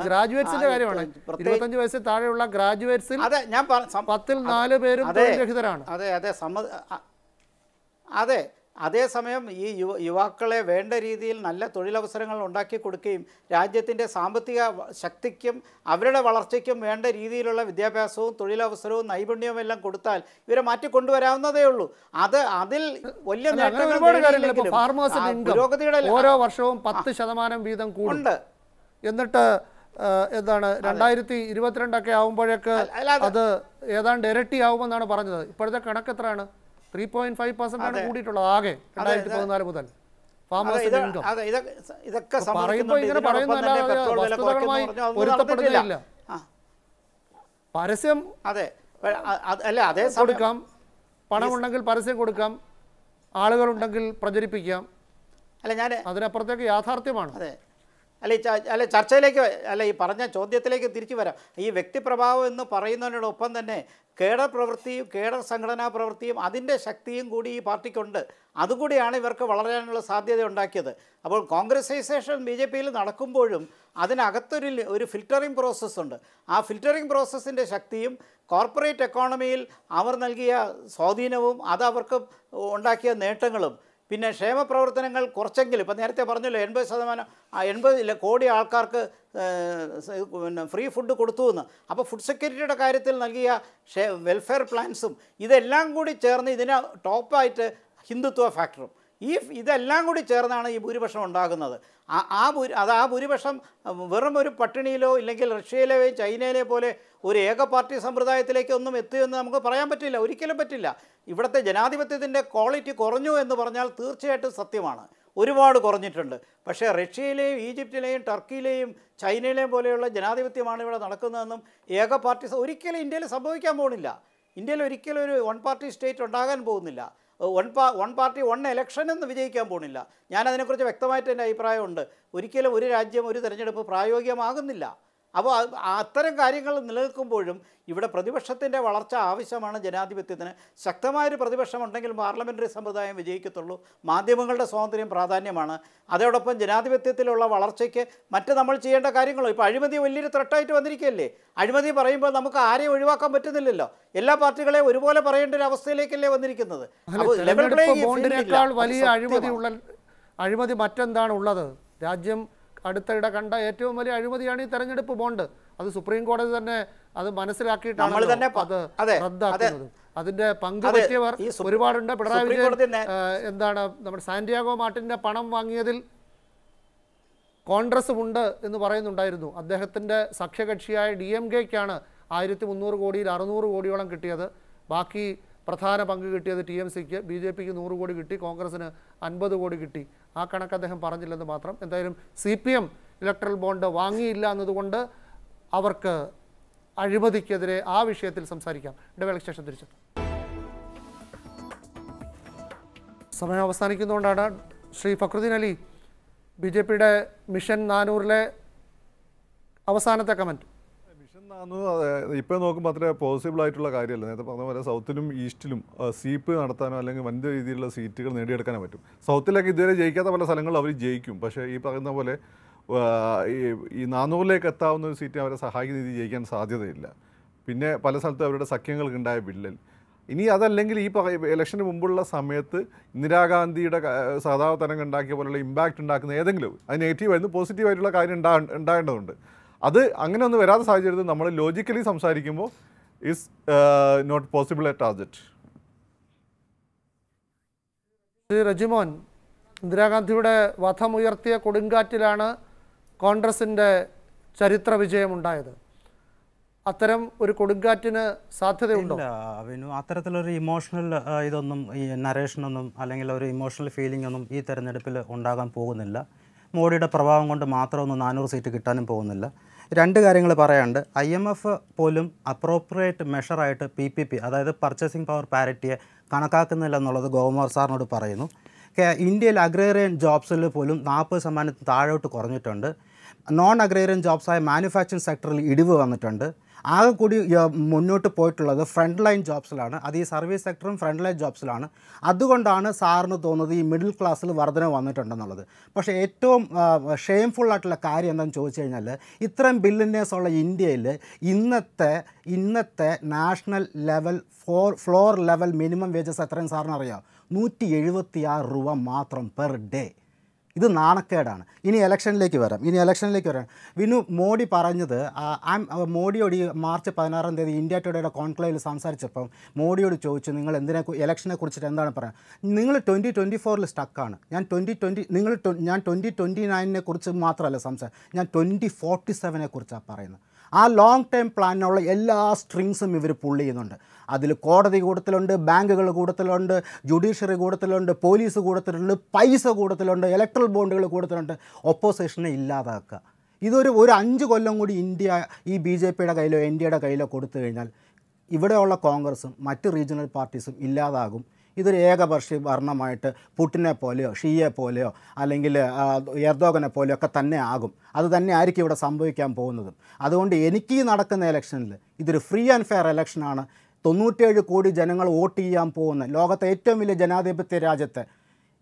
ഗ്രാജുവേറ്റ്സിന്റെ കാര്യമാണ്. ഇരുപത്തഞ്ച് വയസ്സിൽ താഴെയുള്ള ഗ്രാജുവേറ്റ്സിൽ അതെ ഞാൻ പത്തിൽ നാല് പേരും അതെ അതെ സമ്മത അതെ. അതേസമയം ഈ യുവ യുവാക്കളെ വേണ്ട രീതിയിൽ നല്ല തൊഴിലവസരങ്ങൾ ഉണ്ടാക്കി കൊടുക്കുകയും രാജ്യത്തിന്റെ സാമ്പത്തിക ശക്തിക്കും അവരുടെ വളർച്ചയ്ക്കും വേണ്ട രീതിയിലുള്ള വിദ്യാഭ്യാസവും തൊഴിലവസരവും നൈപുണ്യവും എല്ലാം കൊടുത്താൽ ഇവരെ മാറ്റിക്കൊണ്ടുവരാവുന്നതേ ഉള്ളൂ. അത് അതിൽ വലിയ പുരോഗതിയുടെ ഓരോ വർഷവും പത്ത് ശതമാനം വീതം കൂടുണ്ട് എന്നിട്ട് എന്താണ് രണ്ടായിരത്തി ഇരുപത്തിരണ്ടൊക്കെ ആകുമ്പോഴേക്ക് അത് അത് ഏതാണ്ട് ഇരട്ടി ആവുമെന്നാണ് പറഞ്ഞത്. ഇപ്പോഴത്തെ കണക്ക് എത്രയാണ് ത്രീ പോയിന്റ് ഫൈവ് പെർസെന്റ് ആണ് കൂടിയിട്ടുള്ളത്. ആകെ രണ്ടായിരത്തി പതിനാല് മുതൽ. ഇതൊക്കെ പറയുമ്പോൾ ഇങ്ങനെ പൊരുത്തപ്പെടുന്നില്ല. പരസ്യം അതെ അല്ല അതേ കൊടുക്കാം. പണമുണ്ടെങ്കിൽ പരസ്യം കൊടുക്കാം. ആളുകളുണ്ടെങ്കിൽ പ്രചരിപ്പിക്കാം. അല്ല ഞാൻ അതിനപ്പുറത്തേക്ക് യാഥാർത്ഥ്യമാണ്. അതെ. അല്ലെ അല്ല ചർച്ചയിലേക്ക് അല്ല ഈ പറഞ്ഞ ചോദ്യത്തിലേക്ക് തിരിച്ചു വരാം. ഈ വ്യക്തിപ്രഭാവം എന്ന് പറയുന്നതിനോടൊപ്പം തന്നെ കേഡർ പ്രവൃത്തിയും കേഡർ സംഘടനാ പ്രവൃത്തിയും അതിന്റെ ശക്തിയും കൂടി ഈ പാർട്ടിക്കുണ്ട്. അതുകൂടിയാണ് ഇവർക്ക് വളരാനുള്ള സാധ്യത ഉണ്ടാക്കിയത് അപ്പോൾ കോൺഗ്രസൈസേഷൻ ബി ജെ പിയിൽ നടക്കുമ്പോഴും അതിനകത്തൊരു ഒരു ഫിൽറ്ററിംഗ് പ്രോസസ്സുണ്ട് ആ ഫിൽറ്ററിംഗ് പ്രോസസ്സിന്റെ ശക്തിയും കോർപ്പറേറ്റ് എക്കോണമിയിൽ അവർ നൽകിയ സ്വാധീനവും അത് അവർക്ക് ഉണ്ടാക്കിയ നേട്ടങ്ങളും പിന്നെ ക്ഷേമപ്രവർത്തനങ്ങൾ കുറച്ചെങ്കിലും ഇപ്പം നേരത്തെ പറഞ്ഞല്ലോ എൺപത് ശതമാനം എൺപത് കോടി ആൾക്കാർക്ക് പിന്നെ ഫ്രീ ഫുഡ് കൊടുത്തു എന്ന്. അപ്പോൾ ഫുഡ് സെക്യൂരിറ്റിയുടെ കാര്യത്തിൽ നൽകിയ വെൽഫെയർ പ്ലാൻസും ഇതെല്ലാം കൂടി ചേർന്ന് ഇതിന് ടോപ്പായിട്ട് ഹിന്ദുത്വ ഫാക്ടറും. ഈ ഇതെല്ലാം കൂടി ചേർന്നാണ് ഈ ഭൂരിപക്ഷം ഉണ്ടാകുന്നത്. ആ ആ ഭൂരി അത് ആ ഭൂരിപക്ഷം വെറും ഒരു പട്ടിണിയിലോ ഇല്ലെങ്കിൽ റഷ്യയിലെയോ ചൈനയിലെ പോലെ ഒരു ഏക പാർട്ടി സമ്പ്രദായത്തിലേക്കൊന്നും എത്തുമെന്ന് നമുക്ക് പറയാൻ പറ്റില്ല. ഒരിക്കലും പറ്റില്ല. ഇവിടുത്തെ ജനാധിപത്യത്തിന്റെ ക്വാളിറ്റി കുറഞ്ഞു എന്ന് പറഞ്ഞാൽ തീർച്ചയായിട്ടും സത്യമാണ്. ഒരുപാട് കുറഞ്ഞിട്ടുണ്ട്. പക്ഷേ റഷ്യയിലെയും ഈജിപ്തിലെയും ടർക്കിയിലെയും ചൈനയിലെയും പോലെയുള്ള ജനാധിപത്യമാണ് ഇവിടെ നടക്കുന്നതെന്നും ഏക പാർട്ടി ഒരിക്കലും ഇന്ത്യയിൽ സംഭവിക്കാൻ പോകുന്നില്ല. ഇന്ത്യയിൽ ഒരിക്കലും ഒരു വൺ പാർട്ടി സ്റ്റേറ്റ് ഉണ്ടാകാൻ പോകുന്നില്ല. വൺ പാ വൺ പാർട്ടി വൺ എലക്ഷൻ എന്ന് വിജയിക്കാൻ പോണില്ല ഞാനതിനെക്കുറിച്ച് വ്യക്തമായിട്ട് എന്റെ അഭിപ്രായമുണ്ട്. ഒരിക്കലും ഒരു രാജ്യം ഒരു തിരഞ്ഞെടുപ്പ് പ്രായോഗികമാകുന്നില്ല. അപ്പോൾ അത്തരം കാര്യങ്ങൾ നിലനിൽക്കുമ്പോഴും ഇവിടെ പ്രതിപക്ഷത്തിന്റെ വളർച്ച ആവശ്യമാണ് ജനാധിപത്യത്തിന്. ശക്തമായൊരു പ്രതിപക്ഷം ഉണ്ടെങ്കിൽ പാർലമെന്ററി സമ്പ്രദായം വിജയിക്കത്തുള്ളൂ. മാധ്യമങ്ങളുടെ സ്വാതന്ത്ര്യം പ്രാധാന്യമാണ്. അതോടൊപ്പം ജനാധിപത്യത്തിലുള്ള വളർച്ചയ്ക്ക് മറ്റ് നമ്മൾ ചെയ്യേണ്ട കാര്യങ്ങളോ ഇപ്പോൾ അഴിമതി വലിയൊരു ത്രട്ടായിട്ട് വന്നിരിക്കുകയല്ലേ? അഴിമതി പറയുമ്പോൾ നമുക്ക് ആരെയും ഒഴിവാക്കാൻ പറ്റുന്നില്ലല്ലോ. എല്ലാ പാർട്ടികളെയും ഒരുപോലെ പറയേണ്ട ഒരു അവസ്ഥയിലേക്കല്ലേ വന്നിരിക്കുന്നത്. അഴിമതി മറ്റെന്താണ് ഉള്ളത് രാജ്യം അടുത്തിടെ കണ്ട ഏറ്റവും വലിയ അഴിമതിയാണ് ഈ തെരഞ്ഞെടുപ്പ് ബോണ്ട്. അത് സുപ്രീം കോടതി തന്നെ അത് മനസ്സിലാക്കിയിട്ടാണ് അത് റദ്ദാക്കുന്നത്. അതിന്റെ പങ്ക് വെച്ചവർ പറ്റിയവർ ഒരുപാടുണ്ട്. പിണറായി വിജയൻ എന്താണ് നമ്മുടെ സാന്റിയാഗോ മാർട്ടിന്റെ പണം വാങ്ങിയതിൽ കോൺഗ്രസും ഉണ്ട് എന്ന് പറയുന്നുണ്ടായിരുന്നു. അദ്ദേഹത്തിന്റെ സഖ്യകക്ഷിയായ ഡി എം കെക്കാണ് ആയിരത്തി മുന്നൂറ് കോടിയിൽ അറുന്നൂറ് കോടിയോളം കിട്ടിയത്. ബാക്കി പ്രധാന പങ്ക് കിട്ടിയത് ടി എം സിക്ക് ബി ജെ പിക്ക് നൂറ് കോടി കിട്ടി കോൺഗ്രസിന് അൻപത് കോടി കിട്ടി. ആ കണക്ക് അദ്ദേഹം പറഞ്ഞില്ലെന്ന് മാത്രം. എന്തായാലും C P M electoral bond വാങ്ങിയില്ല എന്നതുകൊണ്ട് അവർക്ക് അഴിമതിക്കെതിരെ ആ വിഷയത്തിൽ സംസാരിക്കാം. ഇടവേളയ്ക്ക് ശേഷം തിരിച്ചെത്തും. സമയം അവസാനിക്കുന്നതുകൊണ്ടാണ് ശ്രീ ഫക്രുദ്ദീൻ അലി ബി ജെ പിയുടെ മിഷൻ നാനൂറിലെ അവസാനത്തെ കമന്റ്. ഇപ്പോൾ നോക്കുമ്പോൾ അത്ര പോസിബിൾ ആയിട്ടുള്ള കാര്യമല്ല. നേരത്തെ പറഞ്ഞ പോലെ സൗത്തിലും ഈസ്റ്റിലും സീപ്പ് നടത്താനോ അല്ലെങ്കിൽ വലിയ രീതിയിലുള്ള സീറ്റുകൾ നേടിയെടുക്കാനോ പറ്റും. സൗത്തിലേക്ക് ഇതുവരെ ജയിക്കാത്ത പല സ്ഥലങ്ങളും അവർ ജയിക്കും. പക്ഷേ ഈ പറയുന്ന പോലെ ഈ നാനൂറിലേക്ക് എത്താവുന്ന ഒരു സീറ്റ് അവരെ സഹായിക്കുന്ന രീതി ജയിക്കാൻ സാധ്യതയില്ല. പിന്നെ പല സ്ഥലത്തും അവരുടെ സഖ്യങ്ങൾക്ക് ഉണ്ടായ വിള്ളൽ. ഇനി അതല്ലെങ്കിൽ ഈ ഇലക്ഷന് മുമ്പുള്ള സമയത്ത് ഇന്ദിരാഗാന്ധിയുടെ സദാവതരംഗം ഉണ്ടാക്കിയ പോലുള്ള ഇമ്പാക്റ്റ് ഉണ്ടാക്കുന്ന ഏതെങ്കിലും അത് നെഗറ്റീവായിരുന്നു പോസിറ്റീവായിട്ടുള്ള കാര്യം ഉണ്ടാ ഉണ്ടാകേണ്ടതുണ്ട്. അത് അങ്ങനെ ഒന്നും വരാത്ത സാഹചര്യത്തിൽ നമ്മൾ ലോജിക്കലി സംസാരിക്കുമ്പോൾ is not possible a target Shri Rejimon ഇന്ദിരാഗാന്ധിയുടെ വധം ഉയർത്തിയ കൊടുങ്കാറ്റിലാണ് കോൺഗ്രസിന്റെ ചരിത്ര വിജയമുണ്ടായത്. അത്തരം ഒരു കൊടുങ്കാറ്റിന് സാധ്യതയുണ്ടോ? ഇല്ല വിനു. അത്തരത്തിലൊരു ഇമോഷണൽ ഇതൊന്നും ഈ നരേഷനൊന്നും അല്ലെങ്കിൽ ഒരു ഇമോഷണൽ ഫീലിംഗ് ഒന്നും ഈ തെരഞ്ഞെടുപ്പിൽ ഉണ്ടാകാൻ പോകുന്നില്ല. മോഡിയുടെ പ്രഭാവം കൊണ്ട് മാത്രമൊന്നും നാനൂറ് സീറ്റ് കിട്ടാനും പോകുന്നില്ല. രണ്ട് കാര്യങ്ങൾ പറയാനുണ്ട്. ഐ എം എഫ് പോലും അപ്രോപ്രിയേറ്റ് മെഷറായിട്ട് പി പി പി അതായത് പർച്ചേസിംഗ് പവർ പാരിറ്റിയെ കണക്കാക്കുന്നില്ല എന്നുള്ളത് ഗവർണർ സാറിനോട് പറയുന്നു. ഇന്ത്യയിൽ അഗ്രേറിയൻ ജോബ്സിൽ പോലും നാൽപ്പത് ശതമാനത്തിന് താഴോട്ട് കുറഞ്ഞിട്ടുണ്ട്. നോൺ അഗ്രേറിയൻ ജോബ്സായ മാനുഫാക്ചറിങ് സെക്ടറിൽ ഇടിവ് വന്നിട്ടുണ്ട്. ആകെ കൂടി മുന്നോട്ട് പോയിട്ടുള്ളത് ഫ്രണ്ട് ലൈൻ ജോബ്സിലാണ് അത് ഈ സർവീസ് സെക്ടറും ഫ്രണ്ട് ലൈൻ ജോബ്സിലാണ് അതുകൊണ്ടാണ് സാറിന് തോന്നുന്നത് ഈ മിഡിൽ ക്ലാസ്സിൽ വർധന വന്നിട്ടുണ്ടെന്നുള്ളത്. പക്ഷേ ഏറ്റവും ഷെയിംഫുൾ ആയിട്ടുള്ള കാര്യം എന്താണെന്ന് ചോദിച്ചു കഴിഞ്ഞാൽ ഇത്രയും ബില്ലിനേഴ്സുള്ള ഇന്ത്യയിൽ ഇന്നത്തെ ഇന്നത്തെ national level four floor level minimum wages എത്രയും സാറിന് അറിയാം നൂറ്റി എഴുപത്തി ആറ് രൂപ മാത്രം പെർ ഡേ ഇത് നാണക്കേടാണ്. ഇനി ഇലക്ഷനിലേക്ക് വരാം. ഇനി ഇലക്ഷനിലേക്ക് വരാം. വിനു മോഡി പറഞ്ഞത് മോഡിയോട് ഈ മാർച്ച് പതിനാറാം തീയതി ഇന്ത്യ ടുഡേയുടെ കോൺക്ലേവിൽ സംസാരിച്ചപ്പം മോഡിയോട് ചോദിച്ചു നിങ്ങൾ എന്തിനെ ഇലക്ഷനെ കുറിച്ചിട്ട് എന്താണ് പറയുക നിങ്ങൾ ട്വന്റി ട്വന്റി ഫോറിൽ സ്റ്റക്കാണ് ഞാൻ ട്വന്റി ട്വന്റി നിങ്ങൾ ഞാൻ ട്വന്റി ട്വന്റി നയനിനെ കുറിച്ച് മാത്രമല്ല സംസാരം ഞാൻ ട്വന്റി ഫോർട്ടി സെവനെ കുറിച്ചാണ് പറയുന്നത്. ആ ലോങ് ടേം പ്ലാനിനുള്ള എല്ലാ സ്ട്രിങ്സും ഇവർ പുള്ളി ചെയ്യുന്നുണ്ട്. അതിൽ കോടതി കൂടത്തിലുണ്ട് ബാങ്കുകൾ കൂടത്തിലുണ്ട് ജുഡീഷ്യറി കൂടത്തിലുണ്ട് പോലീസ് കൂടത്തിലുണ്ട് പൈസ കൂടത്തിലുണ്ട് ഇലക്ട്രൽ ബോണ്ടുകൾ കൂടത്തിലുണ്ട്. ഒപ്പോസിഷനെ ഇല്ലാതാക്കുക. ഇതൊരു ഒരു അഞ്ച് കൊല്ലം കൂടി ഇന്ത്യ ഈ ബി ജെ പിയുടെ കയ്യിലോ എൻ ഇന്ത്യയുടെ കയ്യിലോ കൊടുത്തു കഴിഞ്ഞാൽ ഇവിടെയുള്ള കോൺഗ്രസും മറ്റ് റീജിയണൽ പാർട്ടീസും ഇല്ലാതാകും. ഇതൊരു ഏകപക്ഷി ഭരണമായിട്ട് പുട്ടിനെ പോലെയോ ഷീയെ പോലെയോ അല്ലെങ്കിൽ എർദോഗനെ പോലെയോ ഒക്കെ തന്നെ ആകും. അത് തന്നെ ആയിരിക്കും ഇവിടെ സംഭവിക്കാൻ പോകുന്നതും. അതുകൊണ്ട് എനിക്ക് ഈ നടക്കുന്ന ഇലക്ഷനിൽ ഇതൊരു ഫ്രീ ആൻഡ് ഫെയർ ഇലക്ഷനാണ് തൊണ്ണൂറ്റേഴ് കോടി ജനങ്ങൾ വോട്ട് ചെയ്യാൻ പോകുന്ന ലോകത്തെ ഏറ്റവും വലിയ ജനാധിപത്യ രാജ്യത്തെ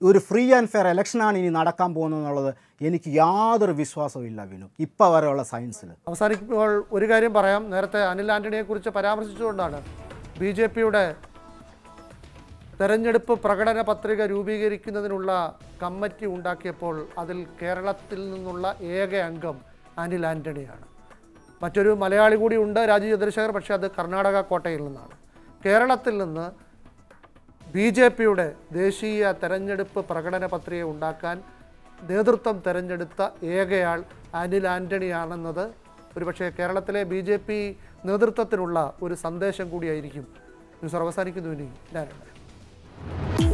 ഒരു ഫ്രീ ആൻഡ് ഫെയർ ഇലക്ഷനാണ് ഇനി നടക്കാൻ പോകുന്നത് എന്നുള്ളത് എനിക്ക് യാതൊരു വിശ്വാസവും ഇല്ല വിനു. ഇപ്പോൾ വരെയുള്ള സയൻസിൽ അവസാനിക്കുമ്പോൾ ഒരു കാര്യം പറയാം. നേരത്തെ അനിൽ ആന്റണിയെക്കുറിച്ച് പരാമർശിച്ചുകൊണ്ടാണ് ബി ജെ പിയുടെ തെരഞ്ഞെടുപ്പ് പ്രകടന പത്രിക രൂപീകരിക്കുന്നതിനുള്ള കമ്മിറ്റി ഉണ്ടാക്കിയപ്പോൾ അതിൽ കേരളത്തിൽ നിന്നുള്ള ഏക അംഗം അനിൽ ആന്റണിയാണ് മറ്റൊരു മലയാളി കൂടി ഉണ്ട് രാജീവ് ചന്ദ്രശേഖർ പക്ഷേ അത് കർണാടക കോട്ടയിൽ നിന്നാണ്. കേരളത്തിൽ നിന്ന് ബി ജെ പിയുടെ ദേശീയ തെരഞ്ഞെടുപ്പ് പ്രകടന പത്രിക ഉണ്ടാക്കാൻ നേതൃത്വം തെരഞ്ഞെടുത്ത ഏകയാൾ അനിൽ ആന്റണിയാണെന്നത് ഒരുപക്ഷെ കേരളത്തിലെ ബി ജെ പി നേതൃത്വത്തിനുള്ള ഒരു സന്ദേശം കൂടിയായിരിക്കും. ന്യൂസ് അവസാനിക്കുന്നു ഇനി. ഞാനുണ്ട് Thank you.